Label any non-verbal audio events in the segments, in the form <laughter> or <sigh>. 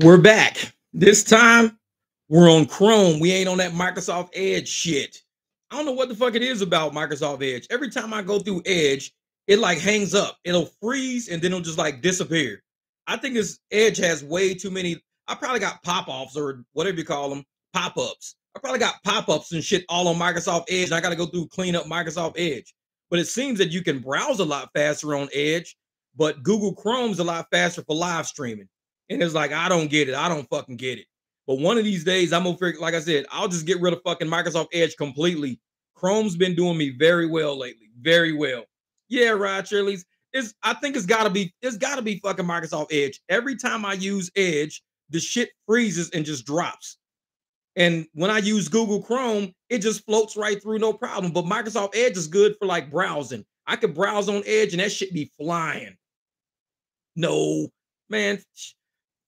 We're back. This time we're on Chrome. We ain't on that Microsoft Edge shit. I don't know what the fuck it is about Microsoft Edge. Every time I go through Edge, it like hangs up. It'll freeze and then it'll just like disappear. I think this Edge has way too many. I probably got pop-offs or whatever you call them, pop-ups. I probably got pop-ups and shit all on Microsoft Edge. I got to go through clean up Microsoft Edge. But it seems that you can browse a lot faster on Edge, but Google Chrome's a lot faster for live streaming. And it's like, I don't get it. I don't fucking get it. But one of these days, I'm gonna figure, like I said, I'll just get rid of fucking Microsoft Edge completely. Chrome's been doing me very well lately. Very well. Yeah, right, Shirley's. It's I think it's gotta be, it's gotta be fucking Microsoft Edge. Every time I use Edge, the shit freezes and just drops. And when I use Google Chrome, it just floats right through, no problem. But Microsoft Edge is good for like browsing. I could browse on Edge and that shit be flying. No, man,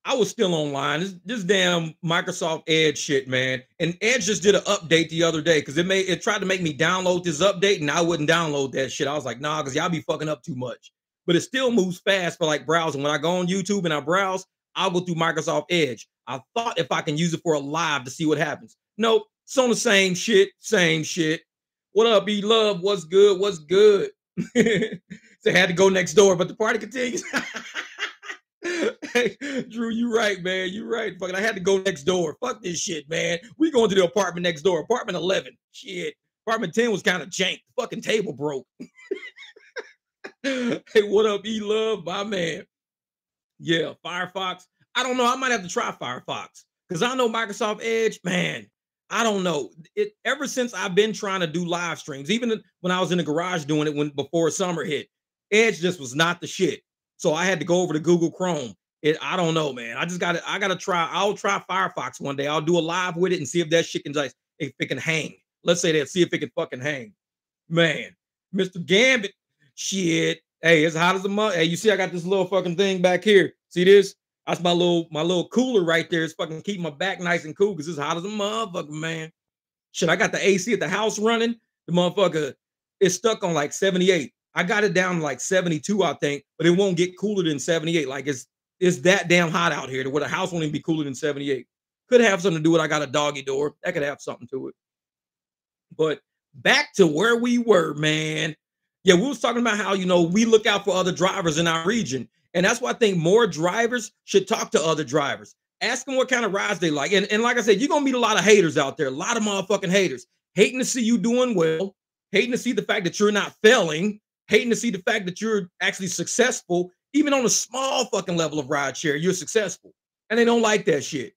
I was still online. This, this damn Microsoft Edge shit, man. And Edge just did an update the other day because it made it tried to make me download this update, and I wouldn't download that shit. I was like, nah, because y'all be fucking up too much. But it still moves fast for like browsing. When I go on YouTube and I browse, I'll go through Microsoft Edge. I thought if I can use it for a live to see what happens. Nope, it's on the same shit, same shit. What up, be love? What's good? What's good? <laughs> so I had to go next door, but the party continues. <laughs> hey, Drew, you right, man. You right. Fucking, I had to go next door. Fuck this shit, man. We going to the apartment next door. Apartment 11. Shit. Apartment 10 was kind of jank. Fucking table broke. <laughs> hey, what up, E Love, my man? Yeah, Firefox. I don't know. I might have to try Firefox because I know Microsoft Edge, man. I don't know. It ever since I've been trying to do live streams, even when I was in the garage doing it when before summer hit, Edge just was not the shit. So I had to go over to Google Chrome. It, I don't know, man. I just got to, I got to try. I'll try Firefox one day. I'll do a live with it and see if that shit can just, if it can hang. Let's say that, see if it can fucking hang. Man, Mr. Gambit, shit. Hey, it's hot as a mud. Hey, you see, I got this little fucking thing back here. See this? That's my little, my little cooler right there. It's fucking keeping my back nice and cool because it's hot as a motherfucker, man. Shit, I got the AC at the house running. The motherfucker is stuck on like 78. I got it down like 72, I think, but it won't get cooler than 78. Like it's it's that damn hot out here to where the house won't even be cooler than 78. Could have something to do with I got a doggy door. That could have something to it. But back to where we were, man. Yeah, we was talking about how you know we look out for other drivers in our region, and that's why I think more drivers should talk to other drivers. Ask them what kind of rides they like. And, and like I said, you're gonna meet a lot of haters out there, a lot of motherfucking haters, hating to see you doing well, hating to see the fact that you're not failing, hating to see the fact that you're actually successful, even on a small fucking level of ride share, you're successful. And they don't like that shit.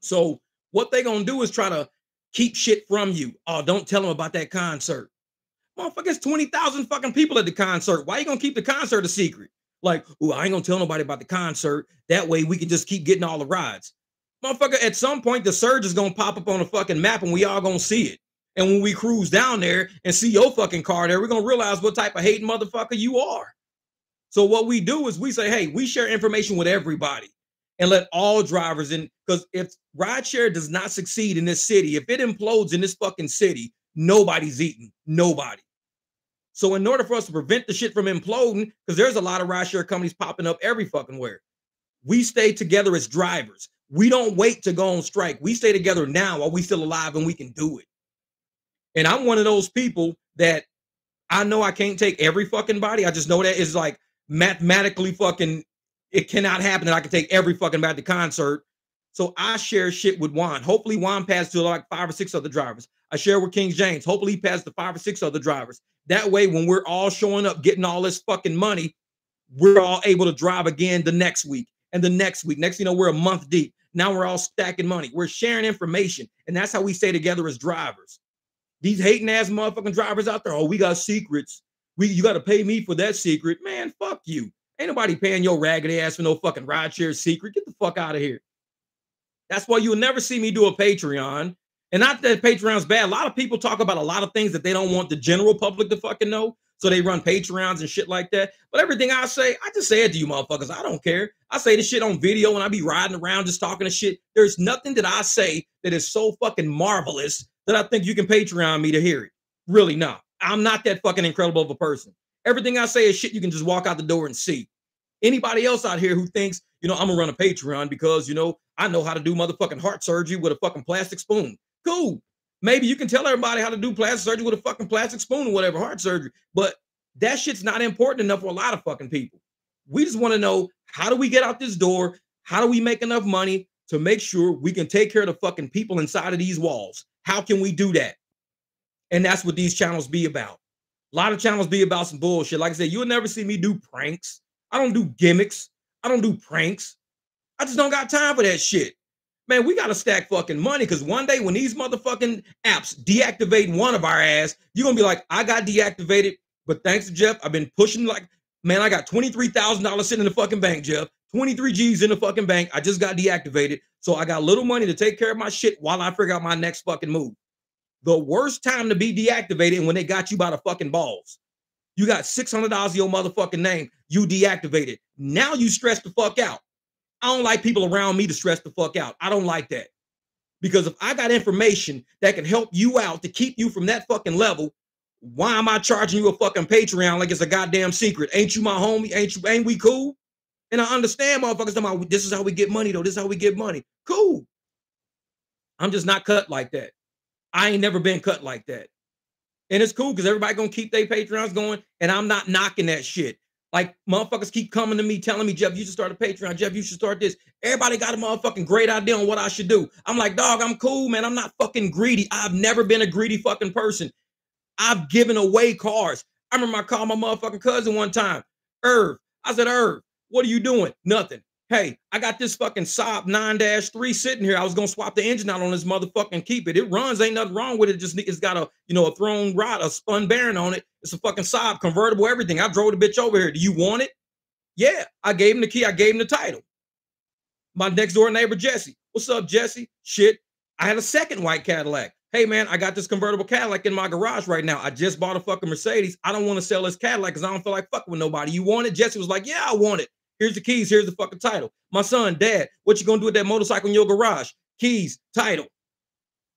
So what they gonna do is try to keep shit from you. Oh, don't tell them about that concert. Motherfuckers, 20,000 fucking people at the concert. Why you gonna keep the concert a secret? Like, oh, I ain't gonna tell nobody about the concert. That way we can just keep getting all the rides. Motherfucker, at some point the surge is gonna pop up on the fucking map and we all gonna see it. And when we cruise down there and see your fucking car there, we're gonna realize what type of hating motherfucker you are. So what we do is we say, hey, we share information with everybody and let all drivers in. Because if rideshare does not succeed in this city, if it implodes in this fucking city, nobody's eating. Nobody. So in order for us to prevent the shit from imploding, because there's a lot of rideshare companies popping up every fucking where, we stay together as drivers. We don't wait to go on strike. We stay together now while we still alive and we can do it. And I'm one of those people that I know I can't take every fucking body. I just know that is like mathematically fucking it cannot happen that I can take every fucking body to concert. So I share shit with Juan. Hopefully Juan passed to like five or six other drivers. I share with King James. Hopefully he passed to five or six other drivers. That way, when we're all showing up, getting all this fucking money, we're all able to drive again the next week and the next week. Next, you know, we're a month deep. Now we're all stacking money. We're sharing information. And that's how we stay together as drivers. These hating ass motherfucking drivers out there, oh, we got secrets. We you got to pay me for that secret. Man, fuck you. Ain't nobody paying your raggedy ass for no fucking rideshare secret. Get the fuck out of here. That's why you'll never see me do a Patreon. And not that Patreon's bad. A lot of people talk about a lot of things that they don't want the general public to fucking know. So they run Patreons and shit like that. But everything I say, I just say it to you motherfuckers. I don't care. I say this shit on video and I be riding around just talking to shit. There's nothing that I say that is so fucking marvelous that I think you can Patreon me to hear it. Really not. I'm not that fucking incredible of a person. Everything I say is shit you can just walk out the door and see. Anybody else out here who thinks you know, I'm gonna run a Patreon because you know I know how to do motherfucking heart surgery with a fucking plastic spoon. Cool. Maybe you can tell everybody how to do plastic surgery with a fucking plastic spoon or whatever, heart surgery. But that shit's not important enough for a lot of fucking people. We just want to know how do we get out this door? How do we make enough money to make sure we can take care of the fucking people inside of these walls? How can we do that? And that's what these channels be about. A lot of channels be about some bullshit. Like I said, you'll never see me do pranks. I don't do gimmicks. I don't do pranks. I just don't got time for that shit. Man, we gotta stack fucking money because one day when these motherfucking apps deactivate one of our ass, you're gonna be like, I got deactivated, but thanks to Jeff, I've been pushing like, man, I got $23,000 sitting in the fucking bank, Jeff. 23 G's in the fucking bank. I just got deactivated. So I got little money to take care of my shit while I figure out my next fucking move. The worst time to be deactivated when they got you by the fucking balls. You got $600 of your motherfucking name. You deactivated. Now you stress the fuck out. I don't like people around me to stress the fuck out. I don't like that. Because if I got information that can help you out to keep you from that fucking level, why am I charging you a fucking Patreon like it's a goddamn secret? Ain't you my homie? Ain't you ain't we cool? And I understand motherfuckers talking about this is how we get money, though. This is how we get money. Cool. I'm just not cut like that. I ain't never been cut like that. And it's cool because everybody gonna keep their Patreons going, and I'm not knocking that shit. Like motherfuckers keep coming to me telling me, Jeff, you should start a Patreon. Jeff, you should start this. Everybody got a motherfucking great idea on what I should do. I'm like, dog, I'm cool, man. I'm not fucking greedy. I've never been a greedy fucking person. I've given away cars. I remember I called my motherfucking cousin one time, Irv. I said, Irv, what are you doing? Nothing. Hey, I got this fucking Saab 9-3 sitting here. I was gonna swap the engine out on this motherfucking keep it. It runs, ain't nothing wrong with it. Just it's got a you know a thrown rod, a spun bearing on it. It's a fucking Saab convertible, everything. I drove the bitch over here. Do you want it? Yeah, I gave him the key. I gave him the title. My next door neighbor Jesse. What's up, Jesse? Shit. I had a second white Cadillac. Hey man, I got this convertible Cadillac in my garage right now. I just bought a fucking Mercedes. I don't want to sell this Cadillac because I don't feel like fucking with nobody. You want it? Jesse was like, Yeah, I want it. Here's the keys. Here's the fucking title. My son, dad, what you gonna do with that motorcycle in your garage? Keys, title.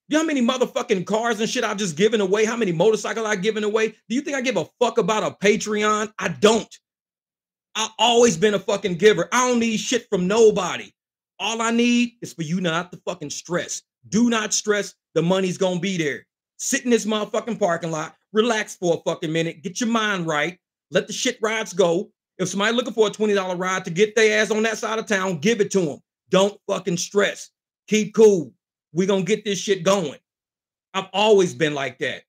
You know how many motherfucking cars and shit I've just given away? How many motorcycles I've given away? Do you think I give a fuck about a Patreon? I don't. I've always been a fucking giver. I don't need shit from nobody. All I need is for you not to fucking stress. Do not stress. The money's gonna be there. Sit in this motherfucking parking lot, relax for a fucking minute, get your mind right, let the shit rides go, if somebody looking for a $20 ride to get their ass on that side of town, give it to them. Don't fucking stress. Keep cool. We're going to get this shit going. I've always been like that.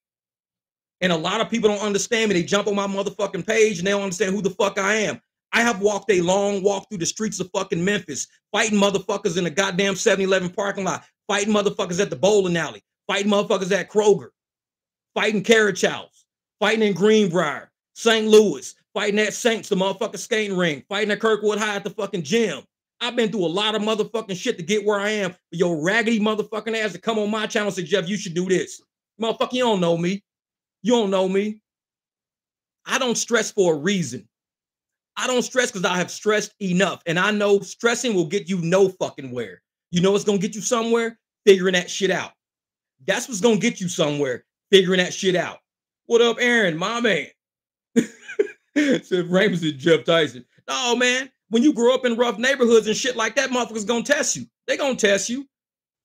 And a lot of people don't understand me. They jump on my motherfucking page and they don't understand who the fuck I am. I have walked a long walk through the streets of fucking Memphis, fighting motherfuckers in the goddamn 7 Eleven parking lot, fighting motherfuckers at the bowling alley, fighting motherfuckers at Kroger, fighting Carrot House, fighting in Greenbrier, St. Louis, fighting at Saints, the motherfucking skating ring, fighting at Kirkwood High at the fucking gym. I've been through a lot of motherfucking shit to get where I am. For your raggedy motherfucking ass to come on my channel and say, Jeff, you should do this. Motherfucker, you don't know me. You don't know me. I don't stress for a reason. I don't stress because I have stressed enough. And I know stressing will get you no fucking where. You know what's gonna get you somewhere? Figuring that shit out. That's what's gonna get you somewhere, figuring that shit out. What up, Aaron? My man. Said Ramsey Jeff Tyson. No, man. When you grow up in rough neighborhoods and shit like that, motherfuckers gonna test you. They gonna test you.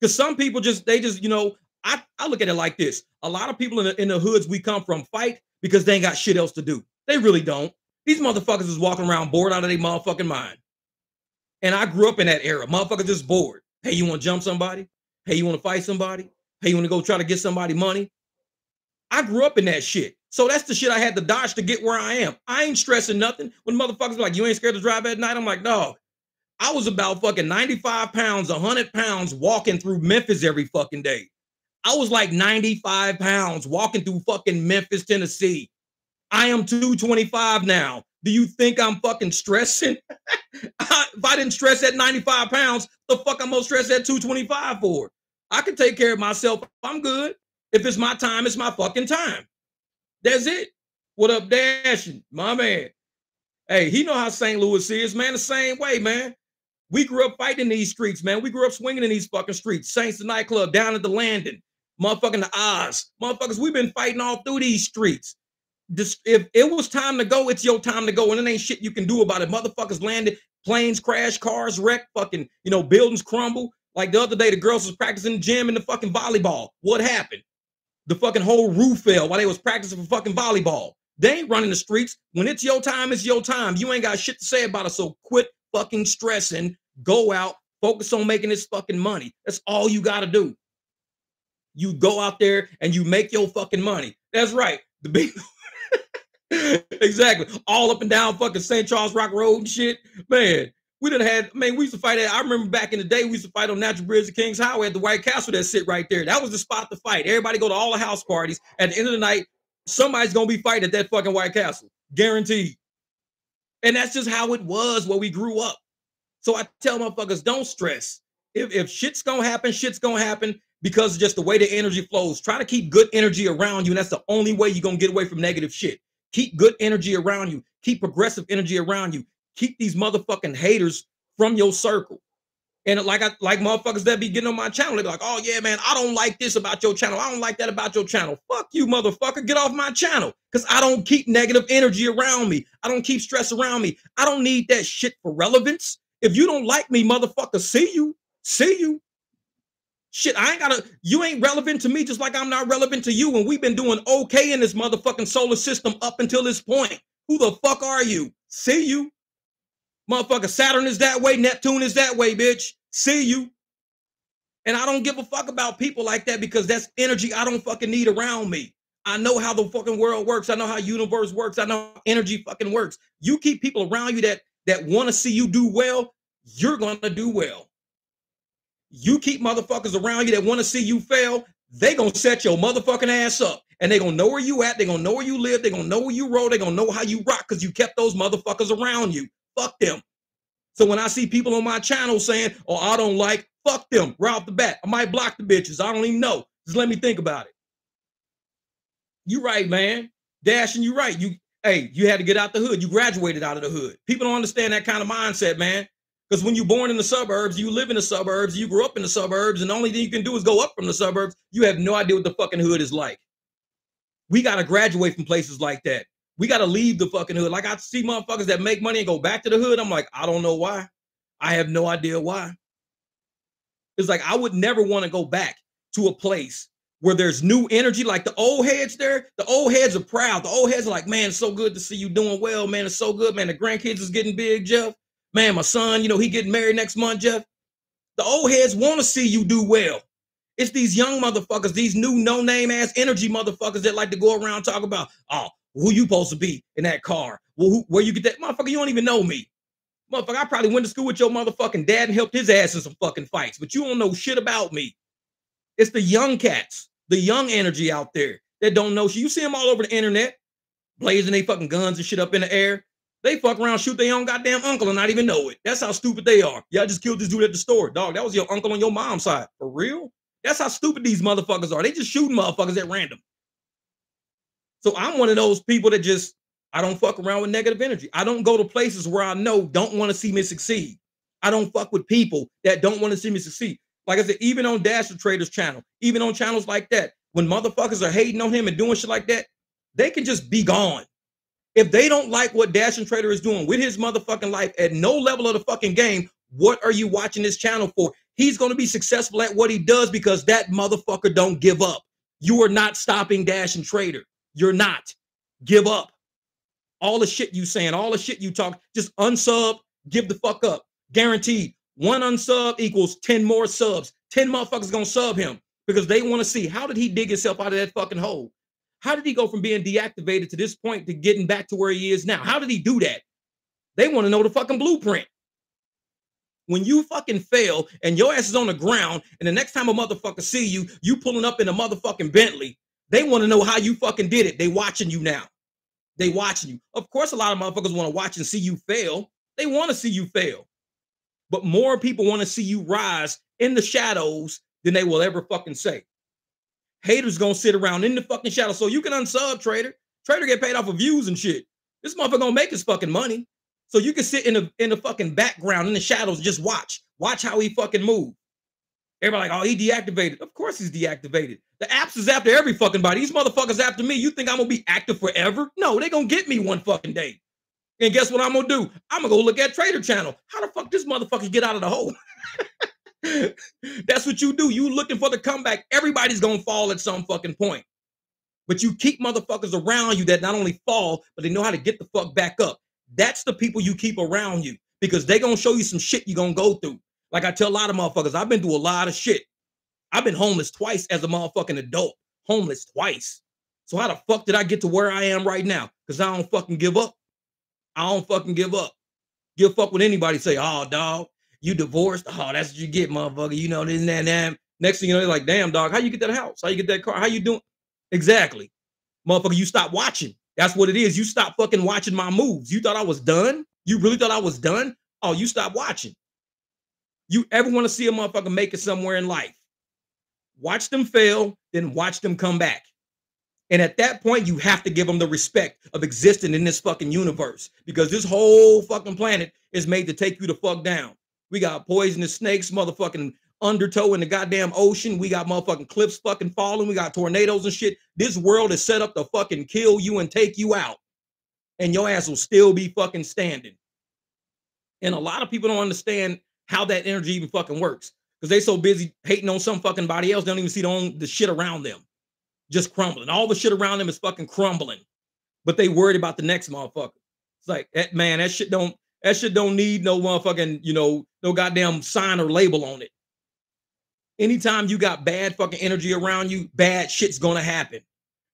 Because some people just, they just, you know, I, I look at it like this. A lot of people in the, in the hoods we come from fight because they ain't got shit else to do. They really don't. These motherfuckers is walking around bored out of their motherfucking mind. And I grew up in that era. Motherfuckers just bored. Hey, you want to jump somebody? Hey, you want to fight somebody? Hey, you want to go try to get somebody money? I grew up in that shit. So that's the shit I had to dodge to get where I am. I ain't stressing nothing. When motherfuckers like, you ain't scared to drive at night, I'm like, no. I was about fucking 95 pounds, 100 pounds walking through Memphis every fucking day. I was like 95 pounds walking through fucking Memphis, Tennessee. I am 225 now. Do you think I'm fucking stressing? <laughs> if I didn't stress at 95 pounds, the fuck I'm gonna stress at 225 for? I can take care of myself. I'm good. If it's my time, it's my fucking time. That's it. What up, Dashing? My man. Hey, he know how St. Louis is, man. The same way, man. We grew up fighting these streets, man. We grew up swinging in these fucking streets. Saints the nightclub down at the landing, motherfucking the Oz, motherfuckers. We've been fighting all through these streets. If it was time to go, it's your time to go, and it ain't shit you can do about it. Motherfuckers landed planes crash, cars wreck, fucking, you know, buildings crumble. Like the other day, the girls was practicing the gym in the fucking volleyball. What happened? The fucking whole roof fell while they was practicing for fucking volleyball. They ain't running the streets. When it's your time, it's your time. You ain't got shit to say about it. So quit fucking stressing. Go out, focus on making this fucking money. That's all you got to do. You go out there and you make your fucking money. That's right. The big <laughs> exactly. All up and down fucking St. Charles Rock Road and shit. Man, we done had, man, we used to fight at, I remember back in the day, we used to fight on Natural Bridge of Kings Highway at the White Castle that sit right there. That was the spot to fight. Everybody go to all the house parties. At the end of the night, somebody's gonna be fighting at that fucking White Castle. Guaranteed. And that's just how it was where we grew up. So I tell motherfuckers, don't stress. If, if shit's gonna happen, shit's gonna happen because just the way the energy flows. Try to keep good energy around you, and that's the only way you're gonna get away from negative shit. Keep good energy around you. Keep progressive energy around you. Keep these motherfucking haters from your circle. And like I like motherfuckers that be getting on my channel, they be like, oh yeah, man, I don't like this about your channel. I don't like that about your channel. Fuck you, motherfucker. Get off my channel. Cause I don't keep negative energy around me. I don't keep stress around me. I don't need that shit for relevance. If you don't like me, motherfucker, see you. See you. Shit, I ain't gotta, you ain't relevant to me just like I'm not relevant to you. And we've been doing okay in this motherfucking solar system up until this point. Who the fuck are you? See you. Motherfucker, Saturn is that way, Neptune is that way, bitch. See you. And I don't give a fuck about people like that because that's energy I don't fucking need around me. I know how the fucking world works. I know how universe works. I know energy fucking works. You keep people around you that that want to see you do well, you're gonna do well. You keep motherfuckers around you that want to see you fail, they gonna set your motherfucking ass up. And they gonna know where you at, they gonna know where you live, they gonna know where you roll, they gonna know how you rock because you kept those motherfuckers around you. Fuck them. So when I see people on my channel saying, oh, I don't like, fuck them right off the bat. I might block the bitches. I don't even know. Just let me think about it. You right, man. Dashing, you right. You hey, you had to get out the hood. You graduated out of the hood. People don't understand that kind of mindset, man. Because when you're born in the suburbs, you live in the suburbs, you grew up in the suburbs, and the only thing you can do is go up from the suburbs. You have no idea what the fucking hood is like. We got to graduate from places like that. We got to leave the fucking hood. Like I see motherfuckers that make money and go back to the hood. I'm like, I don't know why. I have no idea why. It's like I would never want to go back to a place where there's new energy. Like the old heads there, the old heads are proud. The old heads are like, man, it's so good to see you doing well, man. It's so good, man. The grandkids is getting big, Jeff. Man, my son, you know, he getting married next month, Jeff. The old heads want to see you do well. It's these young motherfuckers, these new no-name ass energy motherfuckers that like to go around talk about, oh, who you supposed to be in that car? Well, who, where you get that motherfucker? You don't even know me. Motherfucker, I probably went to school with your motherfucking dad and helped his ass in some fucking fights, but you don't know shit about me. It's the young cats, the young energy out there that don't know shit. You see them all over the internet, blazing they fucking guns and shit up in the air. They fuck around, shoot their own goddamn uncle and not even know it. That's how stupid they are. Y'all just killed this dude at the store. Dog, that was your uncle on your mom's side. For real? That's how stupid these motherfuckers are. They just shooting motherfuckers at random. So I'm one of those people that just, I don't fuck around with negative energy. I don't go to places where I know don't want to see me succeed. I don't fuck with people that don't want to see me succeed. Like I said, even on Dash Traders channel, even on channels like that, when motherfuckers are hating on him and doing shit like that, they can just be gone. If they don't like what Dash and Trader is doing with his motherfucking life at no level of the fucking game, what are you watching this channel for? He's going to be successful at what he does because that motherfucker don't give up. You are not stopping Dash and Trader. You're not. Give up. All the shit you saying, all the shit you talk, just unsub, give the fuck up. Guaranteed. One unsub equals 10 more subs. 10 motherfuckers gonna sub him because they want to see how did he dig himself out of that fucking hole? How did he go from being deactivated to this point to getting back to where he is now? How did he do that? They want to know the fucking blueprint. When you fucking fail and your ass is on the ground, and the next time a motherfucker see you, you pulling up in a motherfucking Bentley, they want to know how you fucking did it. They watching you now. They watching you. Of course, a lot of motherfuckers want to watch and see you fail. They want to see you fail. But more people want to see you rise in the shadows than they will ever fucking say. Haters gonna sit around in the fucking shadows. So you can unsub Trader. Trader get paid off of views and shit. This motherfucker gonna make his fucking money. So you can sit in the in the fucking background in the shadows and just watch. Watch how he fucking move. Everybody like, oh, he deactivated. Of course he's deactivated. The apps is after every fucking body. These motherfuckers after me. You think I'm gonna be active forever? No, they gonna get me one fucking day. And guess what I'm gonna do? I'm gonna go look at Trader Channel. How the fuck this motherfucker get out of the hole? <laughs> That's what you do. You looking for the comeback. Everybody's gonna fall at some fucking point. But you keep motherfuckers around you that not only fall, but they know how to get the fuck back up. That's the people you keep around you because they gonna show you some shit you gonna go through. Like I tell a lot of motherfuckers, I've been through a lot of shit. I've been homeless twice as a motherfucking adult. Homeless twice. So how the fuck did I get to where I am right now? Because I don't fucking give up. I don't fucking give up. Give fuck with anybody say, oh dog, you divorced. Oh, that's what you get, motherfucker. You know, this and that, and that. Next thing you know, they're like, damn, dog, how you get that house? How you get that car? How you doing? Exactly. Motherfucker, you stop watching. That's what it is. You stop fucking watching my moves. You thought I was done? You really thought I was done? Oh, you stop watching. You ever want to see a motherfucker make it somewhere in life? Watch them fail, then watch them come back. And at that point, you have to give them the respect of existing in this fucking universe because this whole fucking planet is made to take you the fuck down. We got poisonous snakes, motherfucking undertow in the goddamn ocean. We got motherfucking cliffs fucking falling. We got tornadoes and shit. This world is set up to fucking kill you and take you out. And your ass will still be fucking standing. And a lot of people don't understand how that energy even fucking works because they so busy hating on some fucking body else, they don't even see the, own, the shit around them just crumbling. All the shit around them is fucking crumbling, but they worried about the next motherfucker. It's like that man, that shit don't that shit don't need no motherfucking, you know, no goddamn sign or label on it. Anytime you got bad fucking energy around you, bad shit's gonna happen.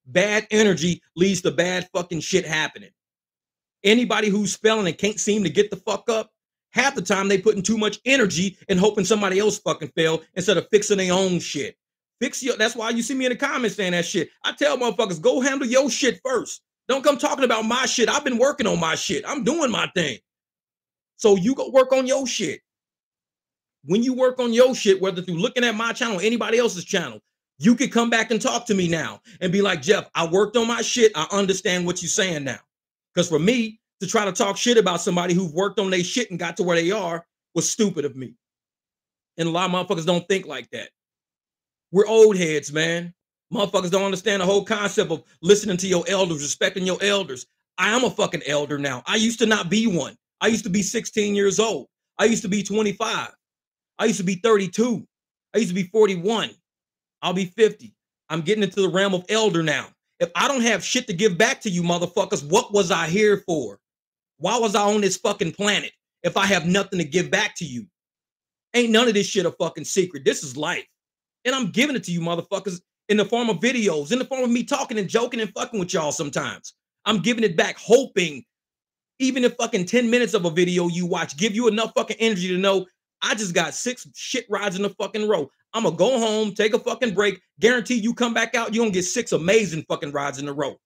Bad energy leads to bad fucking shit happening. Anybody who's spelling and can't seem to get the fuck up, half the time they putting too much energy and hoping somebody else fucking fail instead of fixing their own shit. Fix your. That's why you see me in the comments saying that shit. I tell motherfuckers, go handle your shit first. Don't come talking about my shit. I've been working on my shit. I'm doing my thing. So you go work on your shit. When you work on your shit, whether through looking at my channel or anybody else's channel, you could come back and talk to me now and be like, Jeff, I worked on my shit. I understand what you're saying now. Because for me to try to talk shit about somebody who've worked on their shit and got to where they are was stupid of me. And a lot of motherfuckers don't think like that. We're old heads, man. Motherfuckers don't understand the whole concept of listening to your elders, respecting your elders. I am a fucking elder now. I used to not be one. I used to be 16 years old. I used to be 25. I used to be 32. I used to be 41. I'll be 50. I'm getting into the realm of elder now. If I don't have shit to give back to you motherfuckers, what was I here for? Why was I on this fucking planet if I have nothing to give back to you? Ain't none of this shit a fucking secret. This is life. And I'm giving it to you motherfuckers in the form of videos, in the form of me talking and joking and fucking with y'all sometimes. I'm giving it back, hoping even if fucking 10 minutes of a video you watch give you enough fucking energy to know I just got six shit rides in a fucking row. I'm gonna go home, take a fucking break, guarantee you come back out, you're gonna get six amazing fucking rides in a row.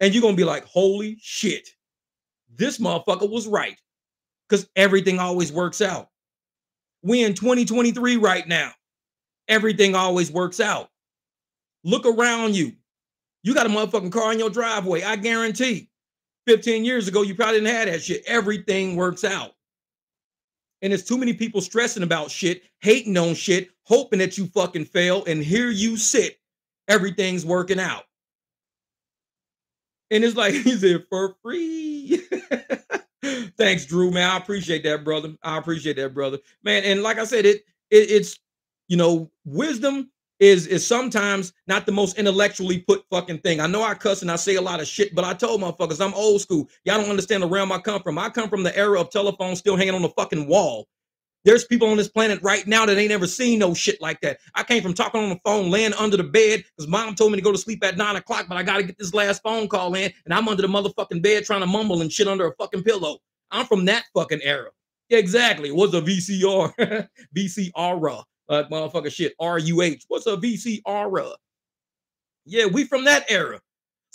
And you're gonna be like, holy shit, this motherfucker was right. Because everything always works out. We in 2023 right now everything always works out. Look around you. You got a motherfucking car in your driveway. I guarantee 15 years ago, you probably didn't have that shit. Everything works out. And there's too many people stressing about shit, hating on shit, hoping that you fucking fail. And here you sit, everything's working out. And it's like, <laughs> he's it for free. <laughs> Thanks, Drew, man. I appreciate that, brother. I appreciate that, brother. Man, and like I said, it, it it's you know, wisdom is is sometimes not the most intellectually put fucking thing. I know I cuss and I say a lot of shit, but I told motherfuckers I'm old school. Y'all don't understand the realm I come from. I come from the era of telephones still hanging on the fucking wall. There's people on this planet right now that ain't ever seen no shit like that. I came from talking on the phone, laying under the bed because mom told me to go to sleep at nine o'clock, but I got to get this last phone call in, and I'm under the motherfucking bed trying to mumble and shit under a fucking pillow. I'm from that fucking era. Exactly. What's a VCR, <laughs> VCR uh, motherfucker shit, R-U-H. What's a VCR? Yeah, we from that era.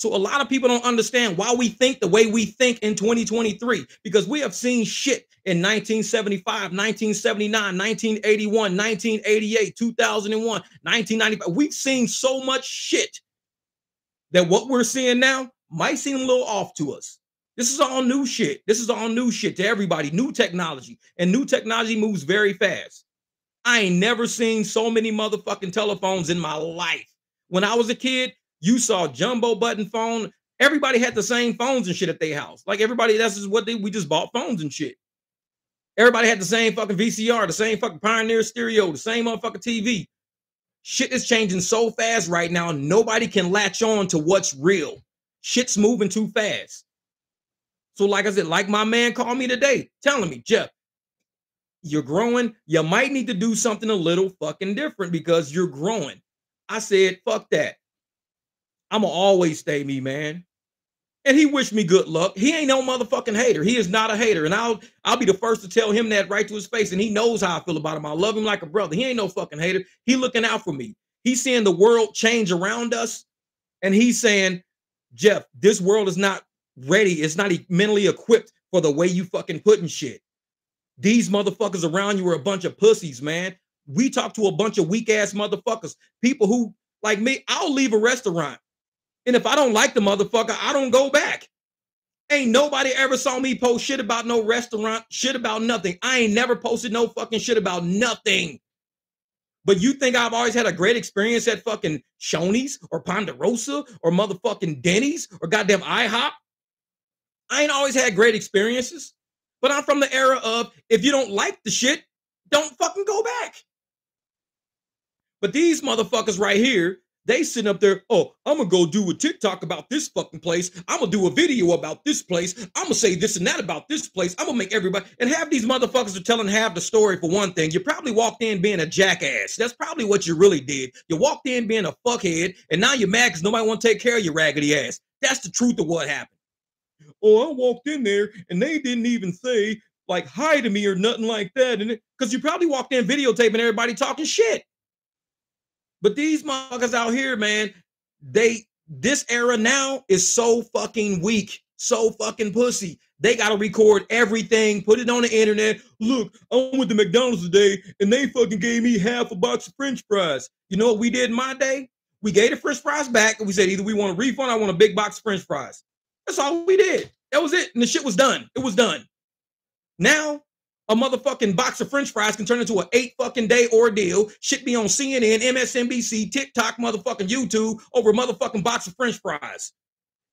So a lot of people don't understand why we think the way we think in 2023 because we have seen shit in 1975, 1979, 1981, 1988, 2001, 1995. We've seen so much shit that what we're seeing now might seem a little off to us. This is all new shit. This is all new shit to everybody, new technology. And new technology moves very fast. I ain't never seen so many motherfucking telephones in my life. When I was a kid, you saw jumbo button phone, Everybody had the same phones and shit at their house. Like everybody, that's just what they we just bought phones and shit. Everybody had the same fucking VCR, the same fucking Pioneer stereo, the same motherfucking TV. Shit is changing so fast right now. Nobody can latch on to what's real. Shit's moving too fast. So, like I said, like my man called me today, telling me, Jeff, you're growing. You might need to do something a little fucking different because you're growing. I said, fuck that. I'ma always stay me, man. And he wished me good luck. He ain't no motherfucking hater. He is not a hater. And I'll I'll be the first to tell him that right to his face. And he knows how I feel about him. I love him like a brother. He ain't no fucking hater. He looking out for me. He's seeing the world change around us. And he's saying, Jeff, this world is not ready. It's not mentally equipped for the way you fucking putting shit. These motherfuckers around you are a bunch of pussies, man. We talk to a bunch of weak ass motherfuckers, people who, like me, I'll leave a restaurant. And if I don't like the motherfucker, I don't go back. Ain't nobody ever saw me post shit about no restaurant, shit about nothing. I ain't never posted no fucking shit about nothing. But you think I've always had a great experience at fucking Shoney's or Ponderosa or motherfucking Denny's or goddamn IHOP? I ain't always had great experiences. But I'm from the era of if you don't like the shit, don't fucking go back. But these motherfuckers right here, they sitting up there, oh, I'm gonna go do a TikTok about this fucking place. I'm gonna do a video about this place. I'm gonna say this and that about this place. I'm gonna make everybody and have these motherfuckers are telling half the story for one thing. You probably walked in being a jackass. That's probably what you really did. You walked in being a fuckhead, and now you're mad because nobody want to take care of your raggedy ass. That's the truth of what happened. Oh, I walked in there and they didn't even say like hi to me or nothing like that. And because you probably walked in videotaping everybody talking shit. But these motherfuckers out here, man, they this era now is so fucking weak, so fucking pussy. They gotta record everything, put it on the internet. Look, I went to McDonald's today and they fucking gave me half a box of French fries. You know what we did in my day? We gave the French fries back and we said either we want a refund, I want a big box of French fries. That's all we did. That was it. And the shit was done. It was done. Now, a motherfucking box of french fries can turn into an eight fucking day ordeal. Shit be on CNN, MSNBC, TikTok, motherfucking YouTube over a motherfucking box of french fries.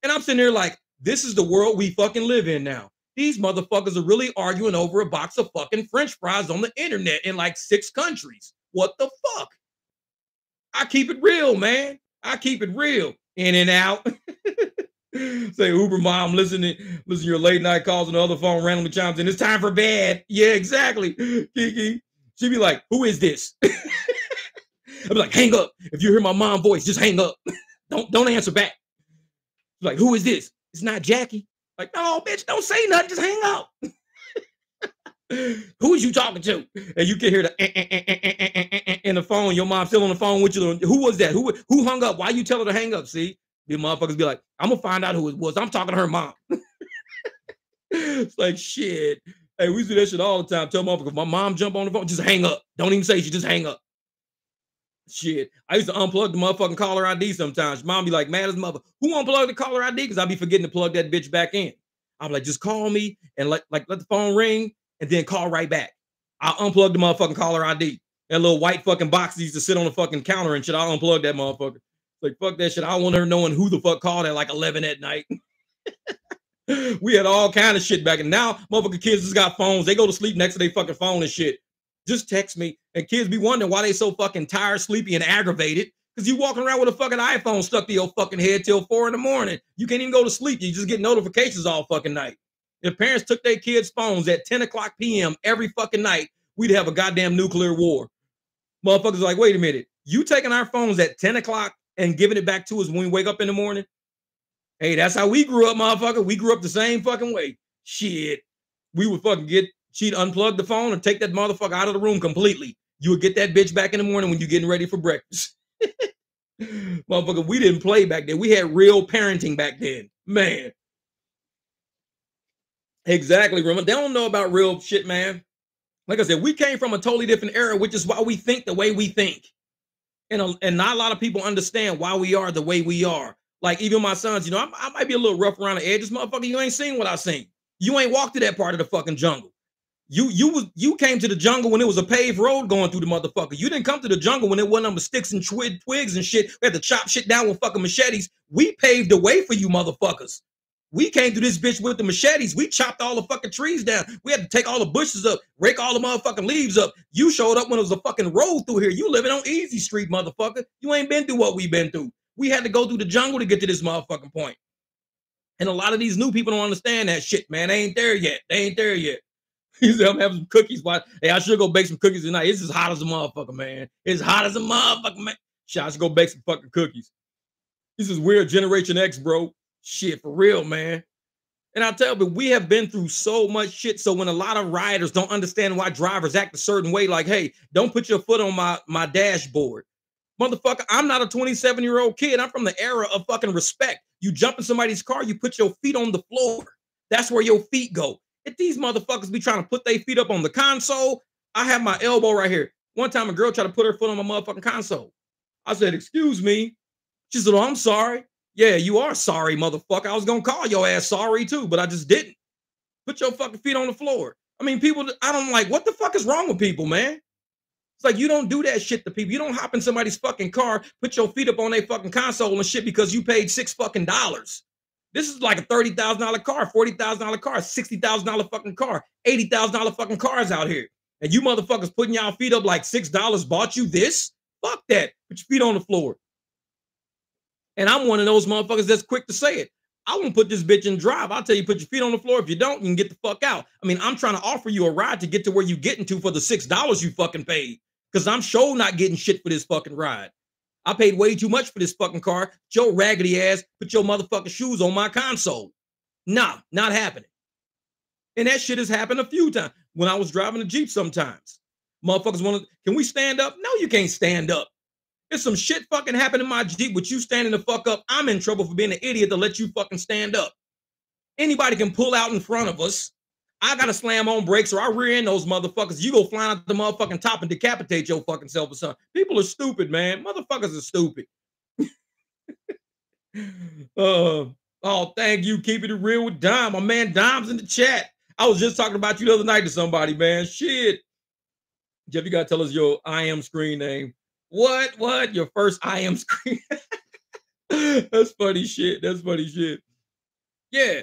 And I'm sitting there like, this is the world we fucking live in now. These motherfuckers are really arguing over a box of fucking french fries on the internet in like six countries. What the fuck? I keep it real, man. I keep it real. In and out. <laughs> Say Uber mom, listening, listen to your late night calls on the other phone randomly chimes in. It's time for bed. Yeah, exactly. Kiki. She'd be like, who is this? I'd be like, hang up. If you hear my mom voice, just hang up. don't don't answer back. Like, who is this? It's not Jackie. Like, no, bitch, don't say nothing. Just hang up. who is you talking to? And you can hear the eh, eh, eh, in the phone. Your mom still on the phone with you. Who was that? Who who hung up? Why you tell her to hang up? See, the motherfuckers be like, I'm gonna find out who it was. I'm talking to her mom. <laughs> it's like shit. Hey, we do that shit all the time. Tell motherfuckers, if my mom jump on the phone, just hang up. Don't even say she just hang up. Shit. I used to unplug the motherfucking caller ID sometimes. Mom be like, mad as mother. Who unplugged the caller ID? Because I'd be forgetting to plug that bitch back in. I'm like, just call me and let like let the phone ring and then call right back. I'll unplug the motherfucking caller ID. That little white fucking box used to sit on the fucking counter and shit. I'll unplug that motherfucker. Like, fuck that shit. I want her knowing who the fuck called at like 11 at night. <laughs> we had all kind of shit back. And now motherfucking kids just got phones. They go to sleep next to their fucking phone and shit. Just text me. And kids be wondering why they so fucking tired, sleepy, and aggravated. Because you walking around with a fucking iPhone stuck to your fucking head till four in the morning. You can't even go to sleep. You just get notifications all fucking night. If parents took their kids' phones at 10 o'clock p.m. every fucking night, we'd have a goddamn nuclear war. Motherfuckers like, wait a minute. You taking our phones at 10 o'clock and giving it back to us when we wake up in the morning. Hey, that's how we grew up, motherfucker. We grew up the same fucking way. Shit. We would fucking get, she'd unplug the phone and take that motherfucker out of the room completely. You would get that bitch back in the morning when you're getting ready for breakfast. <laughs> motherfucker, we didn't play back then. We had real parenting back then. Man. Exactly. Remember, they don't know about real shit, man. Like I said, we came from a totally different era, which is why we think the way we think and, a, and not a lot of people understand why we are the way we are. Like even my sons, you know, I, I might be a little rough around the edges, motherfucker. You ain't seen what I seen. You ain't walked to that part of the fucking jungle. You you was you came to the jungle when it was a paved road going through the motherfucker. You didn't come to the jungle when it wasn't number sticks and twig, twigs and shit. We had to chop shit down with fucking machetes. We paved the way for you motherfuckers. We came through this bitch with the machetes. We chopped all the fucking trees down. We had to take all the bushes up, rake all the motherfucking leaves up. You showed up when it was a fucking road through here. You living on Easy Street, motherfucker. You ain't been through what we been through. We had to go through the jungle to get to this motherfucking point. And a lot of these new people don't understand that shit, man. They ain't there yet. They ain't there yet. <laughs> He said, I'm having some cookies. Why? Hey, I should go bake some cookies tonight. It's as hot as a motherfucker, man. It's hot as a motherfucker, man. Shit, I should go bake some fucking cookies. This is weird Generation X, bro. Shit, for real, man. And I tell you, we have been through so much shit. So when a lot of riders don't understand why drivers act a certain way, like, hey, don't put your foot on my my dashboard. Motherfucker, I'm not a 27 year old kid. I'm from the era of fucking respect. You jump in somebody's car, you put your feet on the floor. That's where your feet go. If these motherfuckers be trying to put their feet up on the console, I have my elbow right here. One time a girl tried to put her foot on my motherfucking console. I said, excuse me. She said, oh, I'm sorry. Yeah, you are sorry, motherfucker. I was gonna call your ass sorry too, but I just didn't. Put your fucking feet on the floor. I mean, people, I don't like what the fuck is wrong with people, man? It's like you don't do that shit to people. You don't hop in somebody's fucking car, put your feet up on their fucking console and shit because you paid six fucking dollars. This is like a $30,000 car, $40,000 car, $60,000 fucking car, $80,000 fucking cars out here. And you motherfuckers putting y'all feet up like $6 bought you this? Fuck that. Put your feet on the floor. And I'm one of those motherfuckers that's quick to say it. I won't put this bitch in drive. I'll tell you, put your feet on the floor. If you don't, you can get the fuck out. I mean, I'm trying to offer you a ride to get to where you getting to for the six dollars you fucking paid. Because I'm sure not getting shit for this fucking ride. I paid way too much for this fucking car. Joe raggedy ass, put your motherfucking shoes on my console. Nah, not happening. And that shit has happened a few times when I was driving a Jeep sometimes. Motherfuckers want to, can we stand up? No, you can't stand up. There's some shit fucking happened in my Jeep with you standing the fuck up. I'm in trouble for being an idiot to let you fucking stand up. Anybody can pull out in front of us. I gotta slam on brakes or I rear end those motherfuckers. You go flying out the motherfucking top and decapitate your fucking self or something. People are stupid, man. Motherfuckers are stupid. <laughs> uh, oh, thank you. Keeping it real with Dom. My man Dom's in the chat. I was just talking about you the other night to somebody, man. Shit. Jeff, you gotta tell us your IM screen name. What? What? Your first IM screen. <laughs> That's funny shit. That's funny shit. Yeah.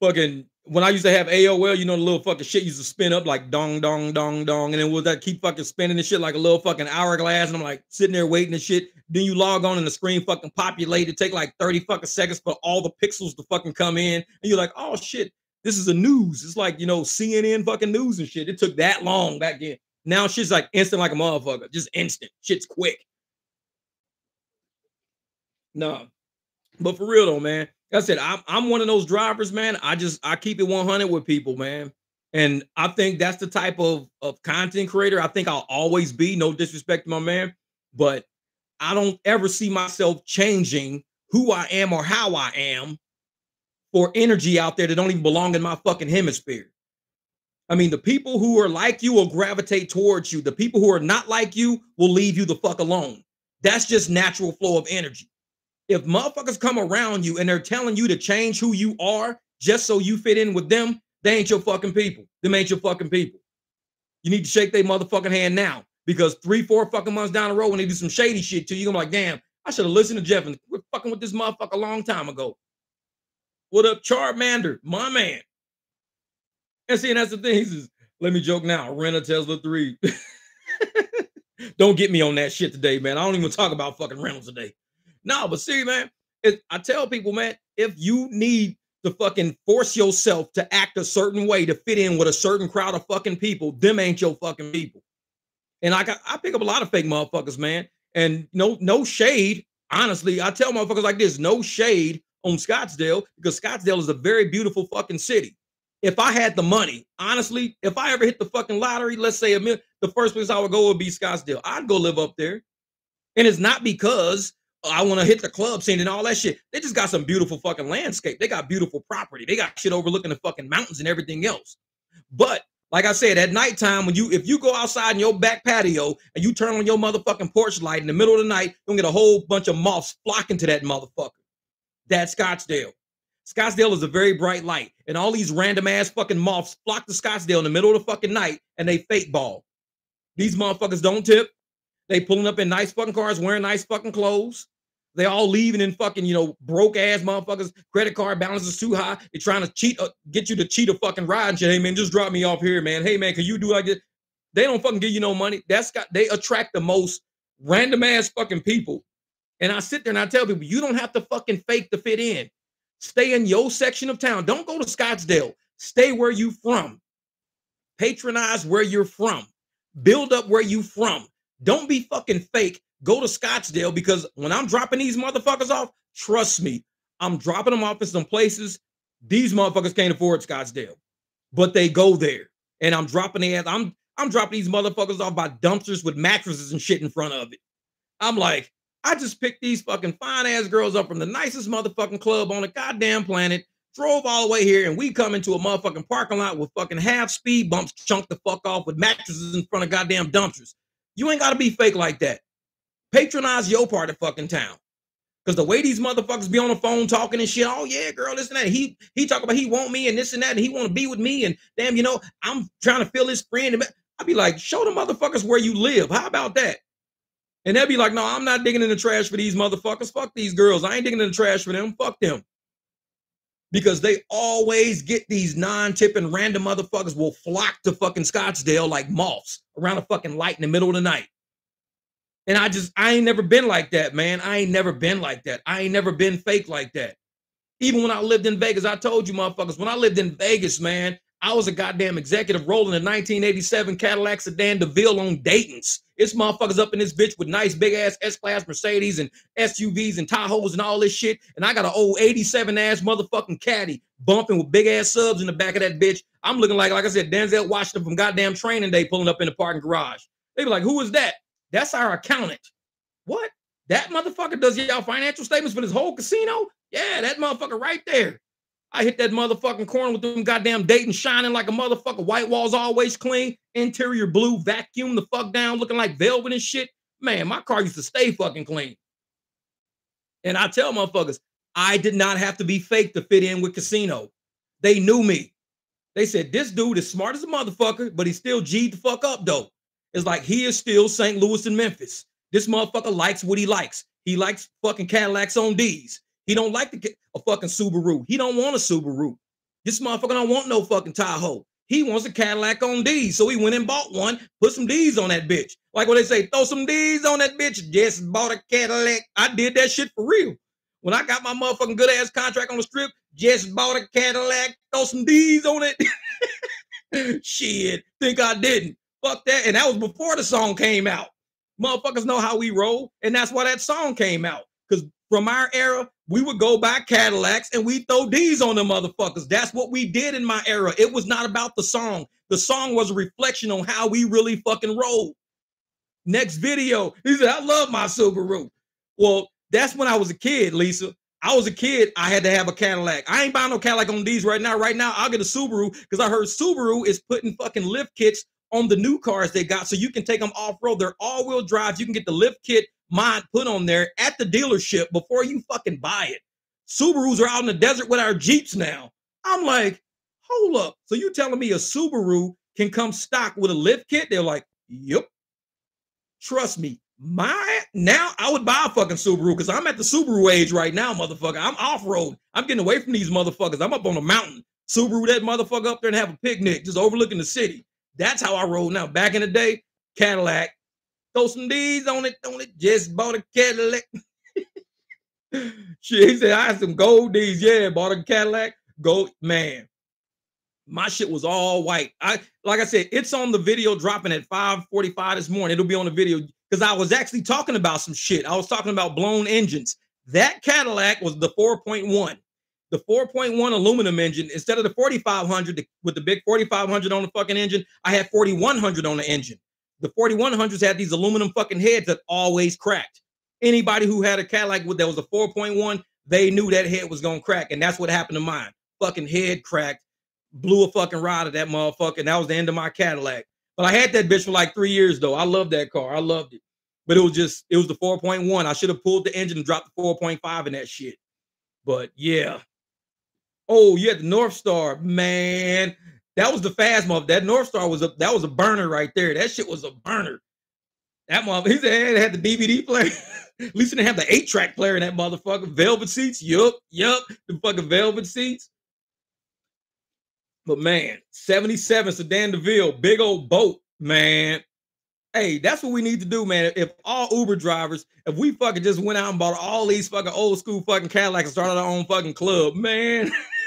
Fucking when I used to have AOL, you know, the little fucking shit used to spin up like dong, dong, dong, dong. And then would that keep fucking spinning and shit like a little fucking hourglass. And I'm like sitting there waiting and shit. Then you log on and the screen fucking populated. Take like 30 fucking seconds for all the pixels to fucking come in. And you're like, oh shit, this is a news. It's like, you know, CNN fucking news and shit. It took that long back then. Now she's like instant like a motherfucker. Just instant. Shit's quick. No. But for real though, man. Like I said, I'm I'm one of those drivers, man. I just I keep it 100 with people, man. And I think that's the type of, of content creator I think I'll always be. No disrespect to my man, but I don't ever see myself changing who I am or how I am for energy out there that don't even belong in my fucking hemisphere. I mean, the people who are like you will gravitate towards you. The people who are not like you will leave you the fuck alone. That's just natural flow of energy. If motherfuckers come around you and they're telling you to change who you are just so you fit in with them, they ain't your fucking people. Them ain't your fucking people. You need to shake their motherfucking hand now because three, four fucking months down the road when they do some shady shit to you, be like, damn, I should have listened to Jeff and quit fucking with this motherfucker a long time ago. What up, Charmander, my man? And see, and that's the thing. He says, let me joke now. Rent a Tesla 3. <laughs> don't get me on that shit today, man. I don't even talk about fucking rentals today. No, but see, man, it, I tell people, man, if you need to fucking force yourself to act a certain way to fit in with a certain crowd of fucking people, them ain't your fucking people. And I got I pick up a lot of fake motherfuckers, man. And no, no shade. Honestly, I tell motherfuckers like this: no shade on Scottsdale because Scottsdale is a very beautiful fucking city if I had the money, honestly, if I ever hit the fucking lottery, let's say a million, the first place I would go would be Scottsdale. I'd go live up there. And it's not because I want to hit the club scene and all that shit. They just got some beautiful fucking landscape. They got beautiful property. They got shit overlooking the fucking mountains and everything else. But like I said, at nighttime, when you if you go outside in your back patio and you turn on your motherfucking porch light in the middle of the night, you'll get a whole bunch of moths flocking to that motherfucker. That's Scottsdale. Scottsdale is a very bright light, and all these random ass fucking moths flock to Scottsdale in the middle of the fucking night and they fake ball. These motherfuckers don't tip. They pulling up in nice fucking cars, wearing nice fucking clothes. They all leaving in fucking, you know, broke ass motherfuckers. Credit card balance is too high. They're trying to cheat, uh, get you to cheat a fucking ride and shit. Hey man, just drop me off here, man. Hey man, can you do like this? They don't fucking give you no money. That's got they attract the most random ass fucking people. And I sit there and I tell people, you don't have to fucking fake to fit in. Stay in your section of town. Don't go to Scottsdale. Stay where you from. Patronize where you're from. Build up where you from. Don't be fucking fake. Go to Scottsdale because when I'm dropping these motherfuckers off, trust me, I'm dropping them off in some places these motherfuckers can't afford Scottsdale, but they go there. And I'm dropping the ass. I'm I'm dropping these motherfuckers off by dumpsters with mattresses and shit in front of it. I'm like, I just picked these fucking fine ass girls up from the nicest motherfucking club on the goddamn planet, drove all the way here, and we come into a motherfucking parking lot with fucking half speed bumps chunked the fuck off with mattresses in front of goddamn dumpsters. You ain't gotta be fake like that. Patronize your part of fucking town. Cause the way these motherfuckers be on the phone talking and shit, oh yeah, girl, this and that. He he talk about he want me and this and that, and he want to be with me, and damn, you know, I'm trying to feel his friend. I'd be like, show the motherfuckers where you live. How about that? And they'll be like, no, I'm not digging in the trash for these motherfuckers. Fuck these girls. I ain't digging in the trash for them. Fuck them. Because they always get these non-tipping random motherfuckers will flock to fucking Scottsdale like moths around a fucking light in the middle of the night. And I just, I ain't never been like that, man. I ain't never been like that. I ain't never been fake like that. Even when I lived in Vegas, I told you motherfuckers, when I lived in Vegas, man, I was a goddamn executive rolling a 1987 Cadillac sedan DeVille on Dayton's. It's motherfuckers up in this bitch with nice big ass S class Mercedes and SUVs and Tahoes and all this shit. And I got an old 87 ass motherfucking caddy bumping with big ass subs in the back of that bitch. I'm looking like, like I said, Denzel Washington from goddamn training day pulling up in the parking garage. They be like, who is that? That's our accountant. What? That motherfucker does y'all financial statements for this whole casino? Yeah, that motherfucker right there. I hit that motherfucking corner with them goddamn Dayton shining like a motherfucker. White walls always clean. Interior blue, vacuum the fuck down, looking like velvet and shit. Man, my car used to stay fucking clean. And I tell motherfuckers, I did not have to be fake to fit in with casino. They knew me. They said, this dude is smart as a motherfucker, but he's still G'd the fuck up, though. It's like he is still St. Louis and Memphis. This motherfucker likes what he likes. He likes fucking Cadillacs on D's. He don't like to get a fucking Subaru. He don't want a Subaru. This motherfucker don't want no fucking Tahoe. He wants a Cadillac on D's. So he went and bought one, put some D's on that bitch. Like what they say, throw some D's on that bitch. Just bought a Cadillac. I did that shit for real. When I got my motherfucking good ass contract on the strip, just bought a Cadillac, throw some D's on it. <laughs> shit, think I didn't. Fuck that. And that was before the song came out. Motherfuckers know how we roll. And that's why that song came out. Because from our era, we would go buy Cadillacs and we throw D's on the motherfuckers. That's what we did in my era. It was not about the song. The song was a reflection on how we really fucking rolled. Next video, he said, I love my Subaru. Well, that's when I was a kid, Lisa. I was a kid, I had to have a Cadillac. I ain't buying no Cadillac on these right now. Right now, I'll get a Subaru because I heard Subaru is putting fucking lift kits on the new cars they got so you can take them off road. They're all wheel drives. You can get the lift kit mod put on there at the dealership before you fucking buy it. Subarus are out in the desert with our Jeeps now. I'm like, hold up. So you telling me a Subaru can come stock with a lift kit? They're like, yep. Trust me. My now I would buy a fucking Subaru because I'm at the Subaru age right now, motherfucker. I'm off road. I'm getting away from these motherfuckers. I'm up on a mountain. Subaru that motherfucker up there and have a picnic, just overlooking the city. That's how I roll now. Back in the day, Cadillac, throw some D's on it, on it. Just bought a Cadillac. <laughs> shit, he said I had some gold D's. Yeah, bought a Cadillac. Gold man. My shit was all white. I like I said, it's on the video dropping at 5:45 this morning. It'll be on the video because I was actually talking about some shit. I was talking about blown engines. That Cadillac was the 4.1 the 4.1 aluminum engine instead of the 4500 with the big 4500 on the fucking engine i had 4100 on the engine. The 4100s had these aluminum fucking heads that always cracked. Anybody who had a cadillac with that was a 4.1 they knew that head was gonna crack and that's what happened to mine. Fucking head cracked blew a fucking rod of that motherfucker and that was the end of my cadillac. But i had that bitch for like three years though. I loved that car. I loved it. But it was just it was the 4.1 i should have pulled the engine and dropped the 4.5 in that shit. But yeah Oh, you the North Star, man. That was the fast mother. That North Star was a that was a burner right there. That shit was a burner. That mother, he said it had the DVD player. <laughs> At least didn't have the eight track player in that motherfucker. Velvet seats, yup, yup, the fucking velvet seats. But man, 77 Sedan DeVille, big old boat, man. Hey, that's what we need to do, man. If all Uber drivers, if we fucking just went out and bought all these fucking old school fucking Cadillacs and started our own fucking club, man. <laughs>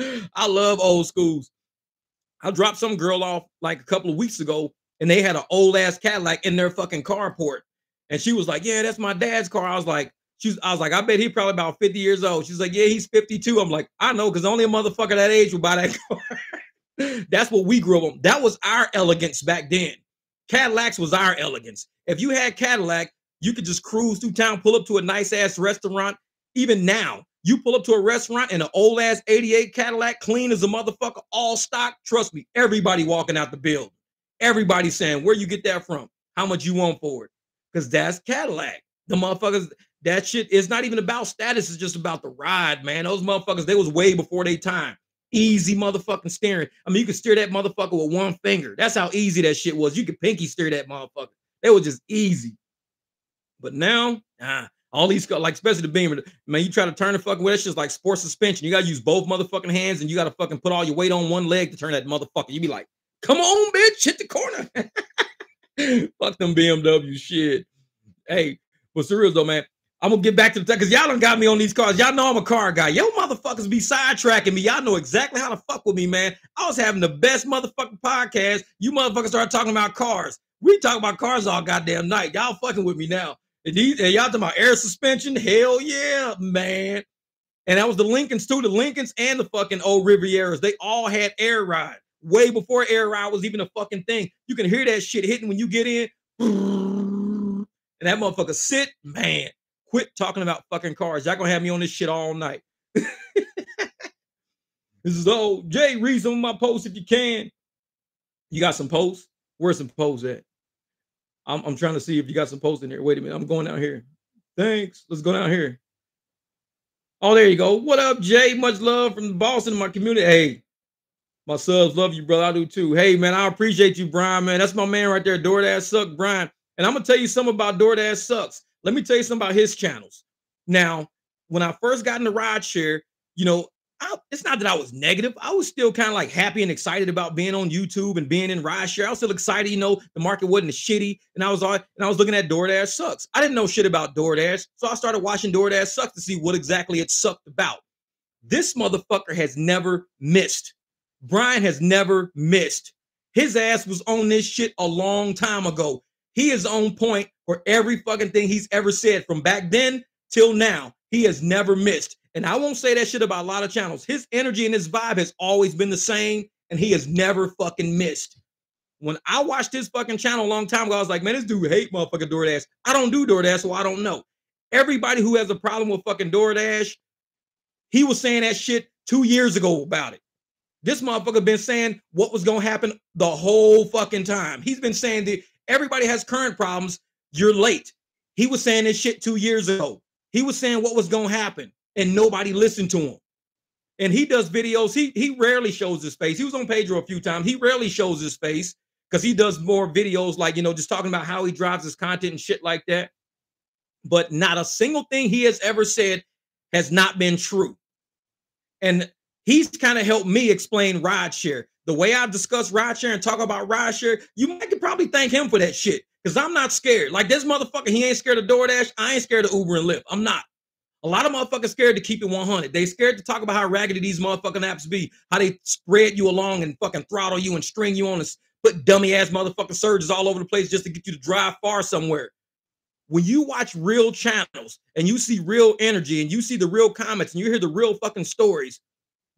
<laughs> I love old schools. I dropped some girl off like a couple of weeks ago, and they had an old ass Cadillac in their fucking carport. And she was like, Yeah, that's my dad's car. I was like, She's, I was like, I bet he probably about 50 years old. She's like, Yeah, he's 52. I'm like, I know, because only a motherfucker that age would buy that <laughs> car. that's what we grew up on. That was our elegance back then. Cadillacs was our elegance. If you had Cadillac, you could just cruise through town, pull up to a nice ass restaurant. Even now, you pull up to a restaurant in an old ass 88 Cadillac, clean as a motherfucker, all stock. Trust me, everybody walking out the building. Everybody saying, Where you get that from? How much you want for it? Because that's Cadillac. The motherfuckers, that shit is not even about status, it's just about the ride, man. Those motherfuckers, they was way before their time. Easy motherfucking steering. I mean, you could steer that motherfucker with one finger. That's how easy that shit was. You could pinky steer that motherfucker. They were just easy. But now, ah, all these like especially the beamer, man. You try to turn the fucking way, it's just like sports suspension. You gotta use both motherfucking hands, and you gotta fucking put all your weight on one leg to turn that motherfucker. You be like, come on, bitch, hit the corner. <laughs> Fuck them BMW shit. Hey, but serious though, man. I'm gonna get back to the because y'all don't got me on these cars. Y'all know I'm a car guy. Yo, motherfuckers be sidetracking me. Y'all know exactly how to fuck with me, man. I was having the best motherfucking podcast. You motherfuckers started talking about cars. We talk about cars all goddamn night. Y'all fucking with me now. And, these, and y'all talking about air suspension? Hell yeah, man. And that was the Lincolns too. The Lincolns and the fucking old Rivieras. They all had air ride way before air ride was even a fucking thing. You can hear that shit hitting when you get in. <laughs> And that motherfucker sit, man. Quit talking about fucking cars. Y'all gonna have me on this shit all night. this is old Jay, read some of my posts if you can. You got some posts? Where's some posts at? I'm, I'm trying to see if you got some posts in there. Wait a minute, I'm going down here. Thanks. Let's go down here. Oh, there you go. What up, Jay? Much love from Boston, my community. Hey, my subs love you, brother. I do too. Hey, man, I appreciate you, Brian, man. That's my man right there, DoorDash Suck, Brian. And I'm gonna tell you something about DoorDash Sucks. Let me tell you something about his channels. Now, when I first got into rideshare, you know, I, it's not that I was negative. I was still kind of like happy and excited about being on YouTube and being in rideshare. I was still excited, you know, the market wasn't shitty, and I was all and I was looking at DoorDash sucks. I didn't know shit about DoorDash, so I started watching DoorDash sucks to see what exactly it sucked about. This motherfucker has never missed. Brian has never missed. His ass was on this shit a long time ago. He is on point for every fucking thing he's ever said from back then till now. He has never missed. And I won't say that shit about a lot of channels. His energy and his vibe has always been the same, and he has never fucking missed. When I watched his fucking channel a long time ago, I was like, man, this dude hate motherfucking DoorDash. I don't do DoorDash, so I don't know. Everybody who has a problem with fucking DoorDash, he was saying that shit two years ago about it. This motherfucker been saying what was gonna happen the whole fucking time. He's been saying that everybody has current problems. You're late. He was saying this shit two years ago. He was saying what was gonna happen, and nobody listened to him. And he does videos. He he rarely shows his face. He was on Pedro a few times. He rarely shows his face because he does more videos like you know just talking about how he drives his content and shit like that. But not a single thing he has ever said has not been true. And he's kind of helped me explain rideshare. The way I discuss rideshare and talk about rideshare, you might could probably thank him for that shit. Cause I'm not scared. Like this motherfucker, he ain't scared of DoorDash. I ain't scared of Uber and Lyft. I'm not. A lot of motherfuckers scared to keep it 100. They scared to talk about how raggedy these motherfucking apps be, how they spread you along and fucking throttle you and string you on and put dummy ass motherfucking surges all over the place just to get you to drive far somewhere. When you watch real channels and you see real energy and you see the real comments and you hear the real fucking stories,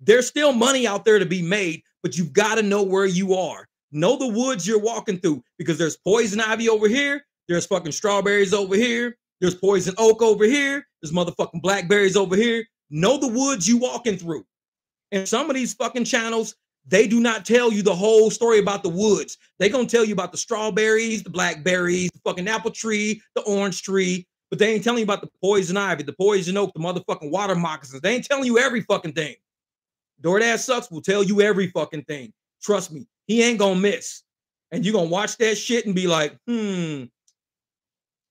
there's still money out there to be made, but you've got to know where you are. Know the woods you're walking through because there's poison ivy over here, there's fucking strawberries over here, there's poison oak over here, there's motherfucking blackberries over here. Know the woods you walking through. And some of these fucking channels, they do not tell you the whole story about the woods. They gonna tell you about the strawberries, the blackberries, the fucking apple tree, the orange tree, but they ain't telling you about the poison ivy, the poison oak, the motherfucking water moccasins. They ain't telling you every fucking thing. DoorDash sucks will tell you every fucking thing. Trust me, he ain't gonna miss. And you're gonna watch that shit and be like, hmm.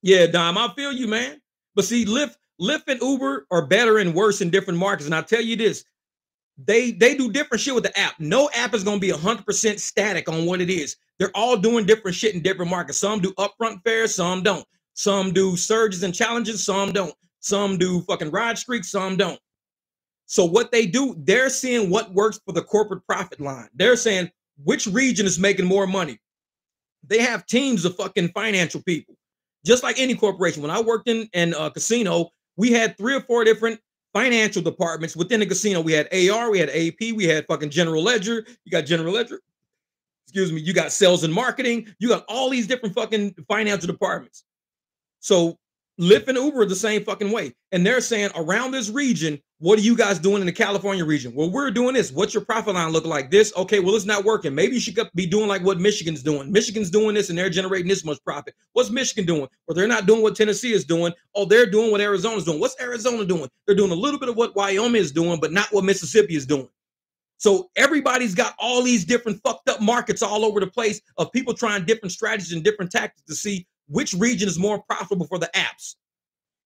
Yeah, Dom, I feel you, man. But see, Lyft, Lyft and Uber are better and worse in different markets. And I'll tell you this: they they do different shit with the app. No app is gonna be 100% static on what it is. They're all doing different shit in different markets. Some do upfront fares, some don't. Some do surges and challenges, some don't. Some do fucking ride streaks, some don't. So what they do, they're seeing what works for the corporate profit line. They're saying which region is making more money. They have teams of fucking financial people, just like any corporation. When I worked in in a casino, we had three or four different financial departments within the casino. We had AR, we had AP, we had fucking general ledger. You got general ledger. Excuse me. You got sales and marketing. You got all these different fucking financial departments. So Lyft and Uber are the same fucking way. And they're saying around this region, what are you guys doing in the California region? Well, we're doing this. What's your profit line look like? This? Okay, well, it's not working. Maybe you should be doing like what Michigan's doing. Michigan's doing this and they're generating this much profit. What's Michigan doing? Well, they're not doing what Tennessee is doing. Oh, they're doing what Arizona's doing. What's Arizona doing? They're doing a little bit of what Wyoming is doing, but not what Mississippi is doing. So everybody's got all these different fucked up markets all over the place of people trying different strategies and different tactics to see which region is more profitable for the apps.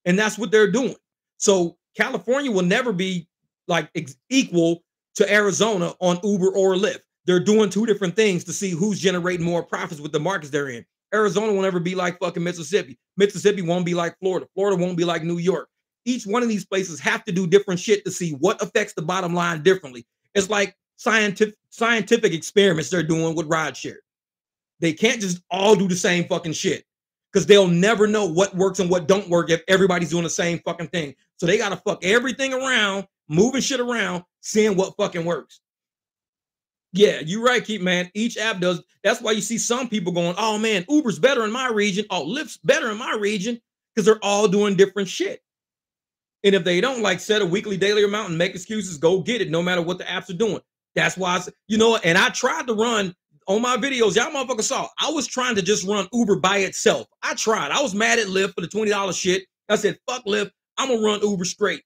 And that's what they're doing. So California will never be like equal to Arizona on Uber or Lyft. They're doing two different things to see who's generating more profits with the markets they're in. Arizona will never be like fucking Mississippi. Mississippi won't be like Florida. Florida won't be like New York. Each one of these places have to do different shit to see what affects the bottom line differently. It's like scientific scientific experiments they're doing with rideshare. They can't just all do the same fucking shit because they'll never know what works and what don't work if everybody's doing the same fucking thing. So they gotta fuck everything around, moving shit around, seeing what fucking works. Yeah, you're right, keep man. Each app does. That's why you see some people going, "Oh man, Uber's better in my region. Oh, Lyft's better in my region," because they're all doing different shit. And if they don't like set a weekly, daily amount and make excuses, go get it, no matter what the apps are doing. That's why, I, you know. And I tried to run on my videos, y'all motherfuckers saw. I was trying to just run Uber by itself. I tried. I was mad at Lyft for the $20 shit. I said, fuck Lyft. I'm gonna run Uber straight.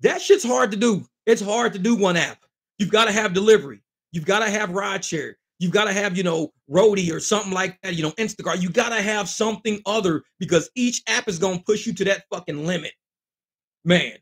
That shit's hard to do. It's hard to do one app. You've got to have delivery. You've got to have rideshare. You've got to have, you know, Roadie or something like that, you know, Instacart. You got to have something other because each app is going to push you to that fucking limit. Man,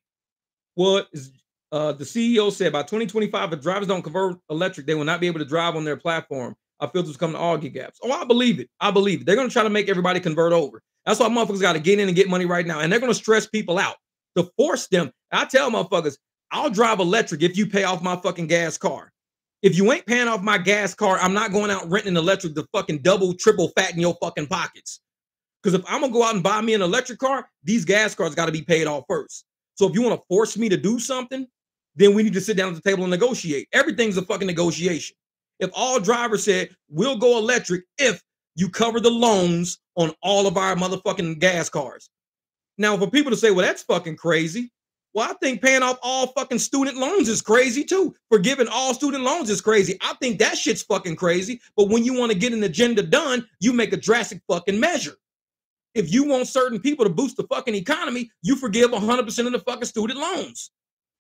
what is uh, the CEO said by 2025, if drivers don't convert electric, they will not be able to drive on their platform. Our filters come to all gaps. Oh, I believe it. I believe it. They're going to try to make everybody convert over. That's why motherfuckers got to get in and get money right now. And they're going to stress people out to force them. I tell motherfuckers, I'll drive electric if you pay off my fucking gas car. If you ain't paying off my gas car, I'm not going out renting electric to fucking double, triple fat in your fucking pockets. Because if I'm gonna go out and buy me an electric car, these gas cars got to be paid off first. So if you want to force me to do something, then we need to sit down at the table and negotiate. Everything's a fucking negotiation if all drivers said we'll go electric if you cover the loans on all of our motherfucking gas cars. Now, for people to say, well, that's fucking crazy. Well, I think paying off all fucking student loans is crazy too. Forgiving all student loans is crazy. I think that shit's fucking crazy. But when you want to get an agenda done, you make a drastic fucking measure. If you want certain people to boost the fucking economy, you forgive 100% of the fucking student loans.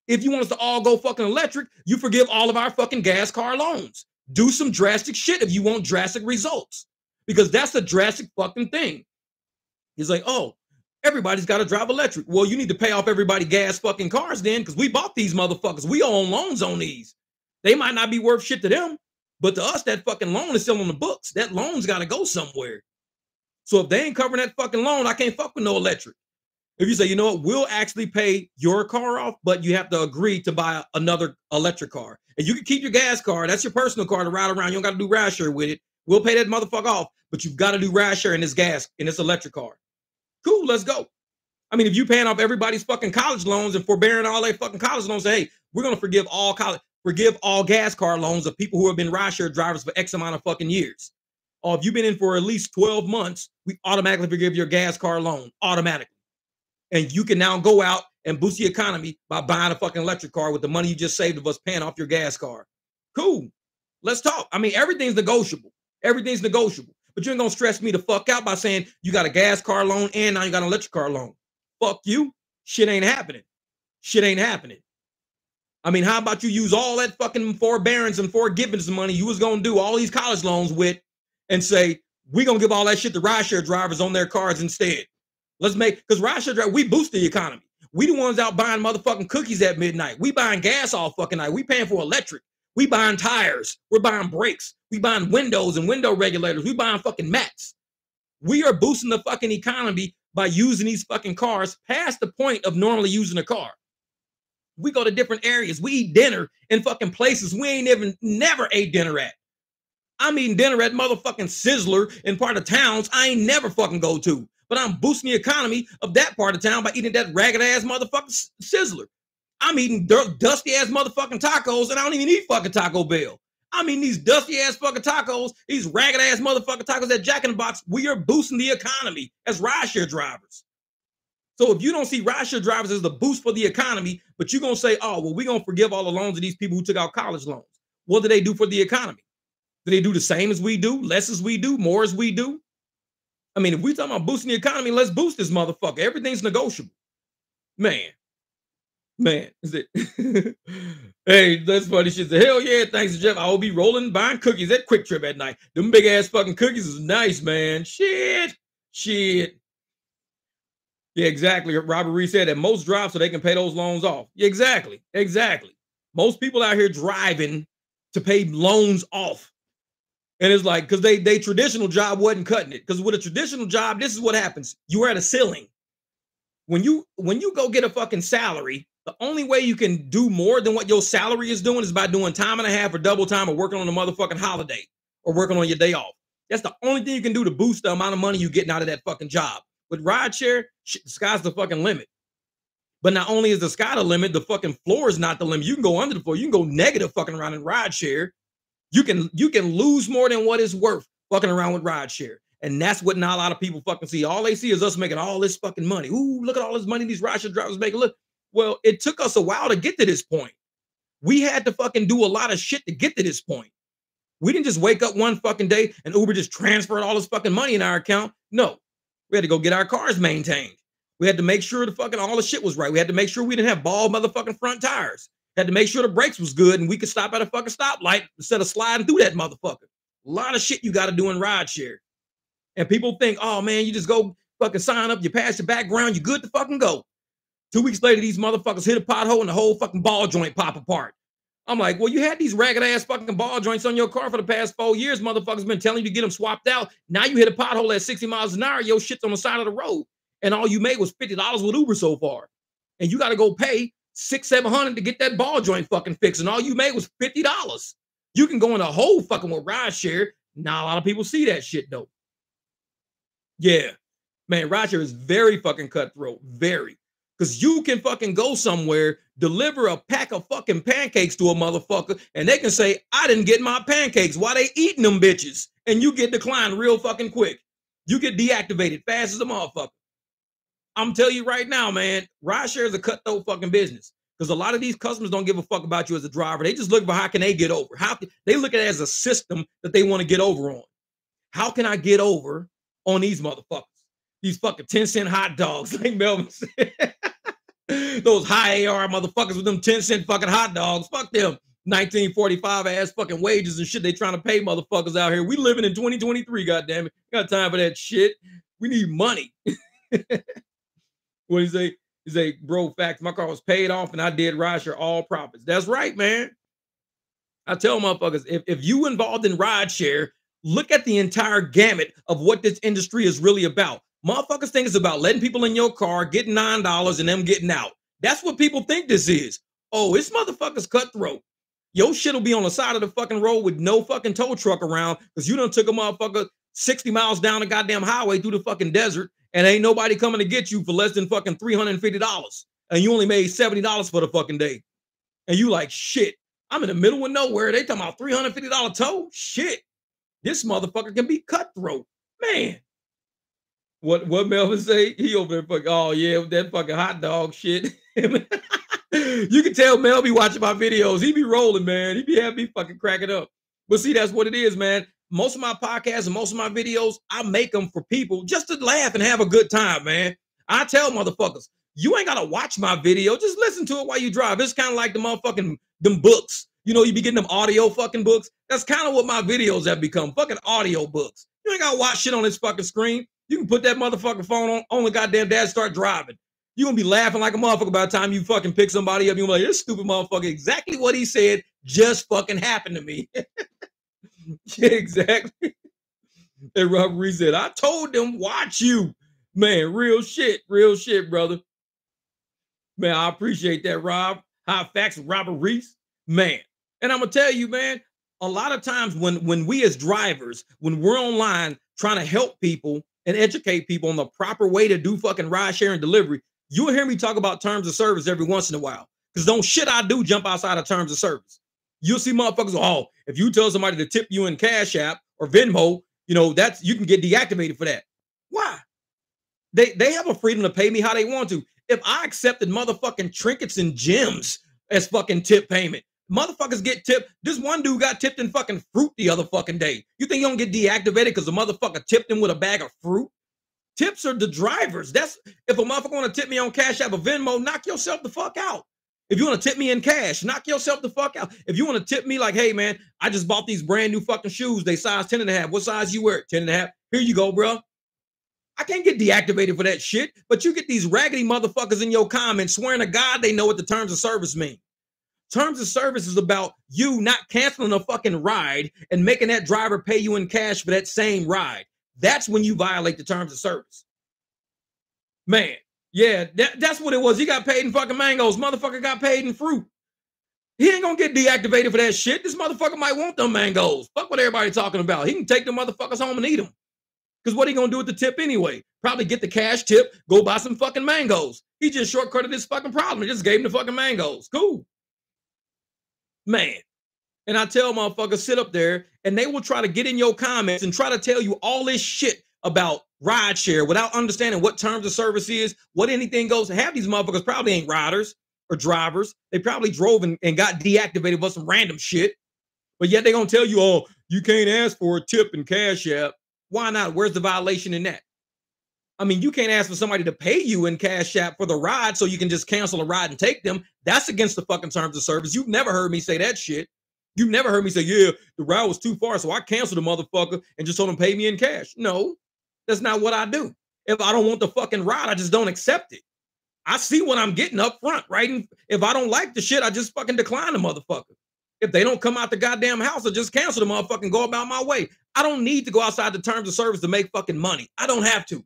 If you want us to all go fucking electric, you forgive all of our fucking gas car loans do some drastic shit if you want drastic results because that's a drastic fucking thing. He's like, oh, everybody's got to drive electric. Well, you need to pay off everybody gas fucking cars then because we bought these motherfuckers. We own loans on these. They might not be worth shit to them, but to us, that fucking loan is still on the books. That loan's got to go somewhere. So if they ain't covering that fucking loan, I can't fuck with no electric. If you say, you know what, we'll actually pay your car off, but you have to agree to buy another electric car. And you can keep your gas car. That's your personal car to ride around. You don't got to do ride share with it. We'll pay that motherfucker off, but you've got to do ride share in this gas, in this electric car. Cool, let's go. I mean, if you paying off everybody's fucking college loans and forbearing all their fucking college loans, say, hey, we're gonna forgive all college, forgive all gas car loans of people who have been ride share drivers for X amount of fucking years. Or if you've been in for at least 12 months, we automatically forgive your gas car loan automatically and you can now go out and boost the economy by buying a fucking electric car with the money you just saved of us paying off your gas car. Cool. Let's talk. I mean, everything's negotiable. Everything's negotiable. But you ain't gonna stress me the fuck out by saying you got a gas car loan and now you got an electric car loan. Fuck you. Shit ain't happening. Shit ain't happening. I mean, how about you use all that fucking forbearance and forgiveness money you was gonna do all these college loans with and say, we gonna give all that shit to rideshare drivers on their cars instead. Let's make because driver, we boost the economy. We the ones out buying motherfucking cookies at midnight. We buying gas all fucking night. We paying for electric. We buying tires. We're buying brakes. We buying windows and window regulators. We buying fucking mats. We are boosting the fucking economy by using these fucking cars past the point of normally using a car. We go to different areas. We eat dinner in fucking places we ain't even never ate dinner at. I'm eating dinner at motherfucking Sizzler in part of towns I ain't never fucking go to. But I'm boosting the economy of that part of town by eating that ragged ass motherfucking Sizzler. I'm eating dusty ass motherfucking tacos and I don't even eat fucking Taco Bell. I'm eating these dusty ass fucking tacos, these ragged ass motherfucking tacos at Jack in the Box. We are boosting the economy as rideshare drivers. So if you don't see rideshare drivers as the boost for the economy, but you're gonna say, oh, well, we're gonna forgive all the loans of these people who took out college loans. What do they do for the economy? Do they do the same as we do, less as we do, more as we do? I mean, if we talking about boosting the economy, let's boost this motherfucker. Everything's negotiable. Man, man, is it? <laughs> hey, that's funny shit. Hell yeah, thanks, Jeff. I will be rolling buying cookies at QuikTrip at night. Them big ass fucking cookies is nice, man. Shit, shit. Yeah, exactly. Robert Reed said that most drive so they can pay those loans off. Yeah, exactly, exactly. Most people out here driving to pay loans off. And it's like, because they they traditional job wasn't cutting it. Because with a traditional job, this is what happens. You are at a ceiling. When you when you go get a fucking salary, the only way you can do more than what your salary is doing is by doing time and a half or double time or working on a motherfucking holiday or working on your day off. That's the only thing you can do to boost the amount of money you're getting out of that fucking job. With rideshare, shit, the sky's the fucking limit. But not only is the sky the limit, the fucking floor is not the limit. You can go under the floor. You can go negative fucking around in rideshare. You can you can lose more than what it's worth fucking around with rideshare. And that's what not a lot of people fucking see. All they see is us making all this fucking money. Ooh, look at all this money these rideshare drivers making. Look, well, it took us a while to get to this point. We had to fucking do a lot of shit to get to this point. We didn't just wake up one fucking day and Uber just transferred all this fucking money in our account. No, we had to go get our cars maintained. We had to make sure the fucking all the shit was right. We had to make sure we didn't have bald motherfucking front tires. Had to make sure the brakes was good and we could stop at a fucking stoplight instead of sliding through that motherfucker. A lot of shit you got to do in rideshare. And people think, oh man, you just go fucking sign up, you pass your background, you good to fucking go. Two weeks later, these motherfuckers hit a pothole and the whole fucking ball joint pop apart. I'm like, well, you had these ragged ass fucking ball joints on your car for the past four years. Motherfuckers been telling you to get them swapped out. Now you hit a pothole at 60 miles an hour, your shit's on the side of the road. And all you made was $50 with Uber so far. And you got to go pay six, seven hundred to get that ball joint fucking fixed, and all you made was fifty dollars. You can go in a whole fucking with rideshare. Not a lot of people see that shit though. Yeah, man, rideshare is very fucking cutthroat, very. Because you can fucking go somewhere, deliver a pack of fucking pancakes to a motherfucker, and they can say, I didn't get my pancakes. Why they eating them bitches? And you get declined real fucking quick. You get deactivated fast as a motherfucker. I'm telling you right now, man, rideshare is a cutthroat fucking business because a lot of these customers don't give a fuck about you as a driver. They just look for how can they get over. How can, they look at it as a system that they want to get over on. How can I get over on these motherfuckers? These fucking 10 cent hot dogs, <laughs> like Melvin said. Those high AR motherfuckers with them 10 cent fucking hot dogs. Fuck them. 1945 ass fucking wages and shit they trying to pay motherfuckers out here. We living in 2023, goddamn it. Got time for that shit. We need money. <laughs> What he say? He say, bro, facts. My car was paid off and I did rideshare all profits. That's right, man. I tell motherfuckers, if, if you involved in rideshare, look at the entire gamut of what this industry is really about. Motherfuckers think it's about letting people in your car, getting nine dollars, and them getting out. That's what people think this is. Oh, it's motherfuckers cutthroat. Your shit will be on the side of the fucking road with no fucking tow truck around because you done took a motherfucker 60 miles down the goddamn highway through the fucking desert and ain't nobody coming to get you for less than fucking $350. And you only made $70 for the fucking day. And you like, shit, I'm in the middle of nowhere. They talking about $350 tow? Shit. This motherfucker can be cutthroat. Man. What what Melvin say? He over there fucking, oh yeah, that fucking hot dog shit. <laughs> you can tell Mel be watching my videos. He be rolling, man. He be having me fucking cracking up. But see, that's what it is, man most of my podcasts and most of my videos, I make them for people just to laugh and have a good time, man. I tell motherfuckers, You ain't gotta watch my video. Just listen to it while you drive. It's kind of like the motherfucking them books. You know, you be getting them audio fucking books. That's kind of what my videos have become. Fucking audio books. You ain't gotta watch shit on this fucking screen. You can put that motherfucking phone on, on the goddamn dad, start driving. You're gonna be laughing like a motherfucker by the time you fucking pick somebody up. You're like, this stupid motherfucker, exactly what he said just fucking happened to me. <laughs> <laughs> yeah, exactly. And Robert Reese said, I told them, watch you. Man, real shit, real shit, brother. Man, I appreciate that, Rob. High facts, Robert Reese. Man. And I'm gonna tell you, man, a lot of times when when we as drivers, when we're online trying to help people and educate people on the proper way to do fucking ride sharing delivery, you'll hear me talk about terms of service every once in a while. Because don't shit I do jump outside of terms of service. You'll see motherfuckers, oh, if you tell somebody to tip you in Cash App or Venmo, you know, that's you can get deactivated for that. Why? They they have a freedom to pay me how they want to. If I accepted motherfucking trinkets and gems as fucking tip payment, motherfuckers get tipped. This one dude got tipped in fucking fruit the other fucking day. You think you don't get deactivated because the motherfucker tipped him with a bag of fruit? Tips are the drivers. That's if a motherfucker want to tip me on Cash App or Venmo, knock yourself the fuck out. If you want to tip me in cash, knock yourself the fuck out. If you want to tip me like, hey man, I just bought these brand new fucking shoes. They size 10 and a half. What size you wear? 10 and a half. Here you go, bro. I can't get deactivated for that shit. But you get these raggedy motherfuckers in your comments swearing to God they know what the terms of service mean. Terms of service is about you not canceling a fucking ride and making that driver pay you in cash for that same ride. That's when you violate the terms of service. Man, yeah, that, that's what it was. He got paid in fucking mangoes. Motherfucker got paid in fruit. He ain't gonna get deactivated for that shit. This motherfucker might want them mangoes. Fuck what everybody talking about. He can take the motherfuckers home and eat them. Because what he gonna do with the tip anyway? Probably get the cash tip, go buy some fucking mangoes. He just shortcutted this fucking problem. He just gave him the fucking mangoes. Cool. Man. And I tell motherfuckers, sit up there and they will try to get in your comments and try to tell you all this shit about rideshare without understanding what terms of service is, what anything goes. Have these motherfuckers probably ain't riders or drivers. They probably drove and, and got deactivated by some random shit. But yet they gonna tell you, oh, you can't ask for a tip and Cash App. Why not? Where's the violation in that? I mean, you can't ask for somebody to pay you in Cash App for the ride so you can just cancel a ride and take them. That's against the fucking terms of service. You've never heard me say that shit. You've never heard me say, yeah, the ride was too far, so I canceled the motherfucker and just told him pay me in cash. No, that's not what I do. If I don't want the fucking ride, I just don't accept it. I see what I'm getting up front, right? And if I don't like the shit, I just fucking decline the motherfucker. If they don't come out the goddamn house, I just cancel the motherfucking go about my way. I don't need to go outside the terms of service to make fucking money. I don't have to.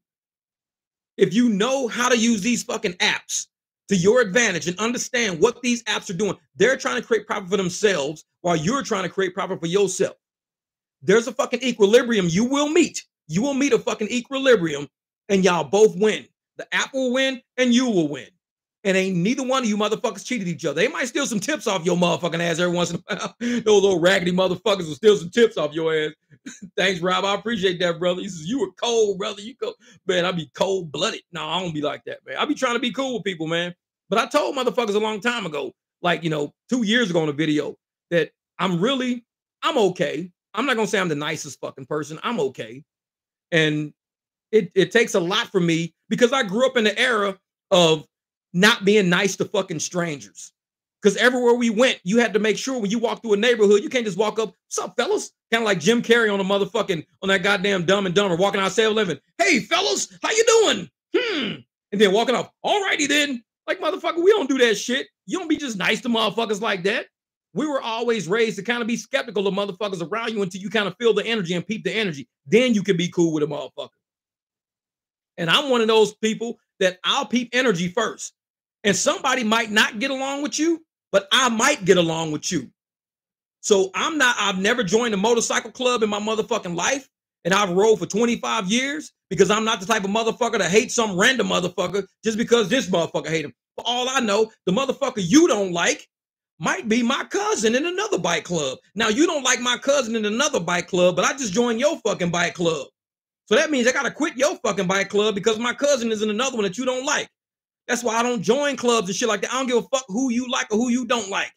If you know how to use these fucking apps to your advantage and understand what these apps are doing, they're trying to create profit for themselves while you're trying to create profit for yourself. There's a fucking equilibrium you will meet you will meet a fucking equilibrium and y'all both win. The app will win and you will win. And ain't neither one of you motherfuckers cheated each other. They might steal some tips off your motherfucking ass every once in a <laughs> while. Those little raggedy motherfuckers will steal some tips off your ass. <laughs> Thanks, Rob. I appreciate that, brother. He says, You were cold, brother. You go, man, I be cold blooded. No, I don't be like that, man. I be trying to be cool with people, man. But I told motherfuckers a long time ago, like, you know, two years ago on a video, that I'm really, I'm okay. I'm not gonna say I'm the nicest fucking person. I'm okay. And it, it takes a lot for me because I grew up in the era of not being nice to fucking strangers. Because everywhere we went, you had to make sure when you walk through a neighborhood, you can't just walk up, what's up, fellas? Kind of like Jim Carrey on a motherfucking, on that goddamn dumb and dumber, walking out 7-Eleven. Hey, fellas, how you doing? Hmm. And then walking off, all righty then. Like, motherfucker, we don't do that shit. You don't be just nice to motherfuckers like that we were always raised to kind of be skeptical of motherfuckers around you until you kind of feel the energy and peep the energy. Then you can be cool with a motherfucker. And I'm one of those people that I'll peep energy first. And somebody might not get along with you, but I might get along with you. So I'm not, I've never joined a motorcycle club in my motherfucking life. And I've rode for 25 years because I'm not the type of motherfucker to hate some random motherfucker just because this motherfucker hate him. For all I know, the motherfucker you don't like might be my cousin in another bike club. Now you don't like my cousin in another bike club, but I just joined your fucking bike club. So that means I gotta quit your fucking bike club because my cousin is in another one that you don't like. That's why I don't join clubs and shit like that. I don't give a fuck who you like or who you don't like.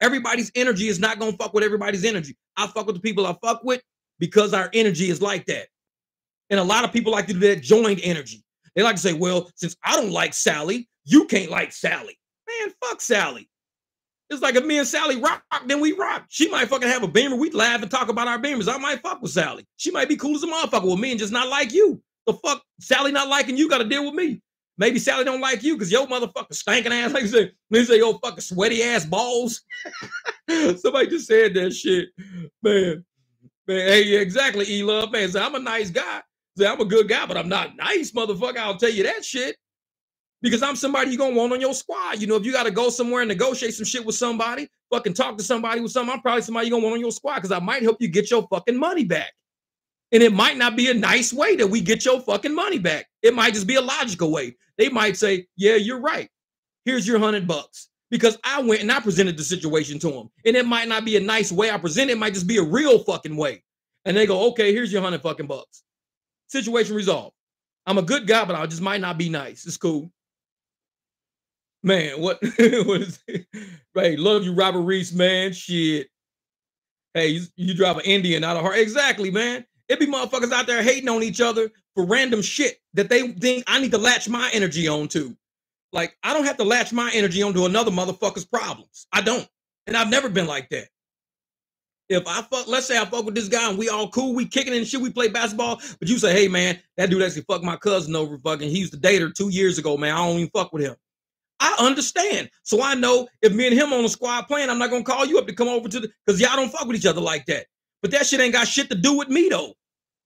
Everybody's energy is not gonna fuck with everybody's energy. I fuck with the people I fuck with because our energy is like that. And a lot of people like to do that joined energy. They like to say, well, since I don't like Sally, you can't like Sally. Man, fuck Sally. It's like if me and Sally rock, then we rock. She might fucking have a beamer. We laugh and talk about our beamers. I might fuck with Sally. She might be cool as a motherfucker with me and just not like you. The fuck, Sally not liking you got to deal with me. Maybe Sally don't like you because your motherfucker stinking ass, like you say, they say your fucking sweaty ass balls. <laughs> Somebody just said that shit, man. Man, hey, exactly, E Love, man. I'm a nice guy. Say I'm a good guy, but I'm not nice, motherfucker. I'll tell you that shit because I'm somebody you're gonna want on your squad. You know, if you got to go somewhere and negotiate some shit with somebody, fucking talk to somebody with something, I'm probably somebody you're gonna want on your squad because I might help you get your fucking money back. And it might not be a nice way that we get your fucking money back. It might just be a logical way. They might say, Yeah, you're right. Here's your hundred bucks. Because I went and I presented the situation to them. And it might not be a nice way I present it, it might just be a real fucking way. And they go, okay, here's your hundred fucking bucks. Situation resolved. I'm a good guy, but I just might not be nice. It's cool. Man, what <laughs> what is it? Right, love you, Robert Reese, man. Shit. Hey, you, you drive an Indian out of heart. Exactly, man. It be motherfuckers out there hating on each other for random shit that they think I need to latch my energy on to. Like, I don't have to latch my energy onto another motherfucker's problems. I don't. And I've never been like that. If I fuck, let's say I fuck with this guy and we all cool, we kicking and shit, we play basketball, but you say, hey man, that dude actually fucked my cousin over fucking, he used to date her two years ago, man. I don't even fuck with him. I understand. So I know if me and him on the squad playing, I'm not gonna call you up to come over to the because y'all don't fuck with each other like that. But that shit ain't got shit to do with me though.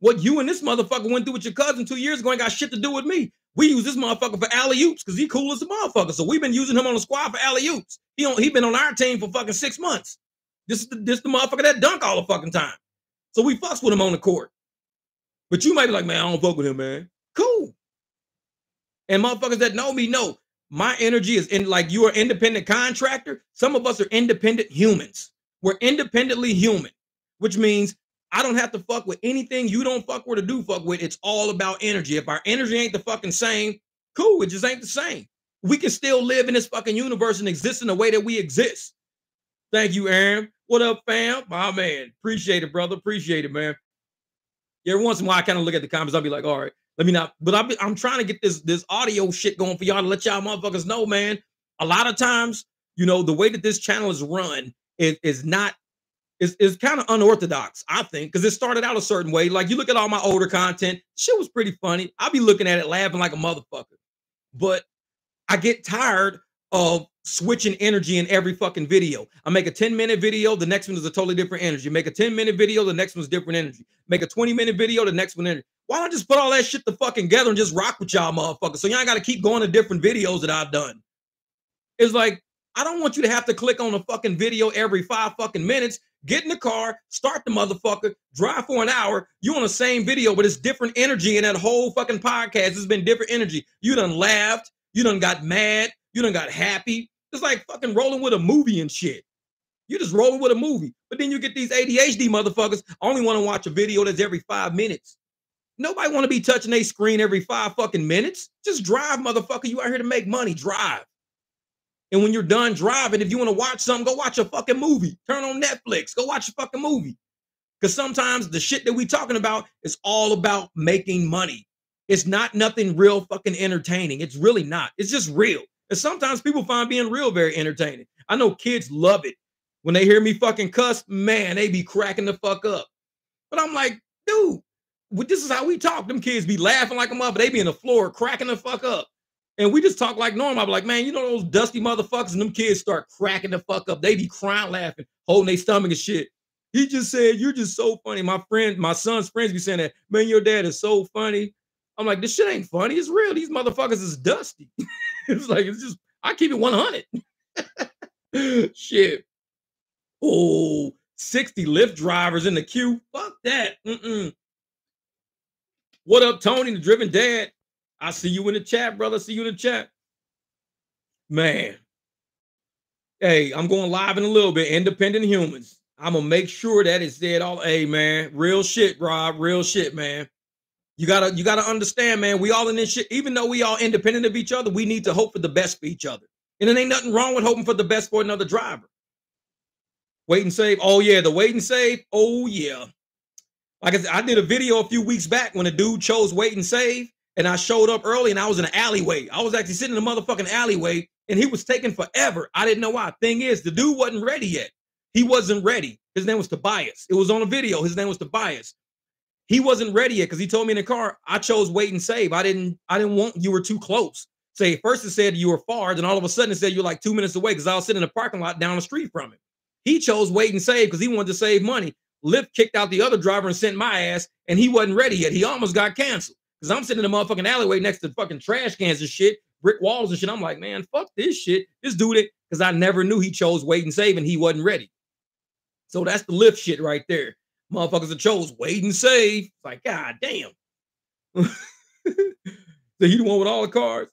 What you and this motherfucker went through with your cousin two years ago ain't got shit to do with me. We use this motherfucker for alley oops because he cool as a motherfucker. So we've been using him on the squad for alley oops. He on, he been on our team for fucking six months. This is the, this the motherfucker that dunk all the fucking time. So we fucks with him on the court. But you might be like, man, I don't fuck with him, man. Cool. And motherfuckers that know me know my energy is in like you are independent contractor. Some of us are independent humans. We're independently human, which means I don't have to fuck with anything you don't fuck with or do fuck with. It's all about energy. If our energy ain't the fucking same, cool. It just ain't the same. We can still live in this fucking universe and exist in the way that we exist. Thank you, Aaron. What up, fam? My man. Appreciate it, brother. Appreciate it, man. Yeah, every once in a while, I kind of look at the comments. I'll be like, all right, let me not, but I'm, I'm trying to get this this audio shit going for y'all to let y'all motherfuckers know, man. A lot of times, you know, the way that this channel is run is, is not is, is kind of unorthodox, I think, because it started out a certain way. Like you look at all my older content, shit was pretty funny. I'll be looking at it laughing like a motherfucker. But I get tired of switching energy in every fucking video. I make a 10 minute video, the next one is a totally different energy. Make a 10 minute video, the next one's different energy. Make a 20 minute video, the next one energy. Why don't just put all that shit the fucking together and just rock with y'all motherfuckers? So y'all got to keep going to different videos that I've done. It's like, I don't want you to have to click on a fucking video every five fucking minutes. Get in the car, start the motherfucker, drive for an hour. You on the same video, but it's different energy in that whole fucking podcast. It's been different energy. You done laughed. You done got mad. You done got happy. It's like fucking rolling with a movie and shit. You just rolling with a movie. But then you get these ADHD motherfuckers I only want to watch a video that's every five minutes. Nobody want to be touching a screen every five fucking minutes. Just drive, motherfucker. You out here to make money. Drive. And when you're done driving, if you want to watch something, go watch a fucking movie. Turn on Netflix. Go watch a fucking movie. Because sometimes the shit that we talking about is all about making money. It's not nothing real fucking entertaining. It's really not. It's just real. And sometimes people find being real very entertaining. I know kids love it. When they hear me fucking cuss, man, they be cracking the fuck up. But I'm like, dude, this is how we talk. Them kids be laughing like a mother. They be in the floor cracking the fuck up. And we just talk like normal. I'm like, man, you know those dusty motherfuckers, and them kids start cracking the fuck up. They be crying, laughing, holding their stomach and shit. He just said, You're just so funny. My friend, my son's friends be saying that, man, your dad is so funny. I'm like, this shit ain't funny. It's real. These motherfuckers is dusty. <laughs> it's like, it's just, I keep it 100. <laughs> shit. Oh, 60 Lyft drivers in the queue. Fuck that. Mm-mm. What up, Tony, the driven dad? I see you in the chat, brother. See you in the chat. Man. Hey, I'm going live in a little bit. Independent humans. I'm gonna make sure that it's said all. Hey, man, real shit, Rob. Real shit, man. You gotta, you gotta understand, man. We all in this shit. Even though we all independent of each other, we need to hope for the best for each other. And it ain't nothing wrong with hoping for the best for another driver. Wait and save. Oh yeah, the wait and save. Oh yeah. Like I said, I did a video a few weeks back when a dude chose wait and save and I showed up early and I was in an alleyway. I was actually sitting in a motherfucking alleyway and he was taking forever. I didn't know why. Thing is, the dude wasn't ready yet. He wasn't ready. His name was Tobias. It was on a video. His name was Tobias. He wasn't ready yet because he told me in the car, I chose wait and save. I didn't, I didn't want you were too close. Say first it said you were far, then all of a sudden it said you're like two minutes away because I was sitting in a parking lot down the street from him. He chose wait and save because he wanted to save money. Lyft kicked out the other driver and sent my ass, and he wasn't ready yet. He almost got canceled because I'm sitting in the motherfucking alleyway next to fucking trash cans and shit, brick walls and shit. I'm like, man, fuck this shit. This dude it because I never knew he chose wait and save and he wasn't ready. So that's the Lyft shit right there. Motherfuckers that chose wait and save. It's like, god damn. <laughs> so he the one with all the cars.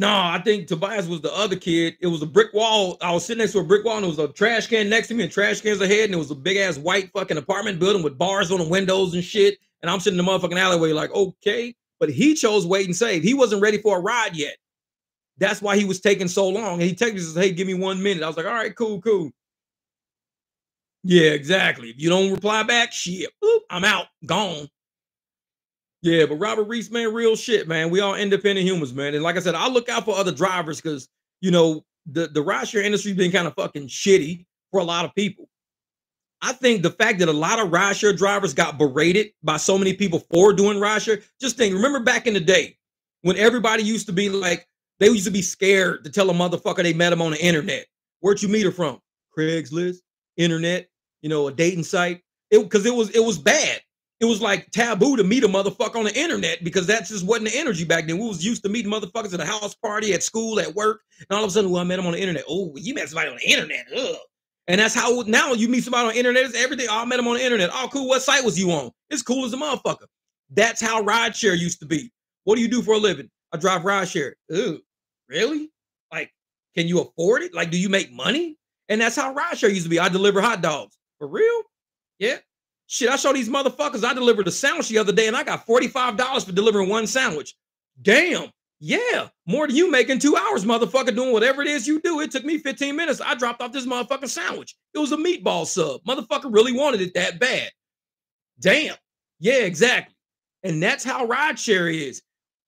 No, I think Tobias was the other kid. It was a brick wall. I was sitting next to a brick wall, and there was a trash can next to me, and trash cans ahead, and it was a big ass white fucking apartment building with bars on the windows and shit. And I'm sitting in the motherfucking alleyway, like, okay. But he chose wait and save. He wasn't ready for a ride yet. That's why he was taking so long. And he texted me, hey, give me one minute. I was like, all right, cool, cool. Yeah, exactly. If you don't reply back, shit, I'm out, gone. Yeah, but Robert Reese, man, real shit, man. We all independent humans, man. And like I said, I look out for other drivers because you know the the rideshare industry has been kind of fucking shitty for a lot of people. I think the fact that a lot of rideshare drivers got berated by so many people for doing rideshare. Just think, remember back in the day when everybody used to be like, they used to be scared to tell a motherfucker they met him on the internet. Where'd you meet her from? Craigslist, internet, you know, a dating site. It because it was it was bad it was like taboo to meet a motherfucker on the internet because that's just wasn't the energy back then. We was used to meeting motherfuckers at a house party, at school, at work, and all of a sudden, well, I met them on the internet. Oh, you met somebody on the internet. Ugh. And that's how now you meet somebody on the internet. It's everything. Oh, I met him on the internet. Oh, cool. What site was you on? It's cool as a motherfucker. That's how rideshare used to be. What do you do for a living? I drive rideshare. Ooh, really? Like, can you afford it? Like, do you make money? And that's how rideshare used to be. I deliver hot dogs. For real? Yeah. Shit, I show these motherfuckers. I delivered a sandwich the other day and I got $45 for delivering one sandwich. Damn. Yeah. More than you make in two hours, motherfucker, doing whatever it is you do. It took me 15 minutes. I dropped off this motherfucking sandwich. It was a meatball sub. Motherfucker really wanted it that bad. Damn. Yeah, exactly. And that's how rideshare is.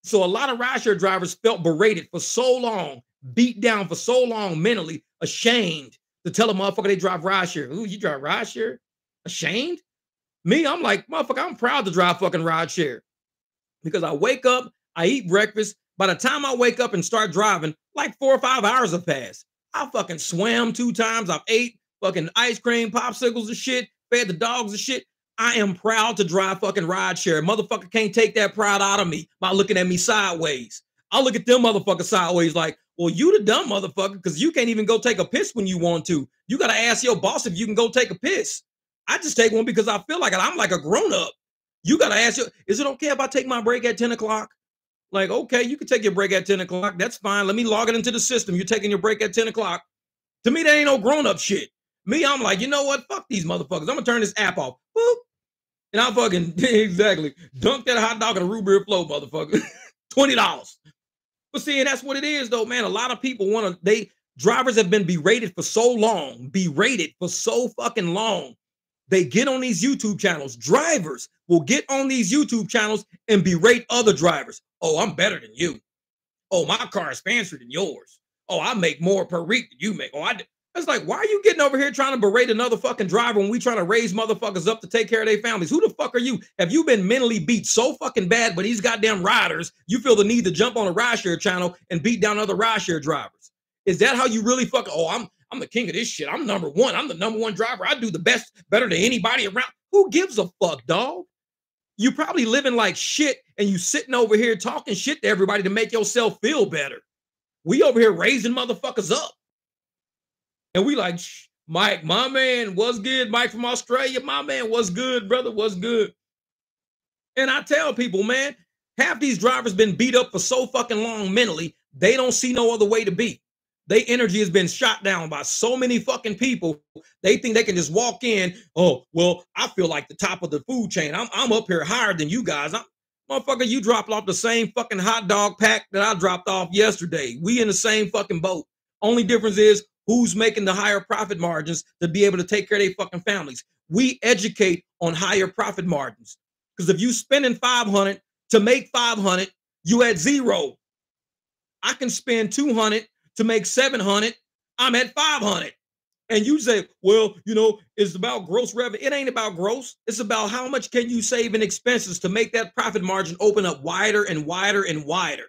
So a lot of rideshare drivers felt berated for so long, beat down for so long mentally, ashamed to tell a motherfucker they drive rideshare. Ooh, you drive rideshare? Ashamed? Me, I'm like, motherfucker, I'm proud to drive fucking ride share because I wake up, I eat breakfast. By the time I wake up and start driving, like four or five hours have passed. I fucking swam two times. I've ate fucking ice cream, popsicles and shit, fed the dogs and shit. I am proud to drive fucking ride share. Motherfucker can't take that pride out of me by looking at me sideways. I look at them motherfuckers sideways like, well, you the dumb motherfucker because you can't even go take a piss when you want to. You got to ask your boss if you can go take a piss. I just take one because I feel like it. I'm like a grown up. You got to ask you, is it okay if I take my break at 10 o'clock? Like, okay, you can take your break at 10 o'clock. That's fine. Let me log it into the system. You're taking your break at 10 o'clock. To me, that ain't no grown up shit. Me, I'm like, you know what? Fuck these motherfuckers. I'm gonna turn this app off. Boop. And I fucking <laughs> exactly dunk that hot dog in a root beer flow, motherfucker. <laughs> $20. But see, that's what it is, though, man. A lot of people want to, they drivers have been berated for so long, berated for so fucking long they get on these YouTube channels. Drivers will get on these YouTube channels and berate other drivers. Oh, I'm better than you. Oh, my car is fancier than yours. Oh, I make more per week than you make. Oh, I. It's like, why are you getting over here trying to berate another fucking driver when we trying to raise motherfuckers up to take care of their families? Who the fuck are you? Have you been mentally beat so fucking bad by these goddamn riders? You feel the need to jump on a rideshare channel and beat down other rideshare drivers? Is that how you really fuck? Oh, I'm I'm the king of this shit. I'm number one. I'm the number one driver. I do the best, better than anybody around. Who gives a fuck, dog? You probably living like shit and you sitting over here talking shit to everybody to make yourself feel better. We over here raising motherfuckers up. And we like, Mike, my man, was good? Mike from Australia, my man, was good, brother? Was good? And I tell people, man, half these drivers been beat up for so fucking long mentally, they don't see no other way to be. Their energy has been shot down by so many fucking people. They think they can just walk in. Oh, well, I feel like the top of the food chain. I'm, I'm up here higher than you guys. I'm, motherfucker, you dropped off the same fucking hot dog pack that I dropped off yesterday. We in the same fucking boat. Only difference is who's making the higher profit margins to be able to take care of their fucking families. We educate on higher profit margins. Because if you spending 500 to make 500, you at zero. I can spend 200 to make 700. I'm at 500. And you say, well, you know, it's about gross revenue. It ain't about gross. It's about how much can you save in expenses to make that profit margin open up wider and wider and wider.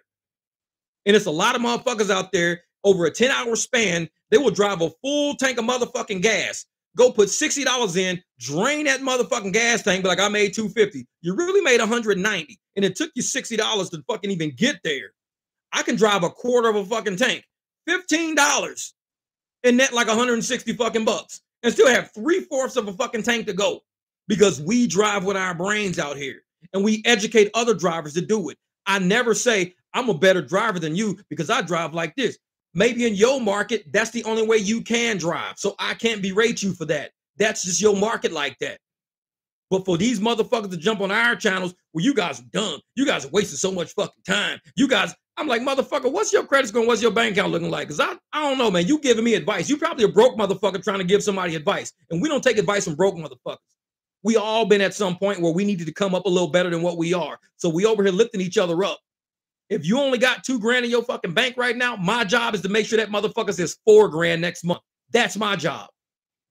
And it's a lot of motherfuckers out there over a 10 hour span. They will drive a full tank of motherfucking gas, go put $60 in, drain that motherfucking gas tank, be like, I made 250. You really made 190. And it took you $60 to fucking even get there. I can drive a quarter of a fucking tank, $15 and net like 160 fucking bucks and still have three fourths of a fucking tank to go because we drive with our brains out here and we educate other drivers to do it. I never say I'm a better driver than you because I drive like this. Maybe in your market, that's the only way you can drive. So I can't berate you for that. That's just your market like that. But for these motherfuckers to jump on our channels well, you guys are dumb, you guys are wasting so much fucking time. You guys, I'm like, motherfucker, what's your credit score? What's your bank account looking like? Because I, I don't know, man. You giving me advice. You probably a broke motherfucker trying to give somebody advice. And we don't take advice from broke motherfuckers. We all been at some point where we needed to come up a little better than what we are. So we over here lifting each other up. If you only got two grand in your fucking bank right now, my job is to make sure that motherfucker says four grand next month. That's my job.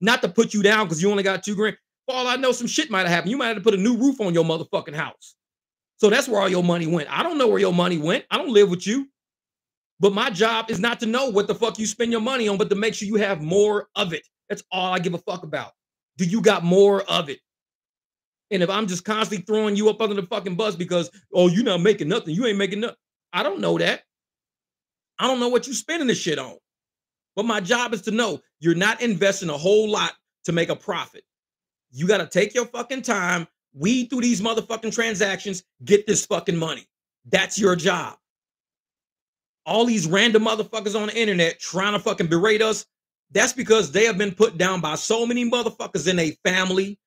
Not to put you down because you only got two grand. For all I know, some shit might have happened. You might have to put a new roof on your motherfucking house. So that's where all your money went. I don't know where your money went. I don't live with you. But my job is not to know what the fuck you spend your money on, but to make sure you have more of it. That's all I give a fuck about. Do you got more of it? And if I'm just constantly throwing you up under the fucking bus because, oh, you're not making nothing, you ain't making nothing. I don't know that. I don't know what you're spending this shit on. But my job is to know you're not investing a whole lot to make a profit. You got to take your fucking time, weed through these motherfucking transactions, get this fucking money. That's your job. All these random motherfuckers on the internet trying to fucking berate us, that's because they have been put down by so many motherfuckers in a family,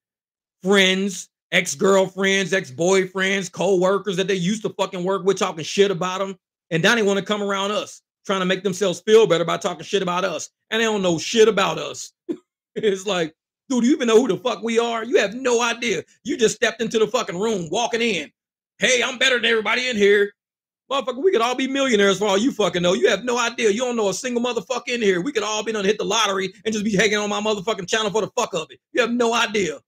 friends, ex-girlfriends, ex-boyfriends, co-workers that they used to fucking work with talking shit about them. And now they want to come around us, trying to make themselves feel better by talking shit about us. And they don't know shit about us. <laughs> it's like, Dude, do you even know who the fuck we are? You have no idea. You just stepped into the fucking room, walking in. Hey, I'm better than everybody in here. Motherfucker, we could all be millionaires for all you fucking know. You have no idea. You don't know a single motherfucker in here. We could all be done hit the lottery and just be hanging on my motherfucking channel for the fuck of it. You have no idea.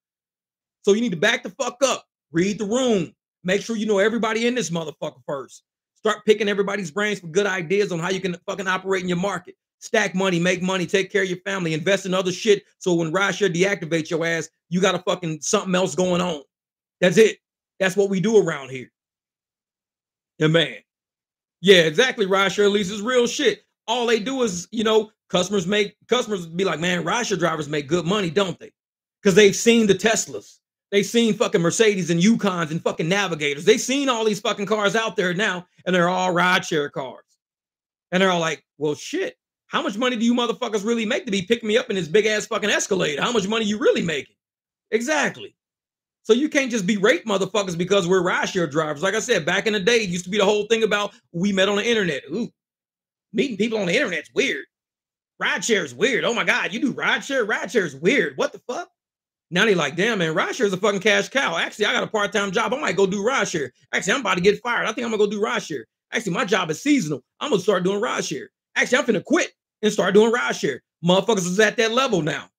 So you need to back the fuck up. Read the room. Make sure you know everybody in this motherfucker first. Start picking everybody's brains for good ideas on how you can fucking operate in your market stack money, make money, take care of your family, invest in other shit. So when rideshare deactivates your ass, you got a fucking something else going on. That's it. That's what we do around here. And man, yeah, exactly. Rideshare is real shit. All they do is, you know, customers make customers be like, man, rideshare drivers make good money, don't they? Because they've seen the Teslas. They've seen fucking Mercedes and Yukons and fucking Navigators. They've seen all these fucking cars out there now, and they're all rideshare cars. And they're all like, well, shit, how much money do you motherfuckers really make to be picking me up in this big ass fucking Escalade? How much money you really making? Exactly. So you can't just be berate motherfuckers because we're rideshare drivers. Like I said, back in the day, it used to be the whole thing about we met on the internet. Ooh, meeting people on the internet's weird. Rideshare is weird. Oh my God, you do rideshare? Rideshare is weird. What the fuck? Now they like, damn, man, rideshare is a fucking cash cow. Actually, I got a part-time job. I might go do rideshare. Actually, I'm about to get fired. I think I'm gonna go do rideshare. Actually, my job is seasonal. I'm gonna start doing rideshare. Actually, I'm gonna quit and start doing ride share. Motherfuckers is at that level now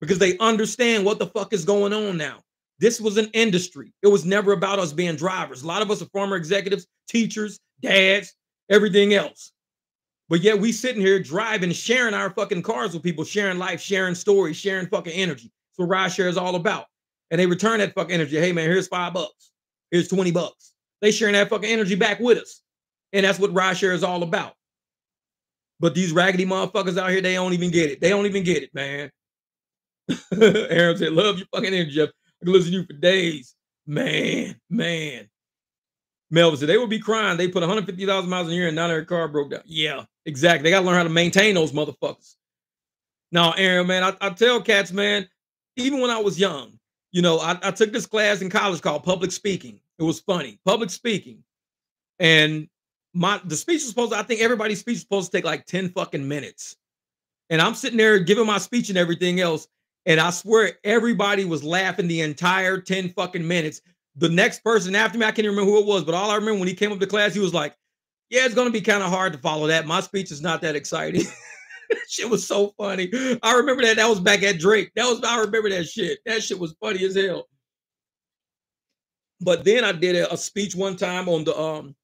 because they understand what the fuck is going on now. This was an industry. It was never about us being drivers. A lot of us are former executives, teachers, dads, everything else. But yet we sitting here driving, sharing our fucking cars with people, sharing life, sharing stories, sharing fucking energy. That's what ride share is all about. And they return that fucking energy. Hey man, here's five bucks. Here's 20 bucks. They sharing that fucking energy back with us. And that's what ride share is all about. But these raggedy motherfuckers out here, they don't even get it. They don't even get it, man. <laughs> Aaron said, love your fucking energy, Jeff. I can listen to you for days. Man, man. Melvin said, they would be crying. They put 150,000 miles a year and now their car broke down. Yeah, exactly. They got to learn how to maintain those motherfuckers. Now, Aaron, man, I, I, tell cats, man, even when I was young, you know, I, I took this class in college called public speaking. It was funny, public speaking. And my the speech was supposed to, I think everybody's speech was supposed to take like 10 fucking minutes. And I'm sitting there giving my speech and everything else. And I swear everybody was laughing the entire 10 fucking minutes. the next person after me, I can't even remember who it was, but all I remember when he came up to class, he was like, Yeah, it's gonna be kind of hard to follow that. My speech is not that exciting. <laughs> shit was so funny. I remember that. That was back at Drake. That was I remember that shit. That shit was funny as hell. But then I did a, a speech one time on the um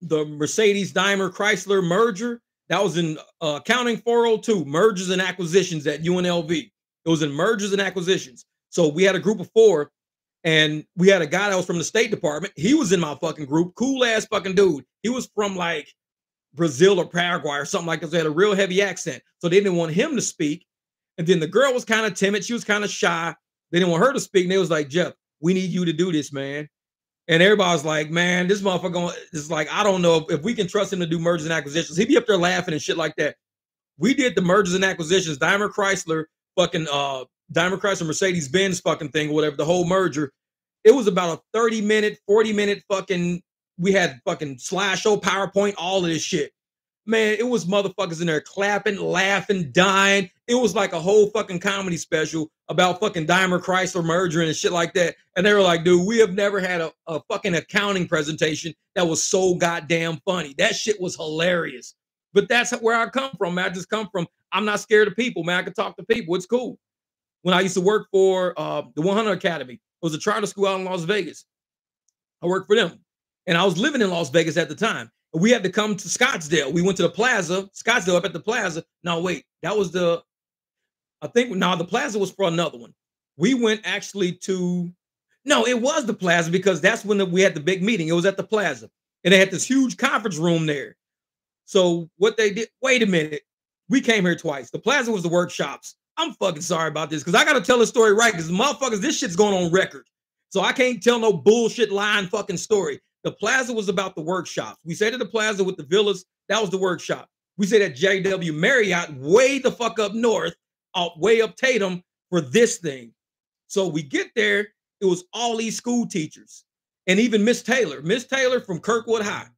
the Mercedes Daimler Chrysler merger. That was in uh, accounting 402, mergers and acquisitions at UNLV. It was in mergers and acquisitions. So we had a group of four, and we had a guy that was from the State Department. He was in my fucking group, cool ass fucking dude. He was from like Brazil or Paraguay or something like that. So had a real heavy accent. So they didn't want him to speak. And then the girl was kind of timid. She was kind of shy. They didn't want her to speak. And they was like, Jeff, we need you to do this, man. And everybody's like, man, this motherfucker is like, I don't know if, we can trust him to do mergers and acquisitions. He'd be up there laughing and shit like that. We did the mergers and acquisitions, Daimler Chrysler, fucking uh Daimler Chrysler Mercedes Benz fucking thing, or whatever, the whole merger. It was about a 30 minute, 40 minute fucking, we had fucking slideshow, PowerPoint, all of this shit man, it was motherfuckers in there clapping, laughing, dying. It was like a whole fucking comedy special about fucking Daimler Chrysler merger and shit like that. And they were like, dude, we have never had a, a fucking accounting presentation that was so goddamn funny. That shit was hilarious. But that's where I come from, man. I just come from, I'm not scared of people, man. I can talk to people. It's cool. When I used to work for uh, the 100 Academy, it was a charter school out in Las Vegas. I worked for them. And I was living in Las Vegas at the time we had to come to Scottsdale. We went to the plaza, Scottsdale up at the plaza. No, wait, that was the, I think, now the plaza was for another one. We went actually to, no, it was the plaza because that's when the, we had the big meeting. It was at the plaza and they had this huge conference room there. So what they did, wait a minute, we came here twice. The plaza was the workshops. I'm fucking sorry about this because I got to tell the story right because motherfuckers, this shit's going on record. So I can't tell no bullshit lying fucking story. The plaza was about the workshops. We said at the plaza with the villas, that was the workshop. We said at JW Marriott, way the fuck up north, way up Tatum for this thing. So we get there, it was all these school teachers and even Miss Taylor, Miss Taylor from Kirkwood High.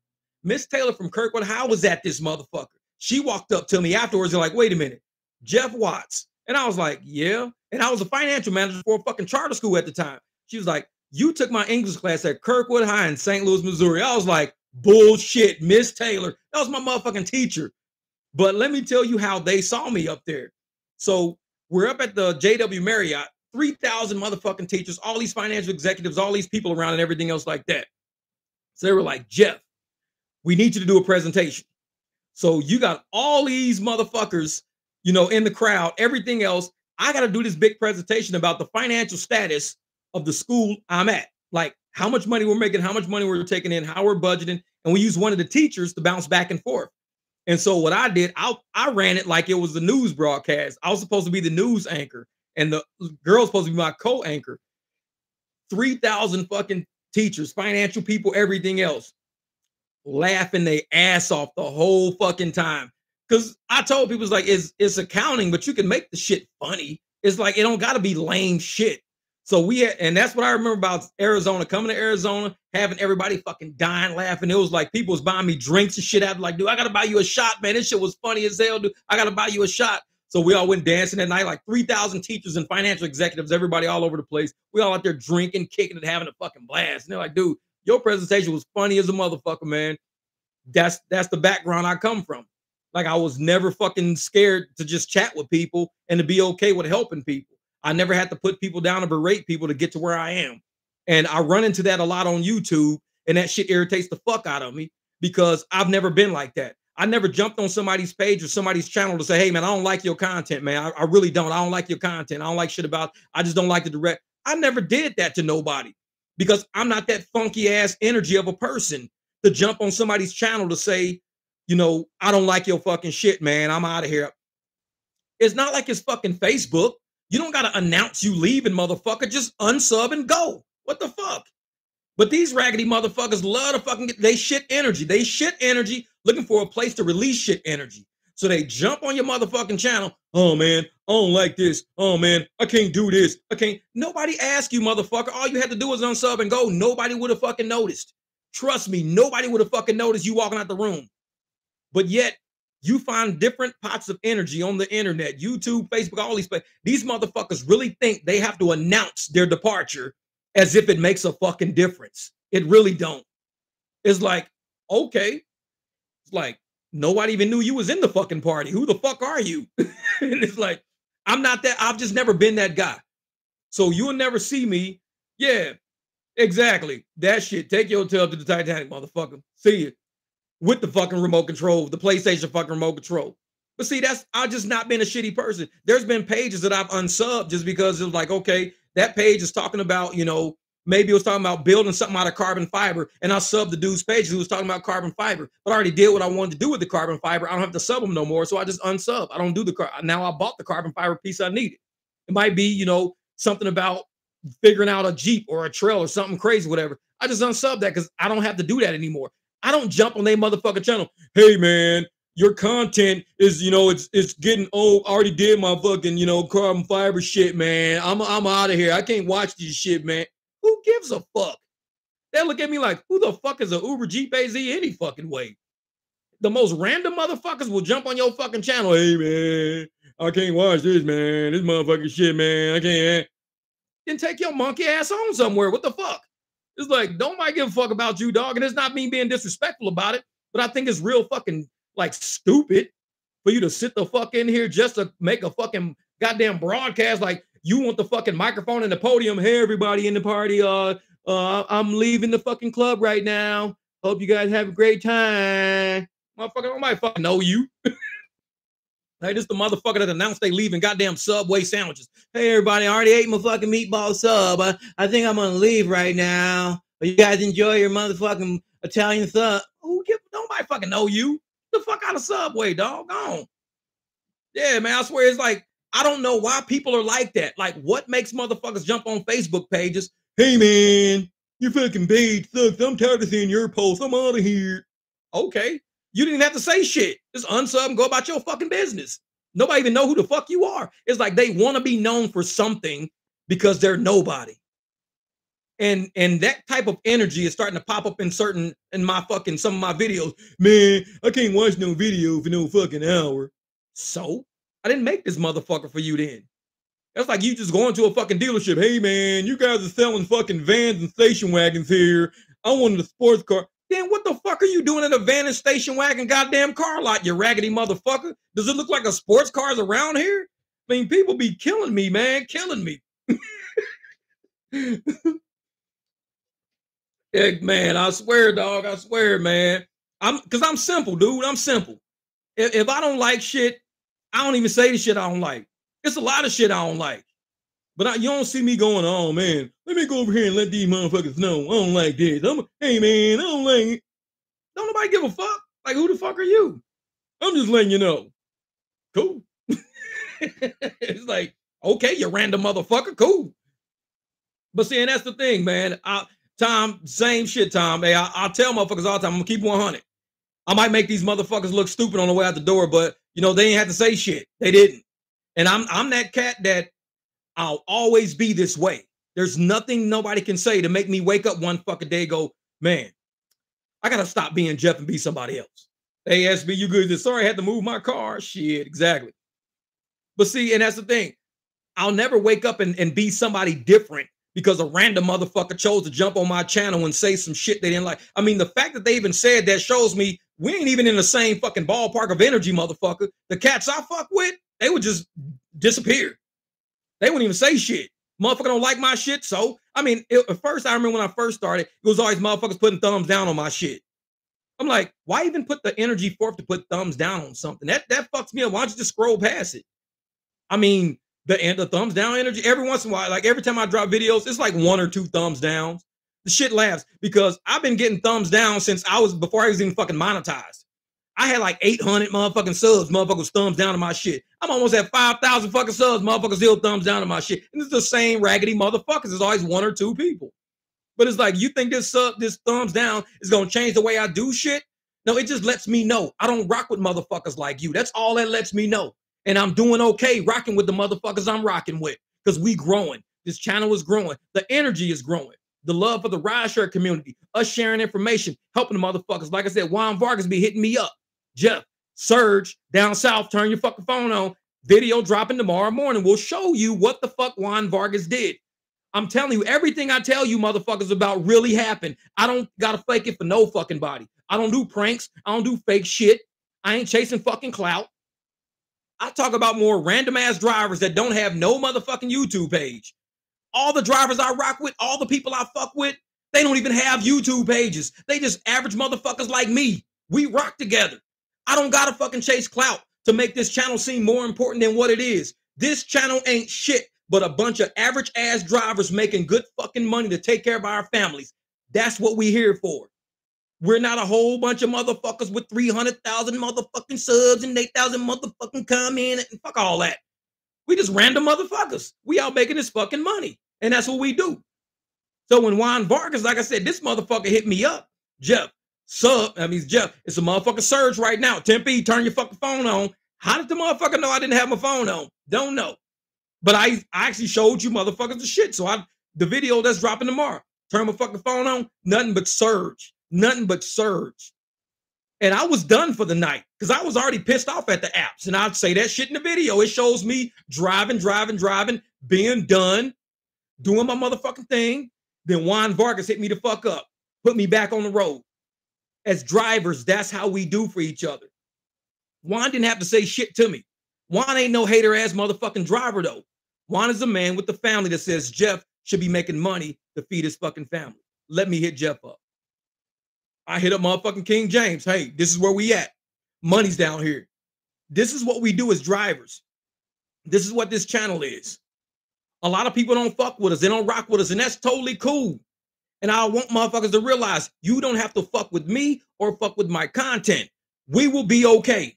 Miss Taylor from Kirkwood High was at this motherfucker. She walked up to me afterwards and like, wait a minute, Jeff Watts. And I was like, yeah. And I was a financial manager for a fucking charter school at the time. She was like, you took my English class at Kirkwood High in St. Louis, Missouri. I was like, bullshit, Miss Taylor. That was my motherfucking teacher. But let me tell you how they saw me up there. So we're up at the JW Marriott, 3,000 motherfucking teachers, all these financial executives, all these people around, and everything else like that. So they were like, Jeff, we need you to do a presentation. So you got all these motherfuckers, you know, in the crowd, everything else. I got to do this big presentation about the financial status of the school I'm at. Like how much money we're making, how much money we're taking in, how we're budgeting, and we use one of the teachers to bounce back and forth. And so what I did, I I ran it like it was the news broadcast. I was supposed to be the news anchor, and the girl's supposed to be my co-anchor. Three thousand fucking teachers, financial people, everything else, laughing their ass off the whole fucking time. Cause I told people it's like it's it's accounting, but you can make the shit funny. It's like it don't gotta be lame shit. So we had, and that's what I remember about Arizona, coming to Arizona, having everybody fucking dying laughing. It was like people was buying me drinks and shit. I'd like, dude, I gotta buy you a shot, man. This shit was funny as hell, dude. I gotta buy you a shot. So we all went dancing that night, like 3,000 teachers and financial executives, everybody all over the place. We all out there drinking, kicking and having a fucking blast. And they're like, dude, your presentation was funny as a motherfucker, man. That's that's the background I come from. Like I was never fucking scared to just chat with people and to be okay with helping people. I never had to put people down and berate people to get to where I am. And I run into that a lot on YouTube, and that shit irritates the fuck out of me because I've never been like that. I never jumped on somebody's page or somebody's channel to say, hey, man, I don't like your content, man. I, I really don't. I don't like your content. I don't like shit about, I just don't like the direct. I never did that to nobody because I'm not that funky ass energy of a person to jump on somebody's channel to say, you know, I don't like your fucking shit, man. I'm out of here. It's not like it's fucking Facebook. You don't got to announce you leaving, motherfucker. Just unsub and go. What the fuck? But these raggedy motherfuckers love to fucking get, they shit energy. They shit energy looking for a place to release shit energy. So they jump on your motherfucking channel. Oh man, I don't like this. Oh man, I can't do this. I can't. Nobody asked you, motherfucker. All you had to do was unsub and go. Nobody would have fucking noticed. Trust me, nobody would have fucking noticed you walking out the room. But yet you find different pots of energy on the internet, YouTube, Facebook, all these places. These motherfuckers really think they have to announce their departure as if it makes a fucking difference. It really don't. It's like, okay. It's like nobody even knew you was in the fucking party. Who the fuck are you? <laughs> and it's like, I'm not that, I've just never been that guy. So you'll never see me. Yeah, exactly. That shit. Take your tail to the Titanic, motherfucker. See it. With the fucking remote control, the PlayStation fucking remote control. But see, that's I've just not been a shitty person. There's been pages that I've unsubbed just because it was like, okay, that page is talking about, you know, maybe it was talking about building something out of carbon fiber, and I subbed the dude's page who was talking about carbon fiber. But I already did what I wanted to do with the carbon fiber. I don't have to sub them no more, so I just unsub. I don't do the car. Now I bought the carbon fiber piece I needed. It might be, you know, something about figuring out a Jeep or a trail or something crazy, whatever. I just unsub that because I don't have to do that anymore. I don't jump on their motherfucking channel. Hey man, your content is, you know, it's it's getting old. I already did my fucking, you know, carbon fiber shit, man. I'm I'm out of here. I can't watch this shit, man. Who gives a fuck? They look at me like, who the fuck is a Uber Jeep AZ any fucking way? The most random motherfuckers will jump on your fucking channel. Hey man, I can't watch this, man. This motherfucking shit, man. I can't. Then take your monkey ass on somewhere. What the fuck? It's like, don't nobody give a fuck about you, dog. And it's not me being disrespectful about it, but I think it's real fucking like stupid for you to sit the fuck in here just to make a fucking goddamn broadcast. Like you want the fucking microphone and the podium. Hey, everybody in the party. Uh, uh, I'm leaving the fucking club right now. Hope you guys have a great time. Motherfucker, might fucking know you. <laughs> Hey, this the motherfucker that announced they leaving goddamn Subway sandwiches. Hey, everybody, I already ate my fucking meatball sub. I, I think I'm gonna leave right now. But you guys enjoy your motherfucking Italian sub. Who give nobody fucking know you? the fuck out of Subway, dog. Gone. Yeah, man. I swear it's like I don't know why people are like that. Like, what makes motherfuckers jump on Facebook pages? Hey man, your fucking page sucks. I'm tired of seeing your posts. I'm out of here. Okay. You didn't have to say shit. Just unsub and go about your fucking business. Nobody even know who the fuck you are. It's like they want to be known for something because they're nobody. And and that type of energy is starting to pop up in certain in my fucking some of my videos. Man, I can't watch no video for no fucking hour. So I didn't make this motherfucker for you then. That's like you just going to a fucking dealership. Hey man, you guys are selling fucking vans and station wagons here. I wanted a sports car. Then what the fuck are you doing in a van and station wagon goddamn car lot, you raggedy motherfucker? Does it look like a sports cars around here? I mean, people be killing me, man, killing me. <laughs> yeah, man, I swear, dog, I swear, man. I'm because I'm simple, dude. I'm simple. If, if I don't like shit, I don't even say the shit I don't like. It's a lot of shit I don't like. But I, you don't see me going, oh man, let me go over here and let these motherfuckers know I don't like this. I'm, hey man, I don't like it. Don't nobody give a fuck. Like, who the fuck are you? I'm just letting you know. Cool. <laughs> it's like, okay, you random motherfucker, cool. But see, and that's the thing, man. I, Tom, same shit, Tom. Hey, I, I tell motherfuckers all the time, I'm gonna keep 100. I might make these motherfuckers look stupid on the way out the door, but you know they ain't have to say shit. They didn't. And I'm I'm that cat that I'll always be this way. There's nothing nobody can say to make me wake up one fucking day go, man, I gotta stop being Jeff and be somebody else. Hey, SB, you good? Sorry, I had to move my car. Shit, exactly. But see, and that's the thing. I'll never wake up and, and be somebody different because a random motherfucker chose to jump on my channel and say some shit they didn't like. I mean, the fact that they even said that shows me we ain't even in the same fucking ballpark of energy, motherfucker. The cats I fuck with, they would just disappear. They wouldn't even say shit. Motherfucker don't like my shit. So, I mean, it, at first, I remember when I first started, it was always motherfuckers putting thumbs down on my shit. I'm like, why even put the energy forth to put thumbs down on something? That that fucks me up. Why don't you just scroll past it? I mean, the end the thumbs down energy. Every once in a while, like every time I drop videos, it's like one or two thumbs downs. The shit laughs because I've been getting thumbs down since I was before I was even fucking monetized. I had like 800 motherfucking subs, motherfuckers thumbs down to my shit. I'm almost at 5,000 fucking subs, motherfuckers still thumbs down to my shit. And it's the same raggedy motherfuckers. It's always one or two people. But it's like, you think this sub, this thumbs down is gonna change the way I do shit? No, it just lets me know I don't rock with motherfuckers like you. That's all that lets me know. And I'm doing okay rocking with the motherfuckers I'm rocking with because we growing. This channel is growing. The energy is growing the love for the ride share community, us sharing information, helping the motherfuckers. Like I said, Juan Vargas be hitting me up. Jeff, Surge, down south, turn your fucking phone on. Video dropping tomorrow morning. We'll show you what the fuck Juan Vargas did. I'm telling you, everything I tell you, motherfuckers, about really happened. I don't gotta fake it for no fucking body. I don't do pranks. I don't do fake shit. I ain't chasing fucking clout. I talk about more random ass drivers that don't have no motherfucking YouTube page. All the drivers I rock with, all the people I fuck with, they don't even have YouTube pages. They just average motherfuckers like me. We rock together. I don't gotta fucking chase clout to make this channel seem more important than what it is. This channel ain't shit but a bunch of average ass drivers making good fucking money to take care of our families. That's what we here for. We're not a whole bunch of motherfuckers with 300,000 motherfucking subs and 8,000 motherfucking comments and fuck all that. We just random motherfuckers. We out making this fucking money. And that's what we do. So when Juan Vargas, like I said, this motherfucker hit me up. Jeff, sub, I mean, Jeff, it's a motherfucking surge right now. Tempe, turn your fucking phone on. How did the motherfucker know I didn't have my phone on? Don't know. But I, I actually showed you motherfuckers the shit. So I the video that's dropping tomorrow. Turn my fucking phone on, nothing but surge. Nothing but surge. And I was done for the night because I was already pissed off at the apps. And I'd say that shit in the video. It shows me driving, driving, driving, being done, doing my motherfucking thing. Then Juan Vargas hit me the fuck up, put me back on the road. As drivers, that's how we do for each other. Juan didn't have to say shit to me. Juan ain't no hater ass motherfucking driver though. Juan is a man with the family that says Jeff should be making money to feed his fucking family. Let me hit Jeff up. I hit up motherfucking King James. Hey, this is where we at. Money's down here. This is what we do as drivers. This is what this channel is. A lot of people don't fuck with us. They don't rock with us, and that's totally cool. And I want motherfuckers to realize you don't have to fuck with me or fuck with my content. We will be okay.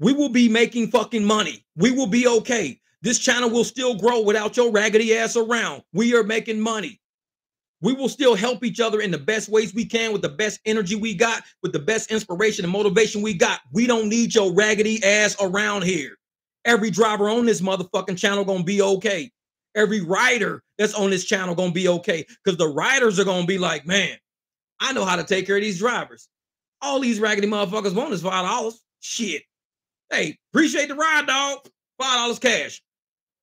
We will be making fucking money. We will be okay. This channel will still grow without your raggedy ass around. We are making money. We will still help each other in the best ways we can with the best energy we got, with the best inspiration and motivation we got. We don't need your raggedy ass around here. Every driver on this motherfucking channel gonna be okay. Every rider that's on this channel gonna be okay. Because the riders are gonna be like, man, I know how to take care of these drivers. All these raggedy motherfuckers want is five dollars. Shit. Hey, appreciate the ride, dog. Five dollars cash.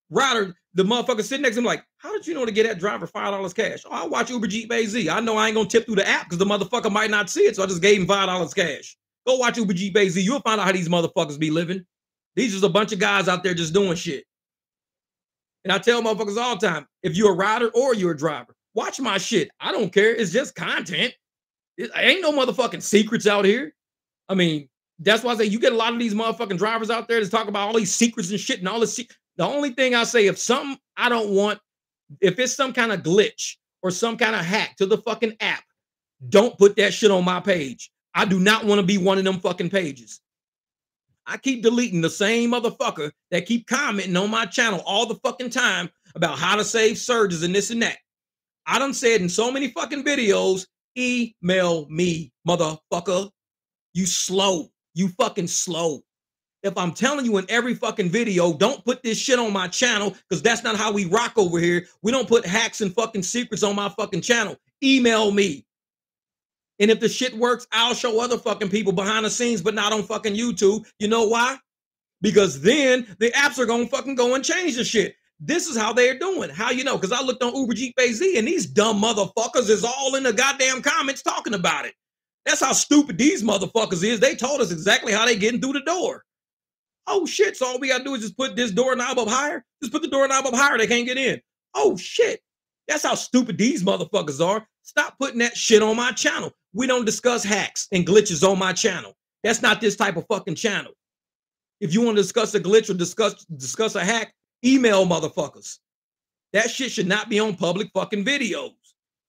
Rider, the motherfucker sitting next to him, like, how did you know to get that driver five dollars cash? Oh, I watch Uber Jeep AZ. I know I ain't gonna tip through the app because the motherfucker might not see it, so I just gave him five dollars cash. Go watch Uber Jeep AZ. You'll find out how these motherfuckers be living. These is a bunch of guys out there just doing shit. And I tell motherfuckers all the time: if you're a rider or you're a driver, watch my shit. I don't care. It's just content. It ain't no motherfucking secrets out here. I mean, that's why I say you get a lot of these motherfucking drivers out there to talk about all these secrets and shit and all this. Se- the only thing I say, if something I don't want, if it's some kind of glitch or some kind of hack to the fucking app, don't put that shit on my page. I do not want to be one of them fucking pages. I keep deleting the same motherfucker that keep commenting on my channel all the fucking time about how to save surges and this and that. I done said in so many fucking videos, email me, motherfucker. You slow. You fucking slow if I'm telling you in every fucking video, don't put this shit on my channel because that's not how we rock over here. We don't put hacks and fucking secrets on my fucking channel. Email me. And if the shit works, I'll show other fucking people behind the scenes, but not on fucking YouTube. You know why? Because then the apps are gonna fucking go and change the shit. This is how they're doing. How you know? Because I looked on Uber Jeep and these dumb motherfuckers is all in the goddamn comments talking about it. That's how stupid these motherfuckers is. They told us exactly how they getting through the door. Oh shit. So all we gotta do is just put this doorknob up higher. Just put the doorknob up higher. They can't get in. Oh shit. That's how stupid these motherfuckers are. Stop putting that shit on my channel. We don't discuss hacks and glitches on my channel. That's not this type of fucking channel. If you want to discuss a glitch or discuss discuss a hack, email motherfuckers. That shit should not be on public fucking videos.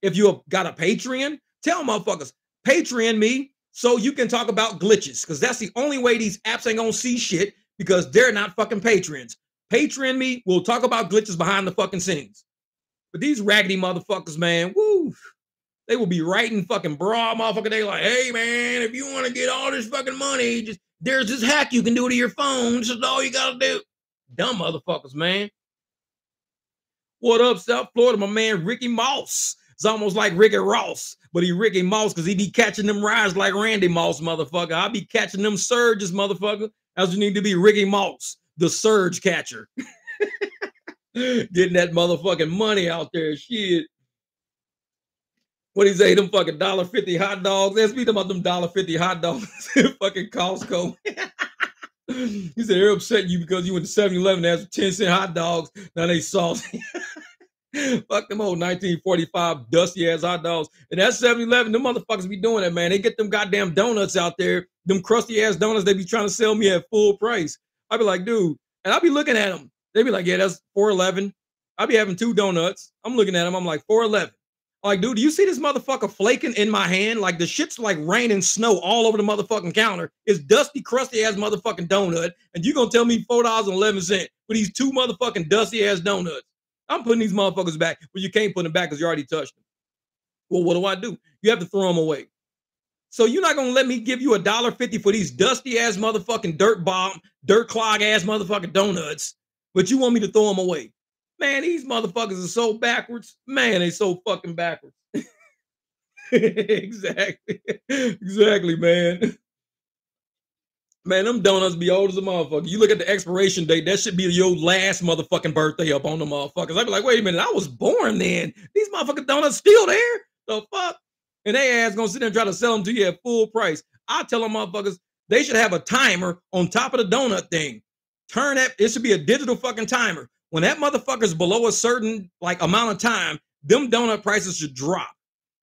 If you have got a Patreon, tell motherfuckers, Patreon me so you can talk about glitches because that's the only way these apps ain't gonna see shit because they're not fucking patrons. Patreon me, we'll talk about glitches behind the fucking scenes. But these raggedy motherfuckers, man, woo, they will be writing fucking bra motherfucker. They like, hey man, if you want to get all this fucking money, just there's this hack you can do to your phone. This is all you gotta do. Dumb motherfuckers, man. What up, South Florida? My man Ricky Moss. It's almost like Ricky Ross, but he Ricky Moss because he be catching them rides like Randy Moss, motherfucker. I be catching them surges, motherfucker as you need to be Ricky Moss, the surge catcher. <laughs> Getting that motherfucking money out there. Shit. What he say? Them fucking dollar fifty hot dogs. Ask me about them dollar fifty hot dogs <laughs> fucking Costco. <laughs> he said they're upset you because you went to 7-Eleven has 10 cent hot dogs. Now they salty. <laughs> Fuck them old 1945 dusty ass hot dogs. And that 7-Eleven, them motherfuckers be doing that, man. They get them goddamn donuts out there, them crusty ass donuts they be trying to sell me at full price. I'd be like, dude, and I'll be looking at them. They'd be like, yeah, that's 411. I'll be having two donuts. I'm looking at them. I'm like, 411. Like, dude, do you see this motherfucker flaking in my hand? Like the shit's like rain and snow all over the motherfucking counter. It's dusty, crusty ass motherfucking donut. And you gonna tell me $4.11 for these two motherfucking dusty ass donuts. I'm putting these motherfuckers back, but you can't put them back because you already touched them. Well, what do I do? You have to throw them away. So you're not gonna let me give you a dollar fifty for these dusty ass motherfucking dirt bomb, dirt clog ass motherfucking donuts, but you want me to throw them away? Man, these motherfuckers are so backwards. Man, they so fucking backwards. <laughs> exactly, exactly, man. Man, them donuts be old as a motherfucker. You look at the expiration date, that should be your last motherfucking birthday up on the motherfuckers. I'd be like, wait a minute, I was born then. These motherfucking donuts still there? The fuck? And they ass gonna sit there and try to sell them to you at full price. I tell them motherfuckers, they should have a timer on top of the donut thing. Turn that, it should be a digital fucking timer. When that motherfucker's below a certain like amount of time, them donut prices should drop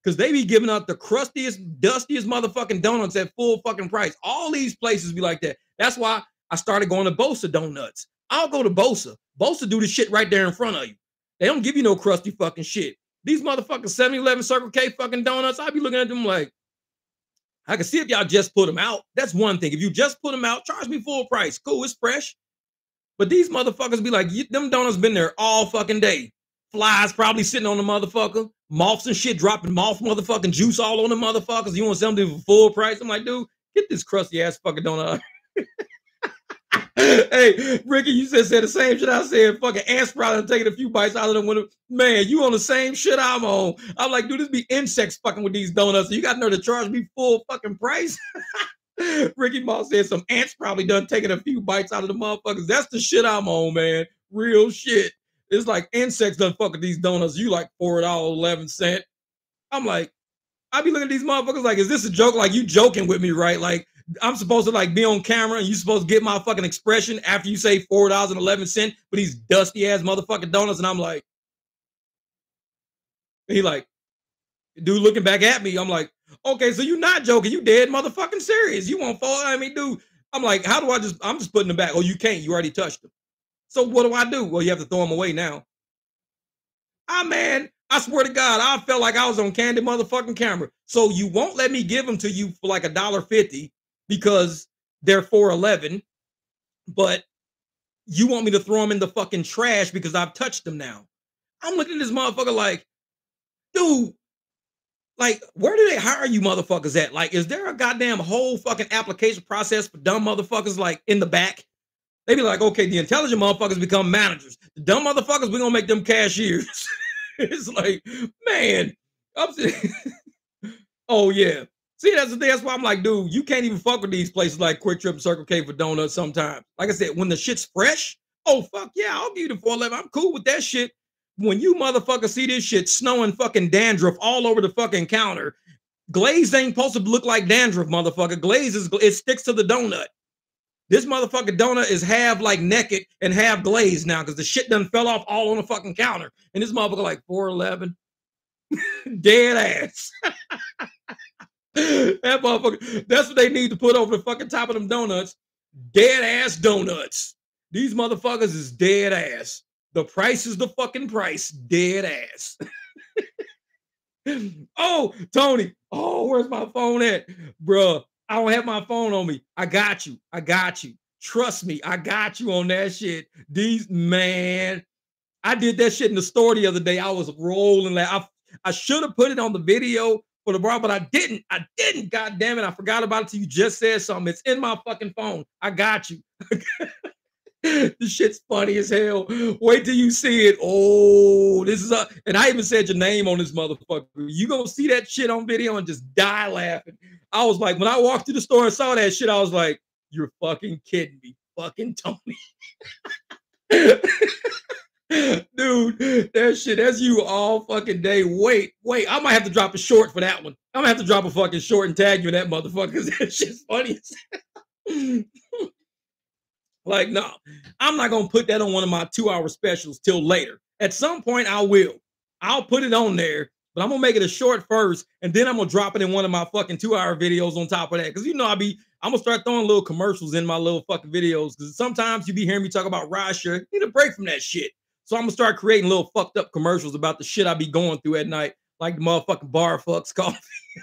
because they be giving out the crustiest, dustiest motherfucking donuts at full fucking price. All these places be like that. That's why I started going to Bosa Donuts. I'll go to Bosa. Bosa do the shit right there in front of you. They don't give you no crusty fucking shit. These motherfucking 7-Eleven Circle K fucking donuts, I be looking at them like, I can see if y'all just put them out. That's one thing. If you just put them out, charge me full price. Cool, it's fresh. But these motherfuckers be like, them donuts been there all fucking day. Flies probably sitting on the motherfucker. Moths and shit dropping moth motherfucking juice all on the motherfuckers. You want something for full price? I'm like, dude, get this crusty ass fucking donut. <laughs> hey, Ricky, you just said the same shit I said. Fucking ants probably taking a few bites out of them. When man, you on the same shit I'm on. I'm like, dude, this be insects fucking with these donuts. You got nerve to charge me full fucking price? <laughs> <laughs> Ricky Moss said some ants probably done taking a few bites out of the motherfuckers. That's the shit I'm on, man. Real shit. It's like insects done fuck with these donuts. You like four dollars eleven cent. I'm like, I be looking at these motherfuckers like, is this a joke? Like you joking with me, right? Like I'm supposed to like be on camera and you supposed to get my fucking expression after you say four dollars and eleven cent for these dusty ass motherfucking donuts, and I'm like, he like, dude looking back at me. I'm like, okay, so you're not joking. You dead motherfucking serious. You won't fall. I mean, dude. I'm like, how do I just? I'm just putting them back. Oh, you can't. You already touched them. So what do I do? Well, you have to throw them away now. Ah, man, I swear to God, I felt like I was on candy motherfucking camera. So you won't let me give them to you for like a dollar fifty because they're four eleven, but you want me to throw them in the fucking trash because I've touched them now. I'm looking at this motherfucker like, dude, like, where do they hire you motherfuckers at? Like, is there a goddamn whole fucking application process for dumb motherfuckers like in the back? They be like, okay, the intelligent motherfuckers become managers. The dumb motherfuckers, we're gonna make them cashiers. <laughs> it's like, man, I'm <laughs> oh yeah. See, that's the thing. That's why I'm like, dude, you can't even fuck with these places like QuikTrip and Circle K for donuts sometimes. Like I said, when the shit's fresh, oh fuck yeah, I'll give you the 411. I'm cool with that shit. When you motherfuckers see this shit snowing fucking dandruff all over the fucking counter, glaze ain't supposed to look like dandruff, motherfucker. Glaze is it sticks to the donut. This motherfucking donut is half like naked and half glazed now because the shit done fell off all on the fucking counter. And this motherfucker like 411. <laughs> Dead ass. <laughs> that motherfucker, that's what they need to put over the fucking top of them donuts. Dead ass donuts. These motherfuckers is dead ass. The price is the fucking price. Dead ass. oh, Tony. Oh, where's my phone at? Bruh, I don't have my phone on me. I got you. I got you. Trust me, I got you on that shit. These man, I did that shit in the store the other day. I was rolling like I, I should have put it on the video for the bra, but I didn't. I didn't. God damn it. I forgot about it till you just said something. It's in my fucking phone. I got you. <laughs> this shit's funny as hell. Wait till you see it. Oh, this is a and I even said your name on this motherfucker. You gonna see that shit on video and just die laughing. I was like, when I walked through the store and saw that shit, I was like, you're fucking kidding me. Fucking Tony. <laughs> Dude, that shit, that's you all fucking day. Wait, wait, I might have to drop a short for that one. I'm gonna have to drop a fucking short and tag you in that motherfucker because <laughs> that shit's funny. Like, no, I'm not gonna put that on one of my two hour specials till later. At some point, I will. I'll put it on there, but I'm gonna make it a short first, and then I'm gonna drop it in one of my fucking two hour videos on top of that. Cause you know, I'll be I'm gonna start throwing little commercials in my little fucking videos. Cause sometimes you be hearing me talk about share. Need a break from that shit. So I'm gonna start creating little fucked up commercials about the shit I be going through at night, like the motherfucking bar fucks coffee.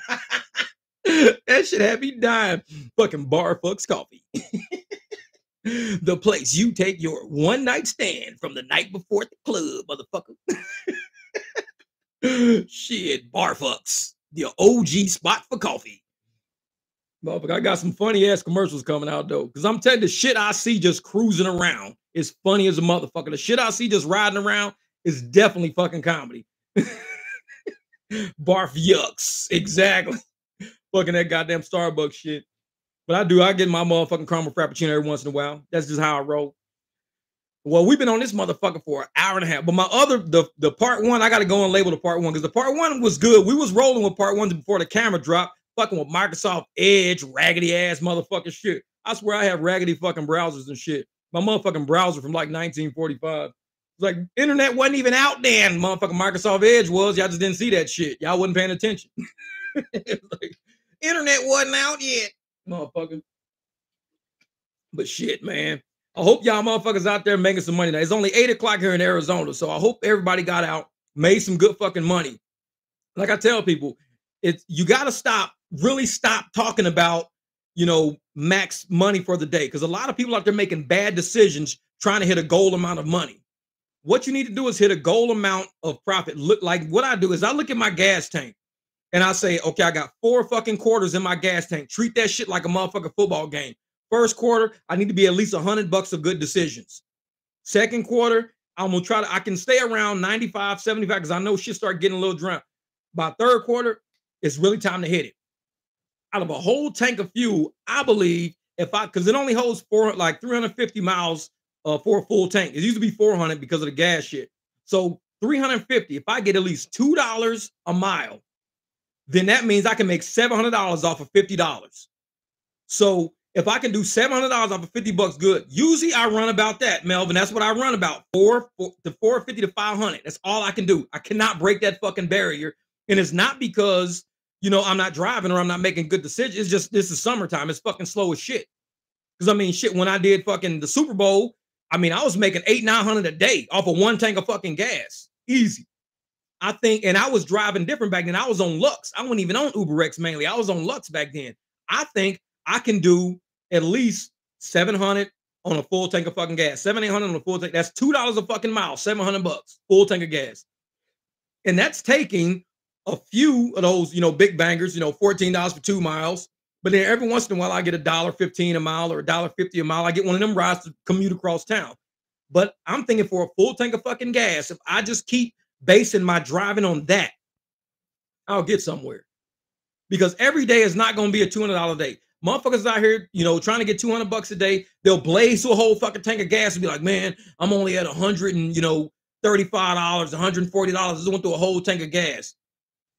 <laughs> that shit had me dying. Fucking bar fucks coffee. <laughs> the place you take your one night stand from the night before at the club, motherfucker. <laughs> shit, bar fucks. The OG spot for coffee. Motherfucker, I got some funny ass commercials coming out though. Cause I'm telling you, the shit I see just cruising around is funny as a motherfucker. The shit I see just riding around is definitely fucking comedy. <laughs> Barf yucks. Exactly. <laughs> fucking that goddamn Starbucks shit. But I do, I get my motherfucking caramel frappuccino every once in a while. That's just how I roll. Well, we've been on this motherfucker for an hour and a half. But my other, the, the part one, I gotta go and label the part one because the part one was good. We was rolling with part one before the camera dropped, fucking with Microsoft Edge, raggedy ass motherfucking shit. I swear I have raggedy fucking browsers and shit my motherfucking browser from like 1945. It's like internet wasn't even out then. Motherfucking Microsoft Edge was. Y'all just didn't see that shit. Y'all wasn't paying attention. <laughs> like, internet wasn't out yet, motherfucker. But shit, man. I hope y'all motherfuckers out there making some money now. It's only eight o'clock here in Arizona, so I hope everybody got out, made some good fucking money. Like I tell people, it's you got to stop, really stop talking about you know, max money for the day. Because a lot of people out there making bad decisions trying to hit a goal amount of money. What you need to do is hit a goal amount of profit. Look like what I do is I look at my gas tank and I say, okay, I got four fucking quarters in my gas tank. Treat that shit like a motherfucking football game. First quarter, I need to be at least a hundred bucks of good decisions. Second quarter, I'm gonna try to, I can stay around 95, 75 because I know shit start getting a little drunk. By third quarter, it's really time to hit it out of a whole tank of fuel, I believe if I because it only holds four like 350 miles uh, for a full tank. It used to be 400 because of the gas shit. So 350. If I get at least two dollars a mile, then that means I can make $700 off of $50. So if I can do $700 off of 50 bucks, good. Usually I run about that, Melvin. That's what I run about four, four to 450 to 500. That's all I can do. I cannot break that fucking barrier. And it's not because you know, I'm not driving or I'm not making good decisions. It's just this is summertime. It's fucking slow as shit. Because I mean, shit, when I did fucking the Super Bowl, I mean, I was making eight, nine hundred a day off of one tank of fucking gas. Easy. I think, and I was driving different back then. I was on Lux. I wasn't even on UberX mainly. I was on Lux back then. I think I can do at least 700 on a full tank of fucking gas. 700 on a full tank. That's $2 a fucking mile, 700 bucks, full tank of gas. And that's taking a few of those, you know, big bangers, you know, $14 for two miles. But then every once in a while, I get a dollar fifteen a mile or a dollar fifty a mile. I get one of them rides to commute across town. But I'm thinking for a full tank of fucking gas, if I just keep basing my driving on that, I'll get somewhere. Because every day is not going to be a $200 day. Motherfuckers out here, you know, trying to get 200 bucks a day, they'll blaze to a whole fucking tank of gas and be like, man, I'm only at 100 and, you know, $35, $140. I just went through a whole tank of gas.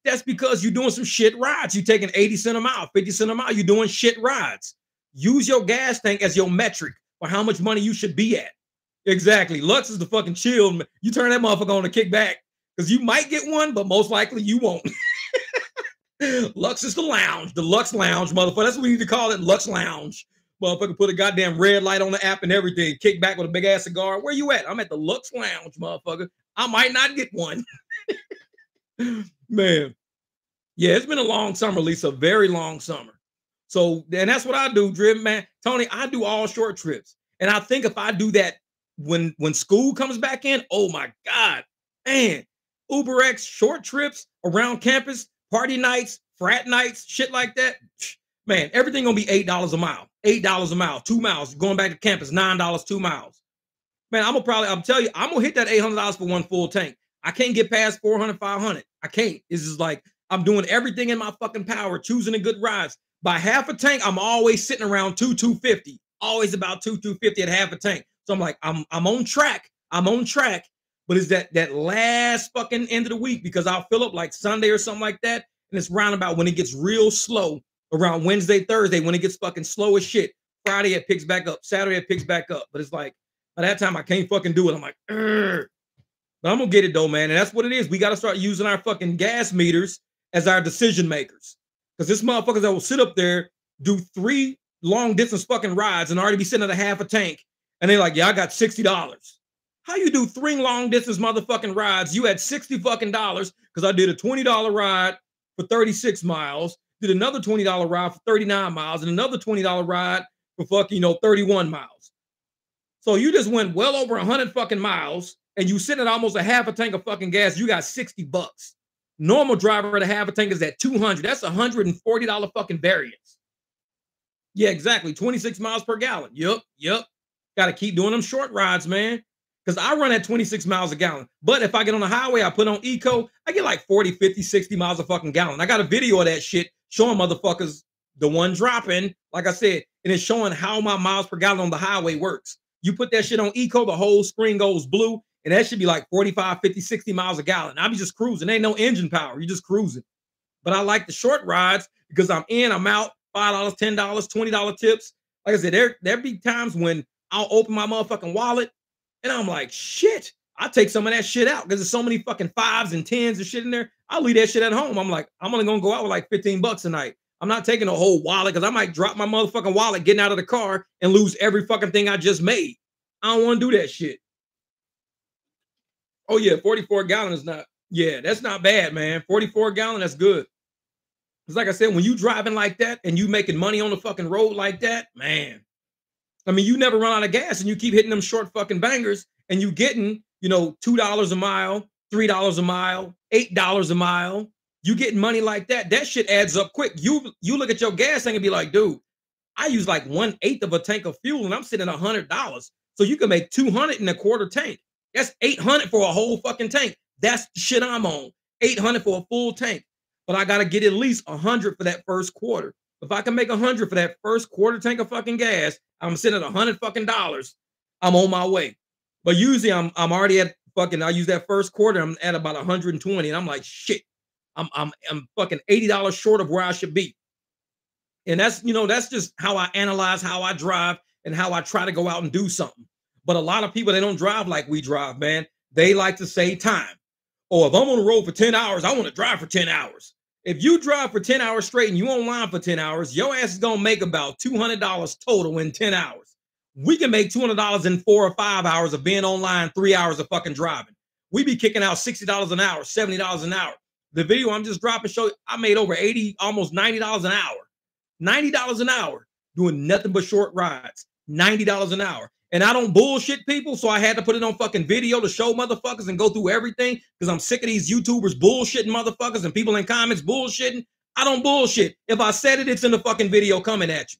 That's because you're doing some shit rides. You're taking 80 cent a mile, 50 cent a mile. You're doing shit rides. Use your gas tank as your metric for how much money you should be at. Exactly. Lux is the fucking chill. You turn that motherfucker on to kick back because you might get one, but most likely you won't. <laughs> Lux is the lounge, the Lux Lounge, motherfucker. That's what we need to call it, Lux Lounge. Motherfucker, put a goddamn red light on the app and everything. Kick back with a big ass cigar. Where you at? I'm at the Lux Lounge, motherfucker. I might not get one. <laughs> Man. Yeah, it's been a long summer, Lisa. A very long summer. So, and that's what I do, driven man. Tony, I do all short trips. And I think if I do that when when school comes back in, oh my God, man, UberX short trips around campus, party nights, frat nights, shit like that. Man, everything gonna be eight dollars a mile, eight dollars a mile, two miles. Going back to campus, nine dollars, two miles. Man, I'm gonna probably, I'm tell you, I'm gonna hit that eight hundred dollars for one full tank. I can't get past 400, 500. I can't. It's just like I'm doing everything in my fucking power, choosing a good rise. By half a tank, I'm always sitting around two, 250, always about two, 250 at half a tank. So I'm like, I'm I'm on track. I'm on track. But it's that that last fucking end of the week because I'll fill up like Sunday or something like that, and it's roundabout when it gets real slow around Wednesday, Thursday when it gets fucking slow as shit. Friday it picks back up. Saturday it picks back up. But it's like by that time I can't fucking do it. I'm like, Urgh. but I'm gonna get it though, man. And that's what it is. We got to start using our fucking gas meters as our decision makers. Because this motherfuckers that will sit up there, do three long distance fucking rides and already be sitting at a half a tank. And they're like, yeah, I got $60. How you do three long distance motherfucking rides? You had 60 fucking dollars because I did a $20 ride for 36 miles, did another $20 ride for 39 miles, and another $20 ride for fucking, you know, 31 miles. So you just went well over 100 fucking miles and you sit at almost a half a tank of fucking gas. You got 60 bucks. Normal driver at a half a tank is at 200. That's a $140 fucking variance. Yeah, exactly. 26 miles per gallon. Yep, yep. Got to keep doing them short rides, man. Because I run at 26 miles a gallon. But if I get on the highway, I put on eco, I get like 40, 50, 60 miles a fucking gallon. I got a video of that shit showing motherfuckers the one dropping, like I said, and it's showing how my miles per gallon on the highway works. You put that shit on eco, the whole screen goes blue, and that should be like 45, 50, 60 miles a gallon. I'll be just cruising. Ain't no engine power. You're just cruising. But I like the short rides because I'm in, I'm out, $5, $10, $20 tips. Like I said, there there be times when I'll open my motherfucking wallet and I'm like, shit, I take some of that shit out because there's so many fucking fives and tens and shit in there. I'll leave that shit at home. I'm like, I'm only gonna go out with like 15 bucks a night. I'm not taking a whole wallet because I might drop my motherfucking wallet getting out of the car and lose every fucking thing I just made. I don't want to do that shit. Oh yeah, 44 gallon is not. Yeah, that's not bad, man. 44 gallon, that's good. Because like I said, when you driving like that and you making money on the fucking road like that, man. I mean, you never run out of gas and you keep hitting them short fucking bangers and you getting, you know, two dollars a mile, three dollars a mile, eight dollars a mile. You getting money like that, that shit adds up quick. You you look at your gas tank and be like, dude, I use like one eighth of a tank of fuel and I'm sitting a hundred dollars. So you can make 200 in a quarter tank. That's 800 for a whole fucking tank. That's the shit I'm on. 800 for a full tank. But I got to get at least 100 for that first quarter. If I can make a 100 for that first quarter tank of fucking gas, I'm sitting at a 100 fucking dollars. I'm on my way. But usually I'm I'm already at fucking I use that first quarter I'm at about 120 and I'm like shit. I'm I'm I'm fucking $80 short of where I should be. And that's you know that's just how I analyze how I drive and how I try to go out and do something. But a lot of people, they don't drive like we drive, man. They like to save time. Or oh, if I'm on the road for 10 hours, I want to drive for 10 hours. If you drive for 10 hours straight and you online for 10 hours, your ass is gonna make about $200 total in 10 hours. We can make $200 in four or five hours of being online, three hours of fucking driving. We be kicking out $60 an hour, $70 an hour. The video I'm just dropping show I made over 80, almost $90 an hour. $90 an hour doing nothing but short rides. $90 an hour. And I don't bullshit people, so I had to put it on fucking video to show motherfuckers and go through everything because I'm sick of these YouTubers bullshitting motherfuckers and people in comments bullshitting. I don't bullshit. If I said it, it's in the fucking video coming at you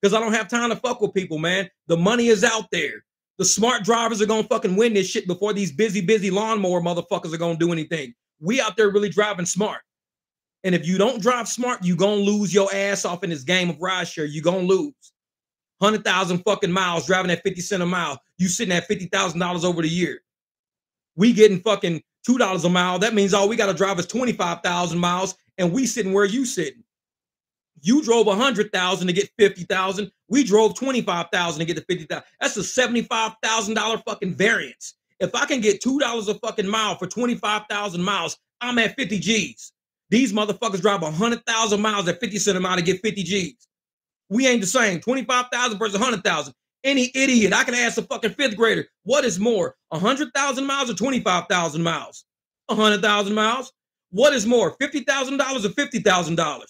because I don't have time to fuck with people, man. The money is out there. The smart drivers are gonna fucking win this shit before these busy, busy lawnmower motherfuckers are gonna do anything. We out there really driving smart. And if you don't drive smart, you gonna lose your ass off in this game of rideshare. You gonna lose. 100,000 fucking miles driving at 50 cent a mile. You sitting at $50,000 over the year. We getting fucking $2 a mile. That means all we got to drive is 25,000 miles and we sitting where you sitting. You drove 100,000 to get 50,000. We drove 25,000 to get to 50,000. That's a $75,000 fucking variance. If I can get $2 a fucking mile for 25,000 miles, I'm at 50 G's. These motherfuckers drive 100,000 miles at 50 cent a mile to get 50 G's. We ain't the same. 25,000 versus 100,000. Any idiot, I can ask a fucking fifth grader, what is more, 100,000 miles or 25,000 miles? 100,000 miles. What is more, $50,000 or $50,000?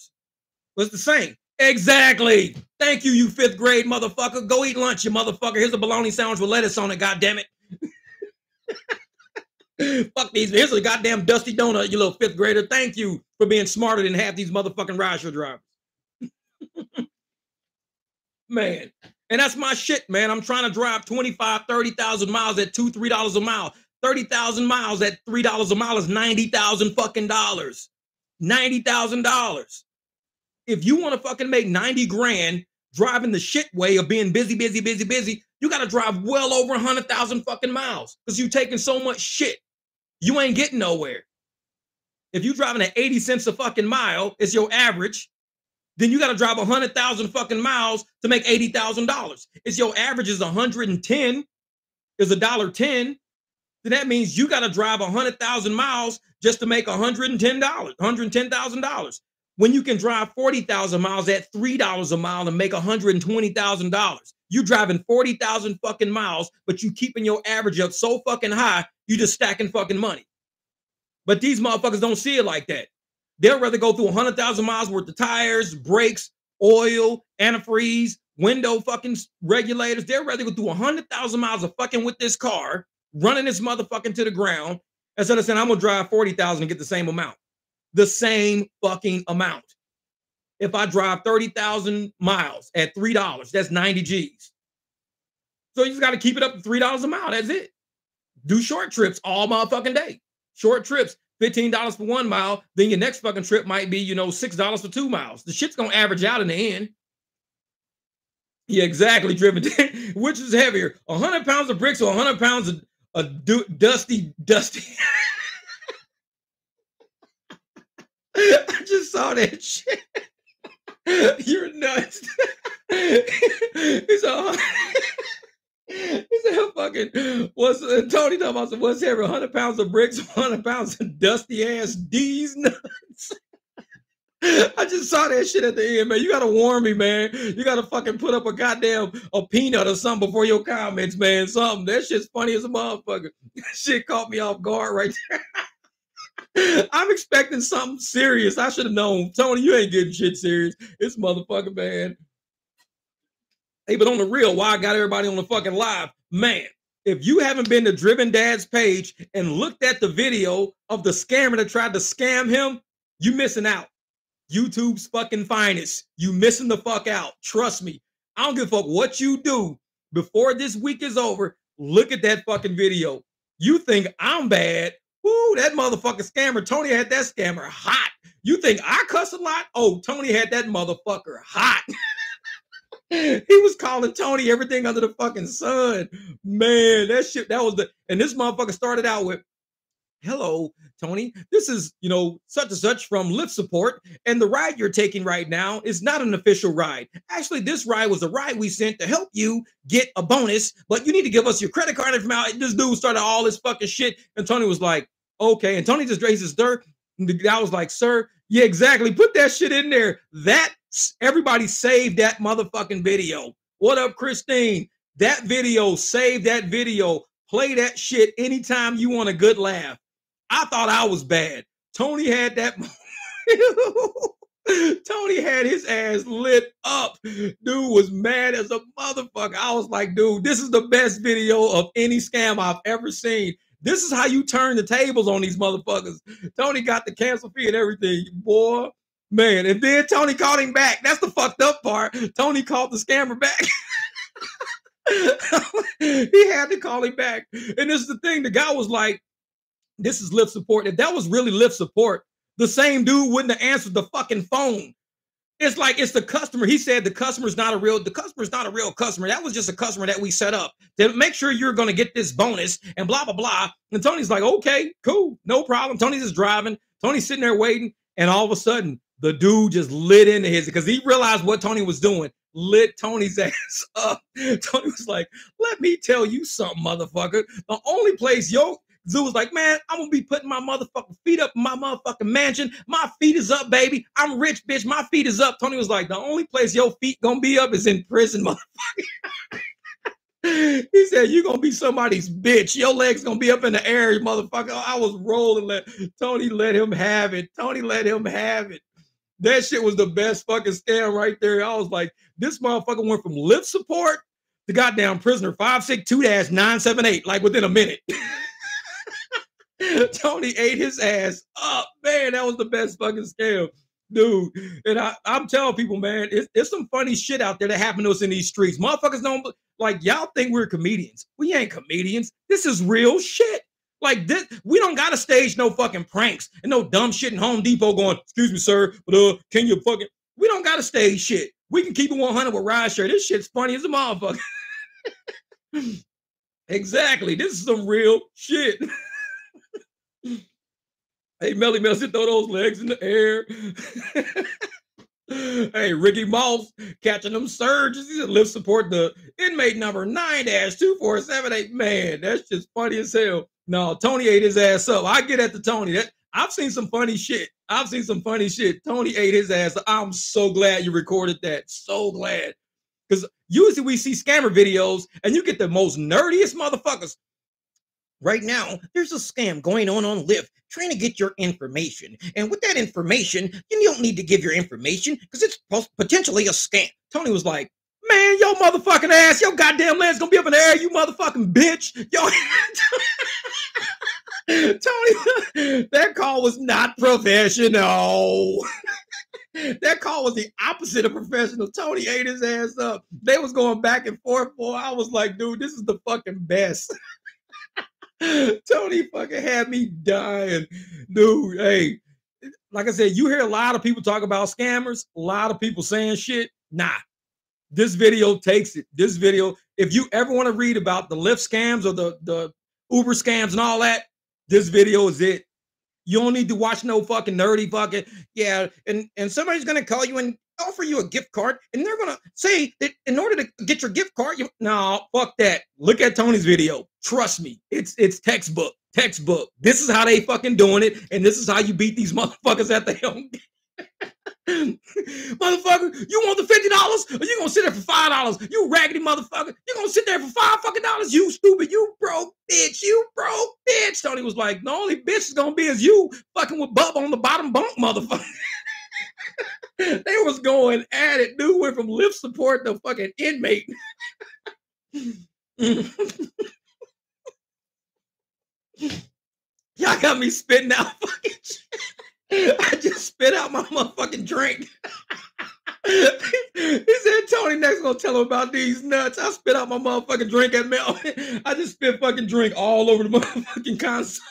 What's the same? Exactly. Thank you, you fifth grade motherfucker. Go eat lunch, you motherfucker. Here's a bologna sandwich with lettuce on it, God damn it. <laughs> Fuck these. Here's a goddamn dusty donut, you little fifth grader. Thank you for being smarter than half these motherfucking rideshare drivers <laughs> man. And that's my shit, man. I'm trying to drive 25, 30,000 miles at two, three dollars a mile. 30,000 miles at three dollars a mile is 90,000 fucking dollars. $90,000. If you want to fucking make 90 grand driving the shit way of being busy, busy, busy, busy, you got to drive well over 100,000 fucking miles because you're taking so much shit. You ain't getting nowhere. If you're driving at 80 cents a fucking mile, it's your average, then you got to drive 100,000 fucking miles to make $80,000. It's your average is 110, is a dollar 10. Then that means you got to drive 100,000 miles just to make $110, $110,000 when you can drive 40,000 miles at $3 a mile and make $120,000. You driving 40,000 fucking miles, but you keeping your average up so fucking high, you just stacking fucking money. But these motherfuckers don't see it like that. They'll rather go through 100,000 miles worth of tires, brakes, oil, antifreeze, window fucking regulators. They'll rather go through 100,000 miles of fucking with this car, running this motherfucking to the ground, instead of saying, I'm gonna drive 40,000 and get the same amount the same fucking amount. If I drive 30,000 miles at $3, that's 90 G's. So you just got to keep it up to $3 a mile. That's it. Do short trips all motherfucking day. Short trips, $15 for one mile. Then your next fucking trip might be, you know, $6 for two miles. The shit's to average out in the end. Yeah, exactly, driven. <laughs> Which is heavier, 100 pounds of bricks or 100 pounds of, of du- dusty, dusty? <laughs> I just saw that shit. <laughs> You're nuts. He's a he said, fucking, what's uh, Tony talking about? What's every 100 pounds of bricks, <laughs> 100 pounds of dusty ass D's nuts? <laughs> I just saw that shit at the end, man. You gotta warn me, man. You gotta fucking put up a goddamn a peanut or something before your comments, man. Something. That shit's funny as a motherfucker. <laughs> shit caught me off guard right there. I'm expecting something serious. I should have known. Tony, you ain't getting shit serious. It's motherfucking man. Hey, but on the real, why I got everybody on the fucking live, man. If you haven't been to Driven Dad's page and looked at the video of the scammer that tried to scam him, you missing out. YouTube's fucking finest. You missing the fuck out. Trust me. I don't give a fuck what you do before this week is over. Look at that fucking video. You think I'm bad. Woo, that motherfucking scammer. Tony had that scammer hot. You think I cuss a lot? Oh, Tony had that motherfucker hot. <laughs> <laughs> he was calling Tony everything under the fucking sun. Man, that shit, that was the, and this motherfucker started out with, hello, Tony. This is, you know, such and such from Lyft Support. And the ride you're taking right now is not an official ride. Actually, this ride was a ride we sent to help you get a bonus, but you need to give us your credit card information. This dude started all this fucking shit. And Tony was like, Okay. And Tony just raises dirt. And guy was like, sir, yeah, exactly. Put that shit in there. That everybody save that motherfucking video. What up, Christine? That video, save that video. Play that shit anytime you want a good laugh. I thought I was bad. Tony had that. <laughs> Tony had his ass lit up. Dude was mad as a motherfucker. I was like, dude, this is the best video of any scam I've ever seen. This is how you turn the tables on these motherfuckers. Tony got the cancel fee and everything, boy. Man, and then Tony called him back. That's the fucked up part. Tony called the scammer back. <laughs> he had to call him back. And this is the thing. The guy was like, this is Lyft support. If that was really Lyft support, the same dude wouldn't have answered the fucking phone. It's like it's the customer. He said the customer's not a real, the customer's not a real customer. That was just a customer that we set up to make sure you're going to get this bonus and blah, blah, blah. And Tony's like, okay, cool, no problem. Tony's just driving. Tony's sitting there waiting. And all of a sudden, the dude just lit into his because he realized what Tony was doing, lit Tony's <laughs> ass up. Tony was like, let me tell you something, motherfucker. The only place yo Zoo was like, man, I'm gonna be putting my motherfucking feet up in my motherfucking mansion. My feet is up, baby. I'm rich, bitch. My feet is up. Tony was like, the only place your feet gonna be up is in prison, <laughs> motherfucker. he said, You're gonna be somebody's bitch. Your legs gonna be up in the air, motherfucker. I was rolling. Let Tony let him have it. Tony let him have it. That shit was the best fucking scam right there. I was like, this motherfucker went from Lyft support to goddamn prisoner 562-978, like within a minute. <laughs> Tony ate his ass up. Man, that was the best fucking scam. Dude, and I, I'm telling people, man, it's, it's some funny shit out there that happened to us in these streets. Motherfuckers don't like y'all think we're comedians. We ain't comedians. This is real shit. Like this, we don't gotta stage no fucking pranks and no dumb shit in Home Depot going, excuse me, sir, but uh, can you fucking we don't gotta stage shit. We can keep it 100 with rideshare. This shit's funny as a motherfucker. <laughs> exactly. This is some real shit. <laughs> hey, Melly Mel, throw those legs in the air. <laughs> hey, Ricky Moss catching them surges. He's a Lyft support the inmate number 9-2478. Man, that's just funny as hell. No, Tony ate his ass up. I get at the Tony. That I've seen some funny shit. I've seen some funny shit. Tony ate his ass. I'm so glad you recorded that. So glad. Because usually we see scammer videos and you get the most nerdiest motherfuckers. Right now, there's a scam going on on Lyft trying to get your information. And with that information, you don't need to give your information because it's potentially a scam. Tony was like, Man, your motherfucking ass, your goddamn land's gonna be up in the air, you motherfucking bitch. Yo, <laughs> Tony, that call was not professional. that call was the opposite of professional. Tony ate his ass up. They was going back and forth. Boy, I was like, dude, this is the fucking best. <laughs> Tony fucking had me dying, dude. Hey, like I said, you hear a lot of people talk about scammers, a lot of people saying shit. Nah, this video takes it. This video, if you ever want to read about the Lyft scams or the, the Uber scams and all that, this video is it. You don't need to watch no fucking nerdy fucking yeah. And and somebody's gonna call you and offer you a gift card, and they're gonna say that in order to get your gift card, you no fuck that. Look at Tony's video. Trust me, it's it's textbook, textbook. This is how they fucking doing it, and this is how you beat these <laughs> motherfuckers at the own <laughs> motherfucker, you want the fifty dollars, or you gonna sit there for five dollars? You raggedy motherfucker, you gonna sit there for five fucking dollars? You stupid, you broke bitch, you broke bitch. Tony was like, the only bitch is gonna be is you fucking with Bub on the bottom bunk, motherfucker. <laughs> they was going at it. Dude went from Lyft support to fucking inmate. <laughs> Y'all got me spitting out fucking. I just spit out my motherfucking drink. <laughs> he said Tony next gonna tell him about these nuts. I spit out my motherfucking drink at Mel. <laughs> I just spit fucking drink all over the <laughs> motherfucking console.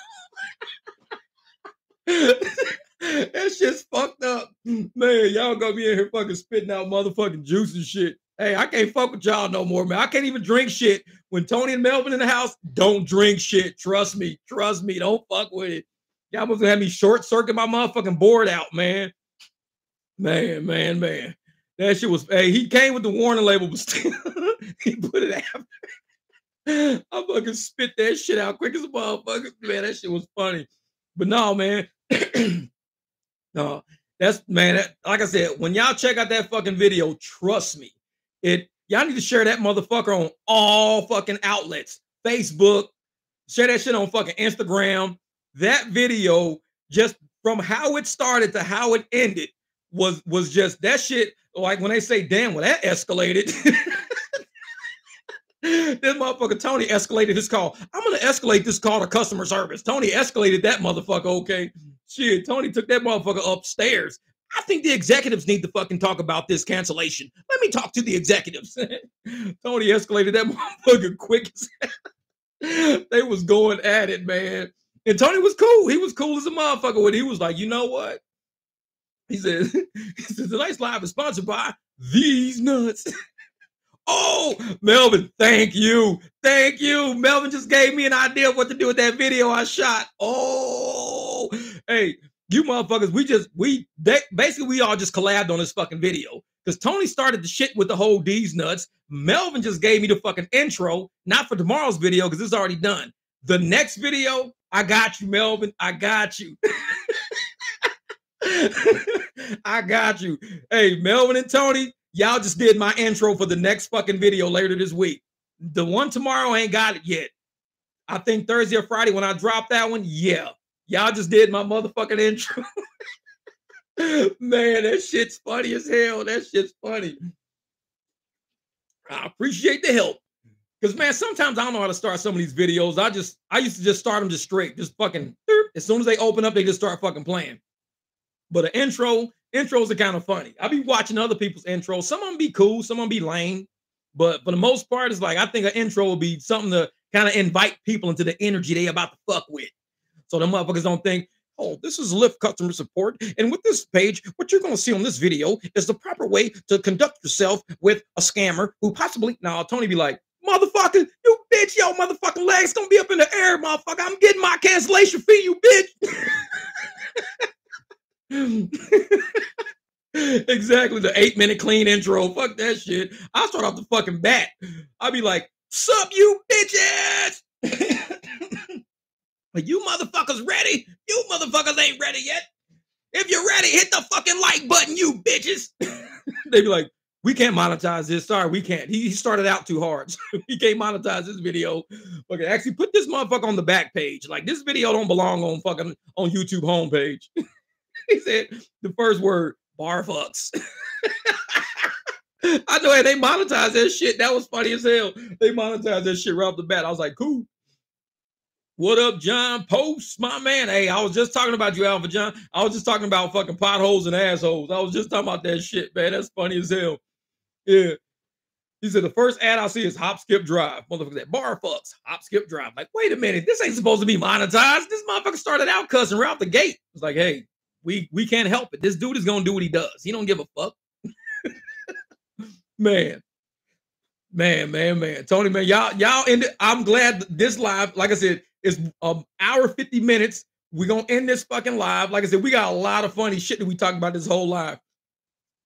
that shit's fucked up. Man, y'all gonna be in here fucking spitting out motherfucking juice and shit. Hey, I can't fuck with y'all no more, man. I can't even drink shit. When Tony and Melvin in the house, don't drink shit. Trust me. Trust me. Don't fuck with it. Y'all must have had me short circuit my motherfucking board out, man. Man, man, man. That shit was hey, he came with the warning label, but still <laughs> he put it out. I fucking spit that shit out quick as a motherfucker. Man, that shit was funny. But no, man. <clears throat> no, that's man. That, like I said, when y'all check out that fucking video, trust me, it y'all need to share that motherfucker on all fucking outlets. Facebook, share that shit on fucking Instagram, that video just from how it started to how it ended was was just that shit like when they say damn well that escalated <laughs> this motherfucker Tony escalated his call. I'm gonna escalate this call to customer service. Tony escalated that motherfucker. Okay, shit. Tony took that motherfucker upstairs. I think the executives need to fucking talk about this cancellation. Let me talk to the executives. <laughs> Tony escalated that <laughs> motherfucker quick. they was going at it, man. And Tony was cool. He was cool as a motherfucker when he was like, you know what? He said, <laughs> he said, tonight's live is sponsored by these nuts. <laughs> oh, Melvin, thank you. Thank you. Melvin just gave me an idea of what to do with that video I shot. Oh, hey, you motherfuckers, we just, we, basically, we all just collabed on this fucking video. Because Tony started the shit with the whole D's nuts. Melvin just gave me the fucking intro, not for tomorrow's video, because it's already done. The next video, I got you, Melvin. I got you. <laughs> I got you. Hey, Melvin and Tony, y'all just did my intro for the next fucking video later this week. The one tomorrow ain't got it yet. I think Thursday or Friday when I drop that one, yeah. Y'all just did my motherfucking intro. <laughs> Man, that shit's funny as hell. That shit's funny. I appreciate the help. Because man, sometimes I don't know how to start some of these videos. I just I used to just start them just straight, just fucking. As soon as they open up, they just start fucking playing. But an intro, intros are kind of funny. I be watching other people's intros. Some of them be cool, some of them be lame. But for the most part, it's like I think an intro will be something to kind of invite people into the energy they about to fuck with. So the motherfuckers don't think, oh, this is Lyft customer support. And with this page, what you're going to see on this video is the proper way to conduct yourself with a scammer who possibly, now Tony be like, motherfucker, you bitch, yo, motherfucking legs gonna be up in the air, motherfucker. I'm getting my cancellation fee, you bitch. <laughs> exactly. The eight minute clean intro. Fuck that shit. I'll start off the fucking bat. I'll be like, sup, you bitches. Are <laughs> you motherfuckers ready? You motherfuckers ain't ready yet. If you're ready, hit the fucking like button, you bitches. <laughs> they be like, we can't monetize this. Sorry, we can't. He, he started out too hard. <laughs> He can't monetize this video. Okay, actually put this motherfucker on the back page. Like this video don't belong on fucking on YouTube homepage. <laughs> he said the first word, bar fucks. <laughs> I know hey, they monetize that shit. That was funny as hell. They monetize that shit right off the bat. I was like, cool. What up, John Post, my man? Hey, I was just talking about you, Alpha John. I was just talking about fucking potholes and assholes. I was just talking about that shit, man. That's funny as hell. Yeah. He said the first ad I see is hop, skip, drive. Motherfucker that bar fucks, hop, skip, drive. Like, wait a minute, this ain't supposed to be monetized. This motherfucker started out cussing right out the gate. It's like, hey, we we can't help it. This dude is gonna do what he does. He don't give a fuck. <laughs> man, man, man, man. Tony, man, y'all, y'all ended. I'm glad this live, like I said, is an um, hour 50 minutes. We're gonna end this fucking live. Like I said, we got a lot of funny shit that we talked about this whole live.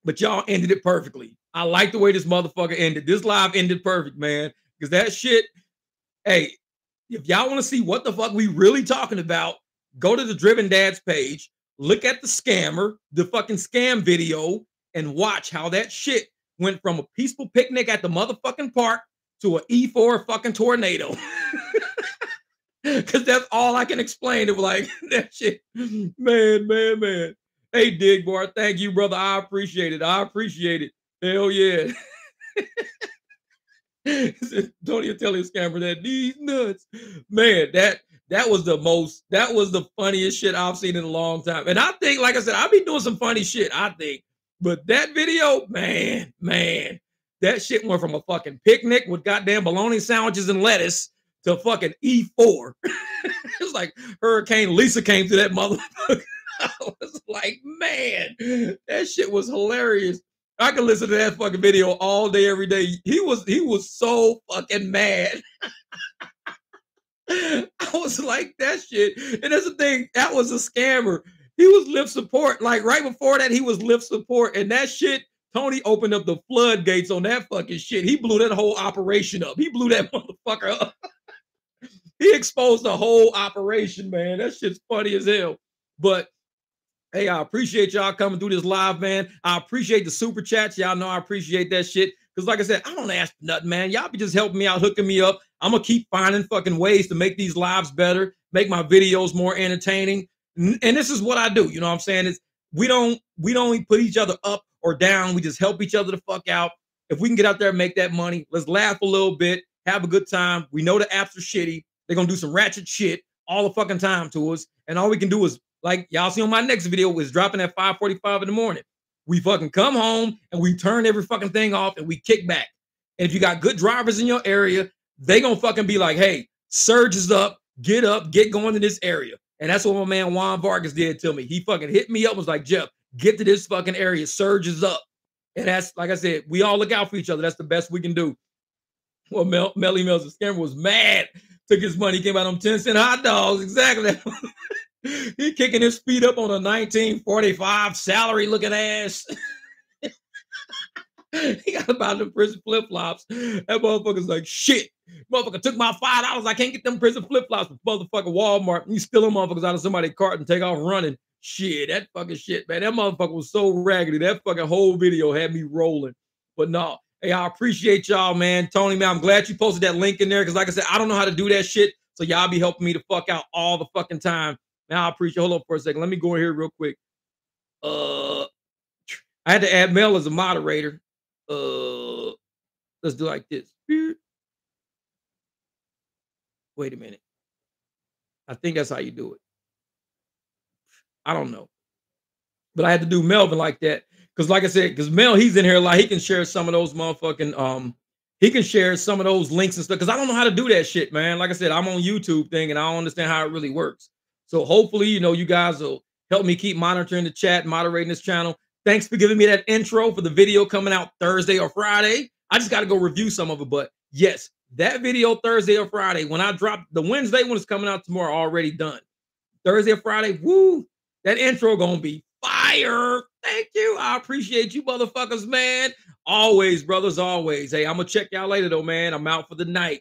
But y'all ended it perfectly. I like the way this motherfucker ended. This live ended perfect, man. Because that shit, hey, if y'all want to see what the fuck we really talking about, go to the Driven Dads page, look at the scammer, the fucking scam video, and watch how that shit went from a peaceful picnic at the motherfucking park to an E4 fucking tornado. <laughs> Cause that's all I can explain. It was like <laughs> that shit, man, man, man. Hey, Dig Bar, thank you, brother. I appreciate it. I appreciate it. Hell yeah. <laughs> Don't even tell his scammer that these nuts. Man, that that was the most, that was the funniest shit I've seen in a long time. And I think, like I said, I've been doing some funny shit, I think. But that video, man, man, that shit went from a fucking picnic with goddamn bologna sandwiches and lettuce to fucking E4. <laughs> it's like Hurricane Lisa came to that motherfucker. <laughs> I was like, man, that shit was hilarious. I can listen to that fucking video all day, every day. He was he was so fucking mad. <laughs> I was like, that shit. And that's the thing, that was a scammer. He was Lyft support. Like right before that, he was Lyft support. And that shit, Tony opened up the floodgates on that fucking shit. He blew that whole operation up. He blew that <laughs> motherfucker up. <laughs> he exposed the whole operation, man. That shit's funny as hell. But hey, I appreciate y'all coming through this live, man. I appreciate the super chats. Y'all know I appreciate that shit. Because, like I said, I don't ask nothing, man. Y'all be just helping me out, hooking me up. I'm gonna keep finding fucking ways to make these lives better, make my videos more entertaining. And this is what I do. You know what I'm saying? Is we don't we don't put each other up or down. We just help each other the fuck out. If we can get out there and make that money, let's laugh a little bit, have a good time. We know the apps are shitty. They're gonna do some ratchet shit all the fucking time to us. And all we can do is like y'all see on my next video was dropping at 5:45 in the morning. We fucking come home and we turn every fucking thing off and we kick back. And if you got good drivers in your area, they gonna fucking be like, hey, surge is up, get up, get going to this area. And that's what my man Juan Vargas did to me. He fucking hit me up, was like, Jeff, get to this fucking area, surge is up. And that's like I said, we all look out for each other. That's the best we can do. Well, Mel, Melly Mills, the scammer was mad took his money, came out on 10 cent hot dogs. Exactly. <laughs> he kicking his feet up on a 1945 salary looking ass. <laughs> he got about the prison flip flops. That motherfucker's like, shit. Motherfucker took my five dollars. I can't get them prison flip flops from motherfucking Walmart. You stealing motherfuckers out of somebody's cart and take off running. Shit, that fucking shit, man. That motherfucker was so raggedy. That fucking whole video had me rolling. But no, Hey, I appreciate y'all, man. Tony, man, I'm glad you posted that link in there because, like I said, I don't know how to do that shit. So y'all be helping me to fuck out all the fucking time. Man, I appreciate. Hold up for a second. Let me go in here real quick. Uh, I had to add Mel as a moderator. Uh, let's do like this. Wait a minute. I think that's how you do it. I don't know, but I had to do Melvin like that because, like I said, because Mel, he's in here like he can share some of those motherfucking um, he can share some of those links and stuff. Because I don't know how to do that shit, man. Like I said, I'm on YouTube thing and I don't understand how it really works. So hopefully, you know, you guys will help me keep monitoring the chat, moderating this channel. Thanks for giving me that intro for the video coming out Thursday or Friday. I just got to go review some of it, but yes, that video Thursday or Friday. When I drop the Wednesday one is coming out tomorrow, already done. Thursday or Friday, woo, that intro gonna be fire. Thank you. I appreciate you, motherfuckers, man. Always, brothers, always. Hey, I'm gonna check y'all later though, man. I'm out for the night.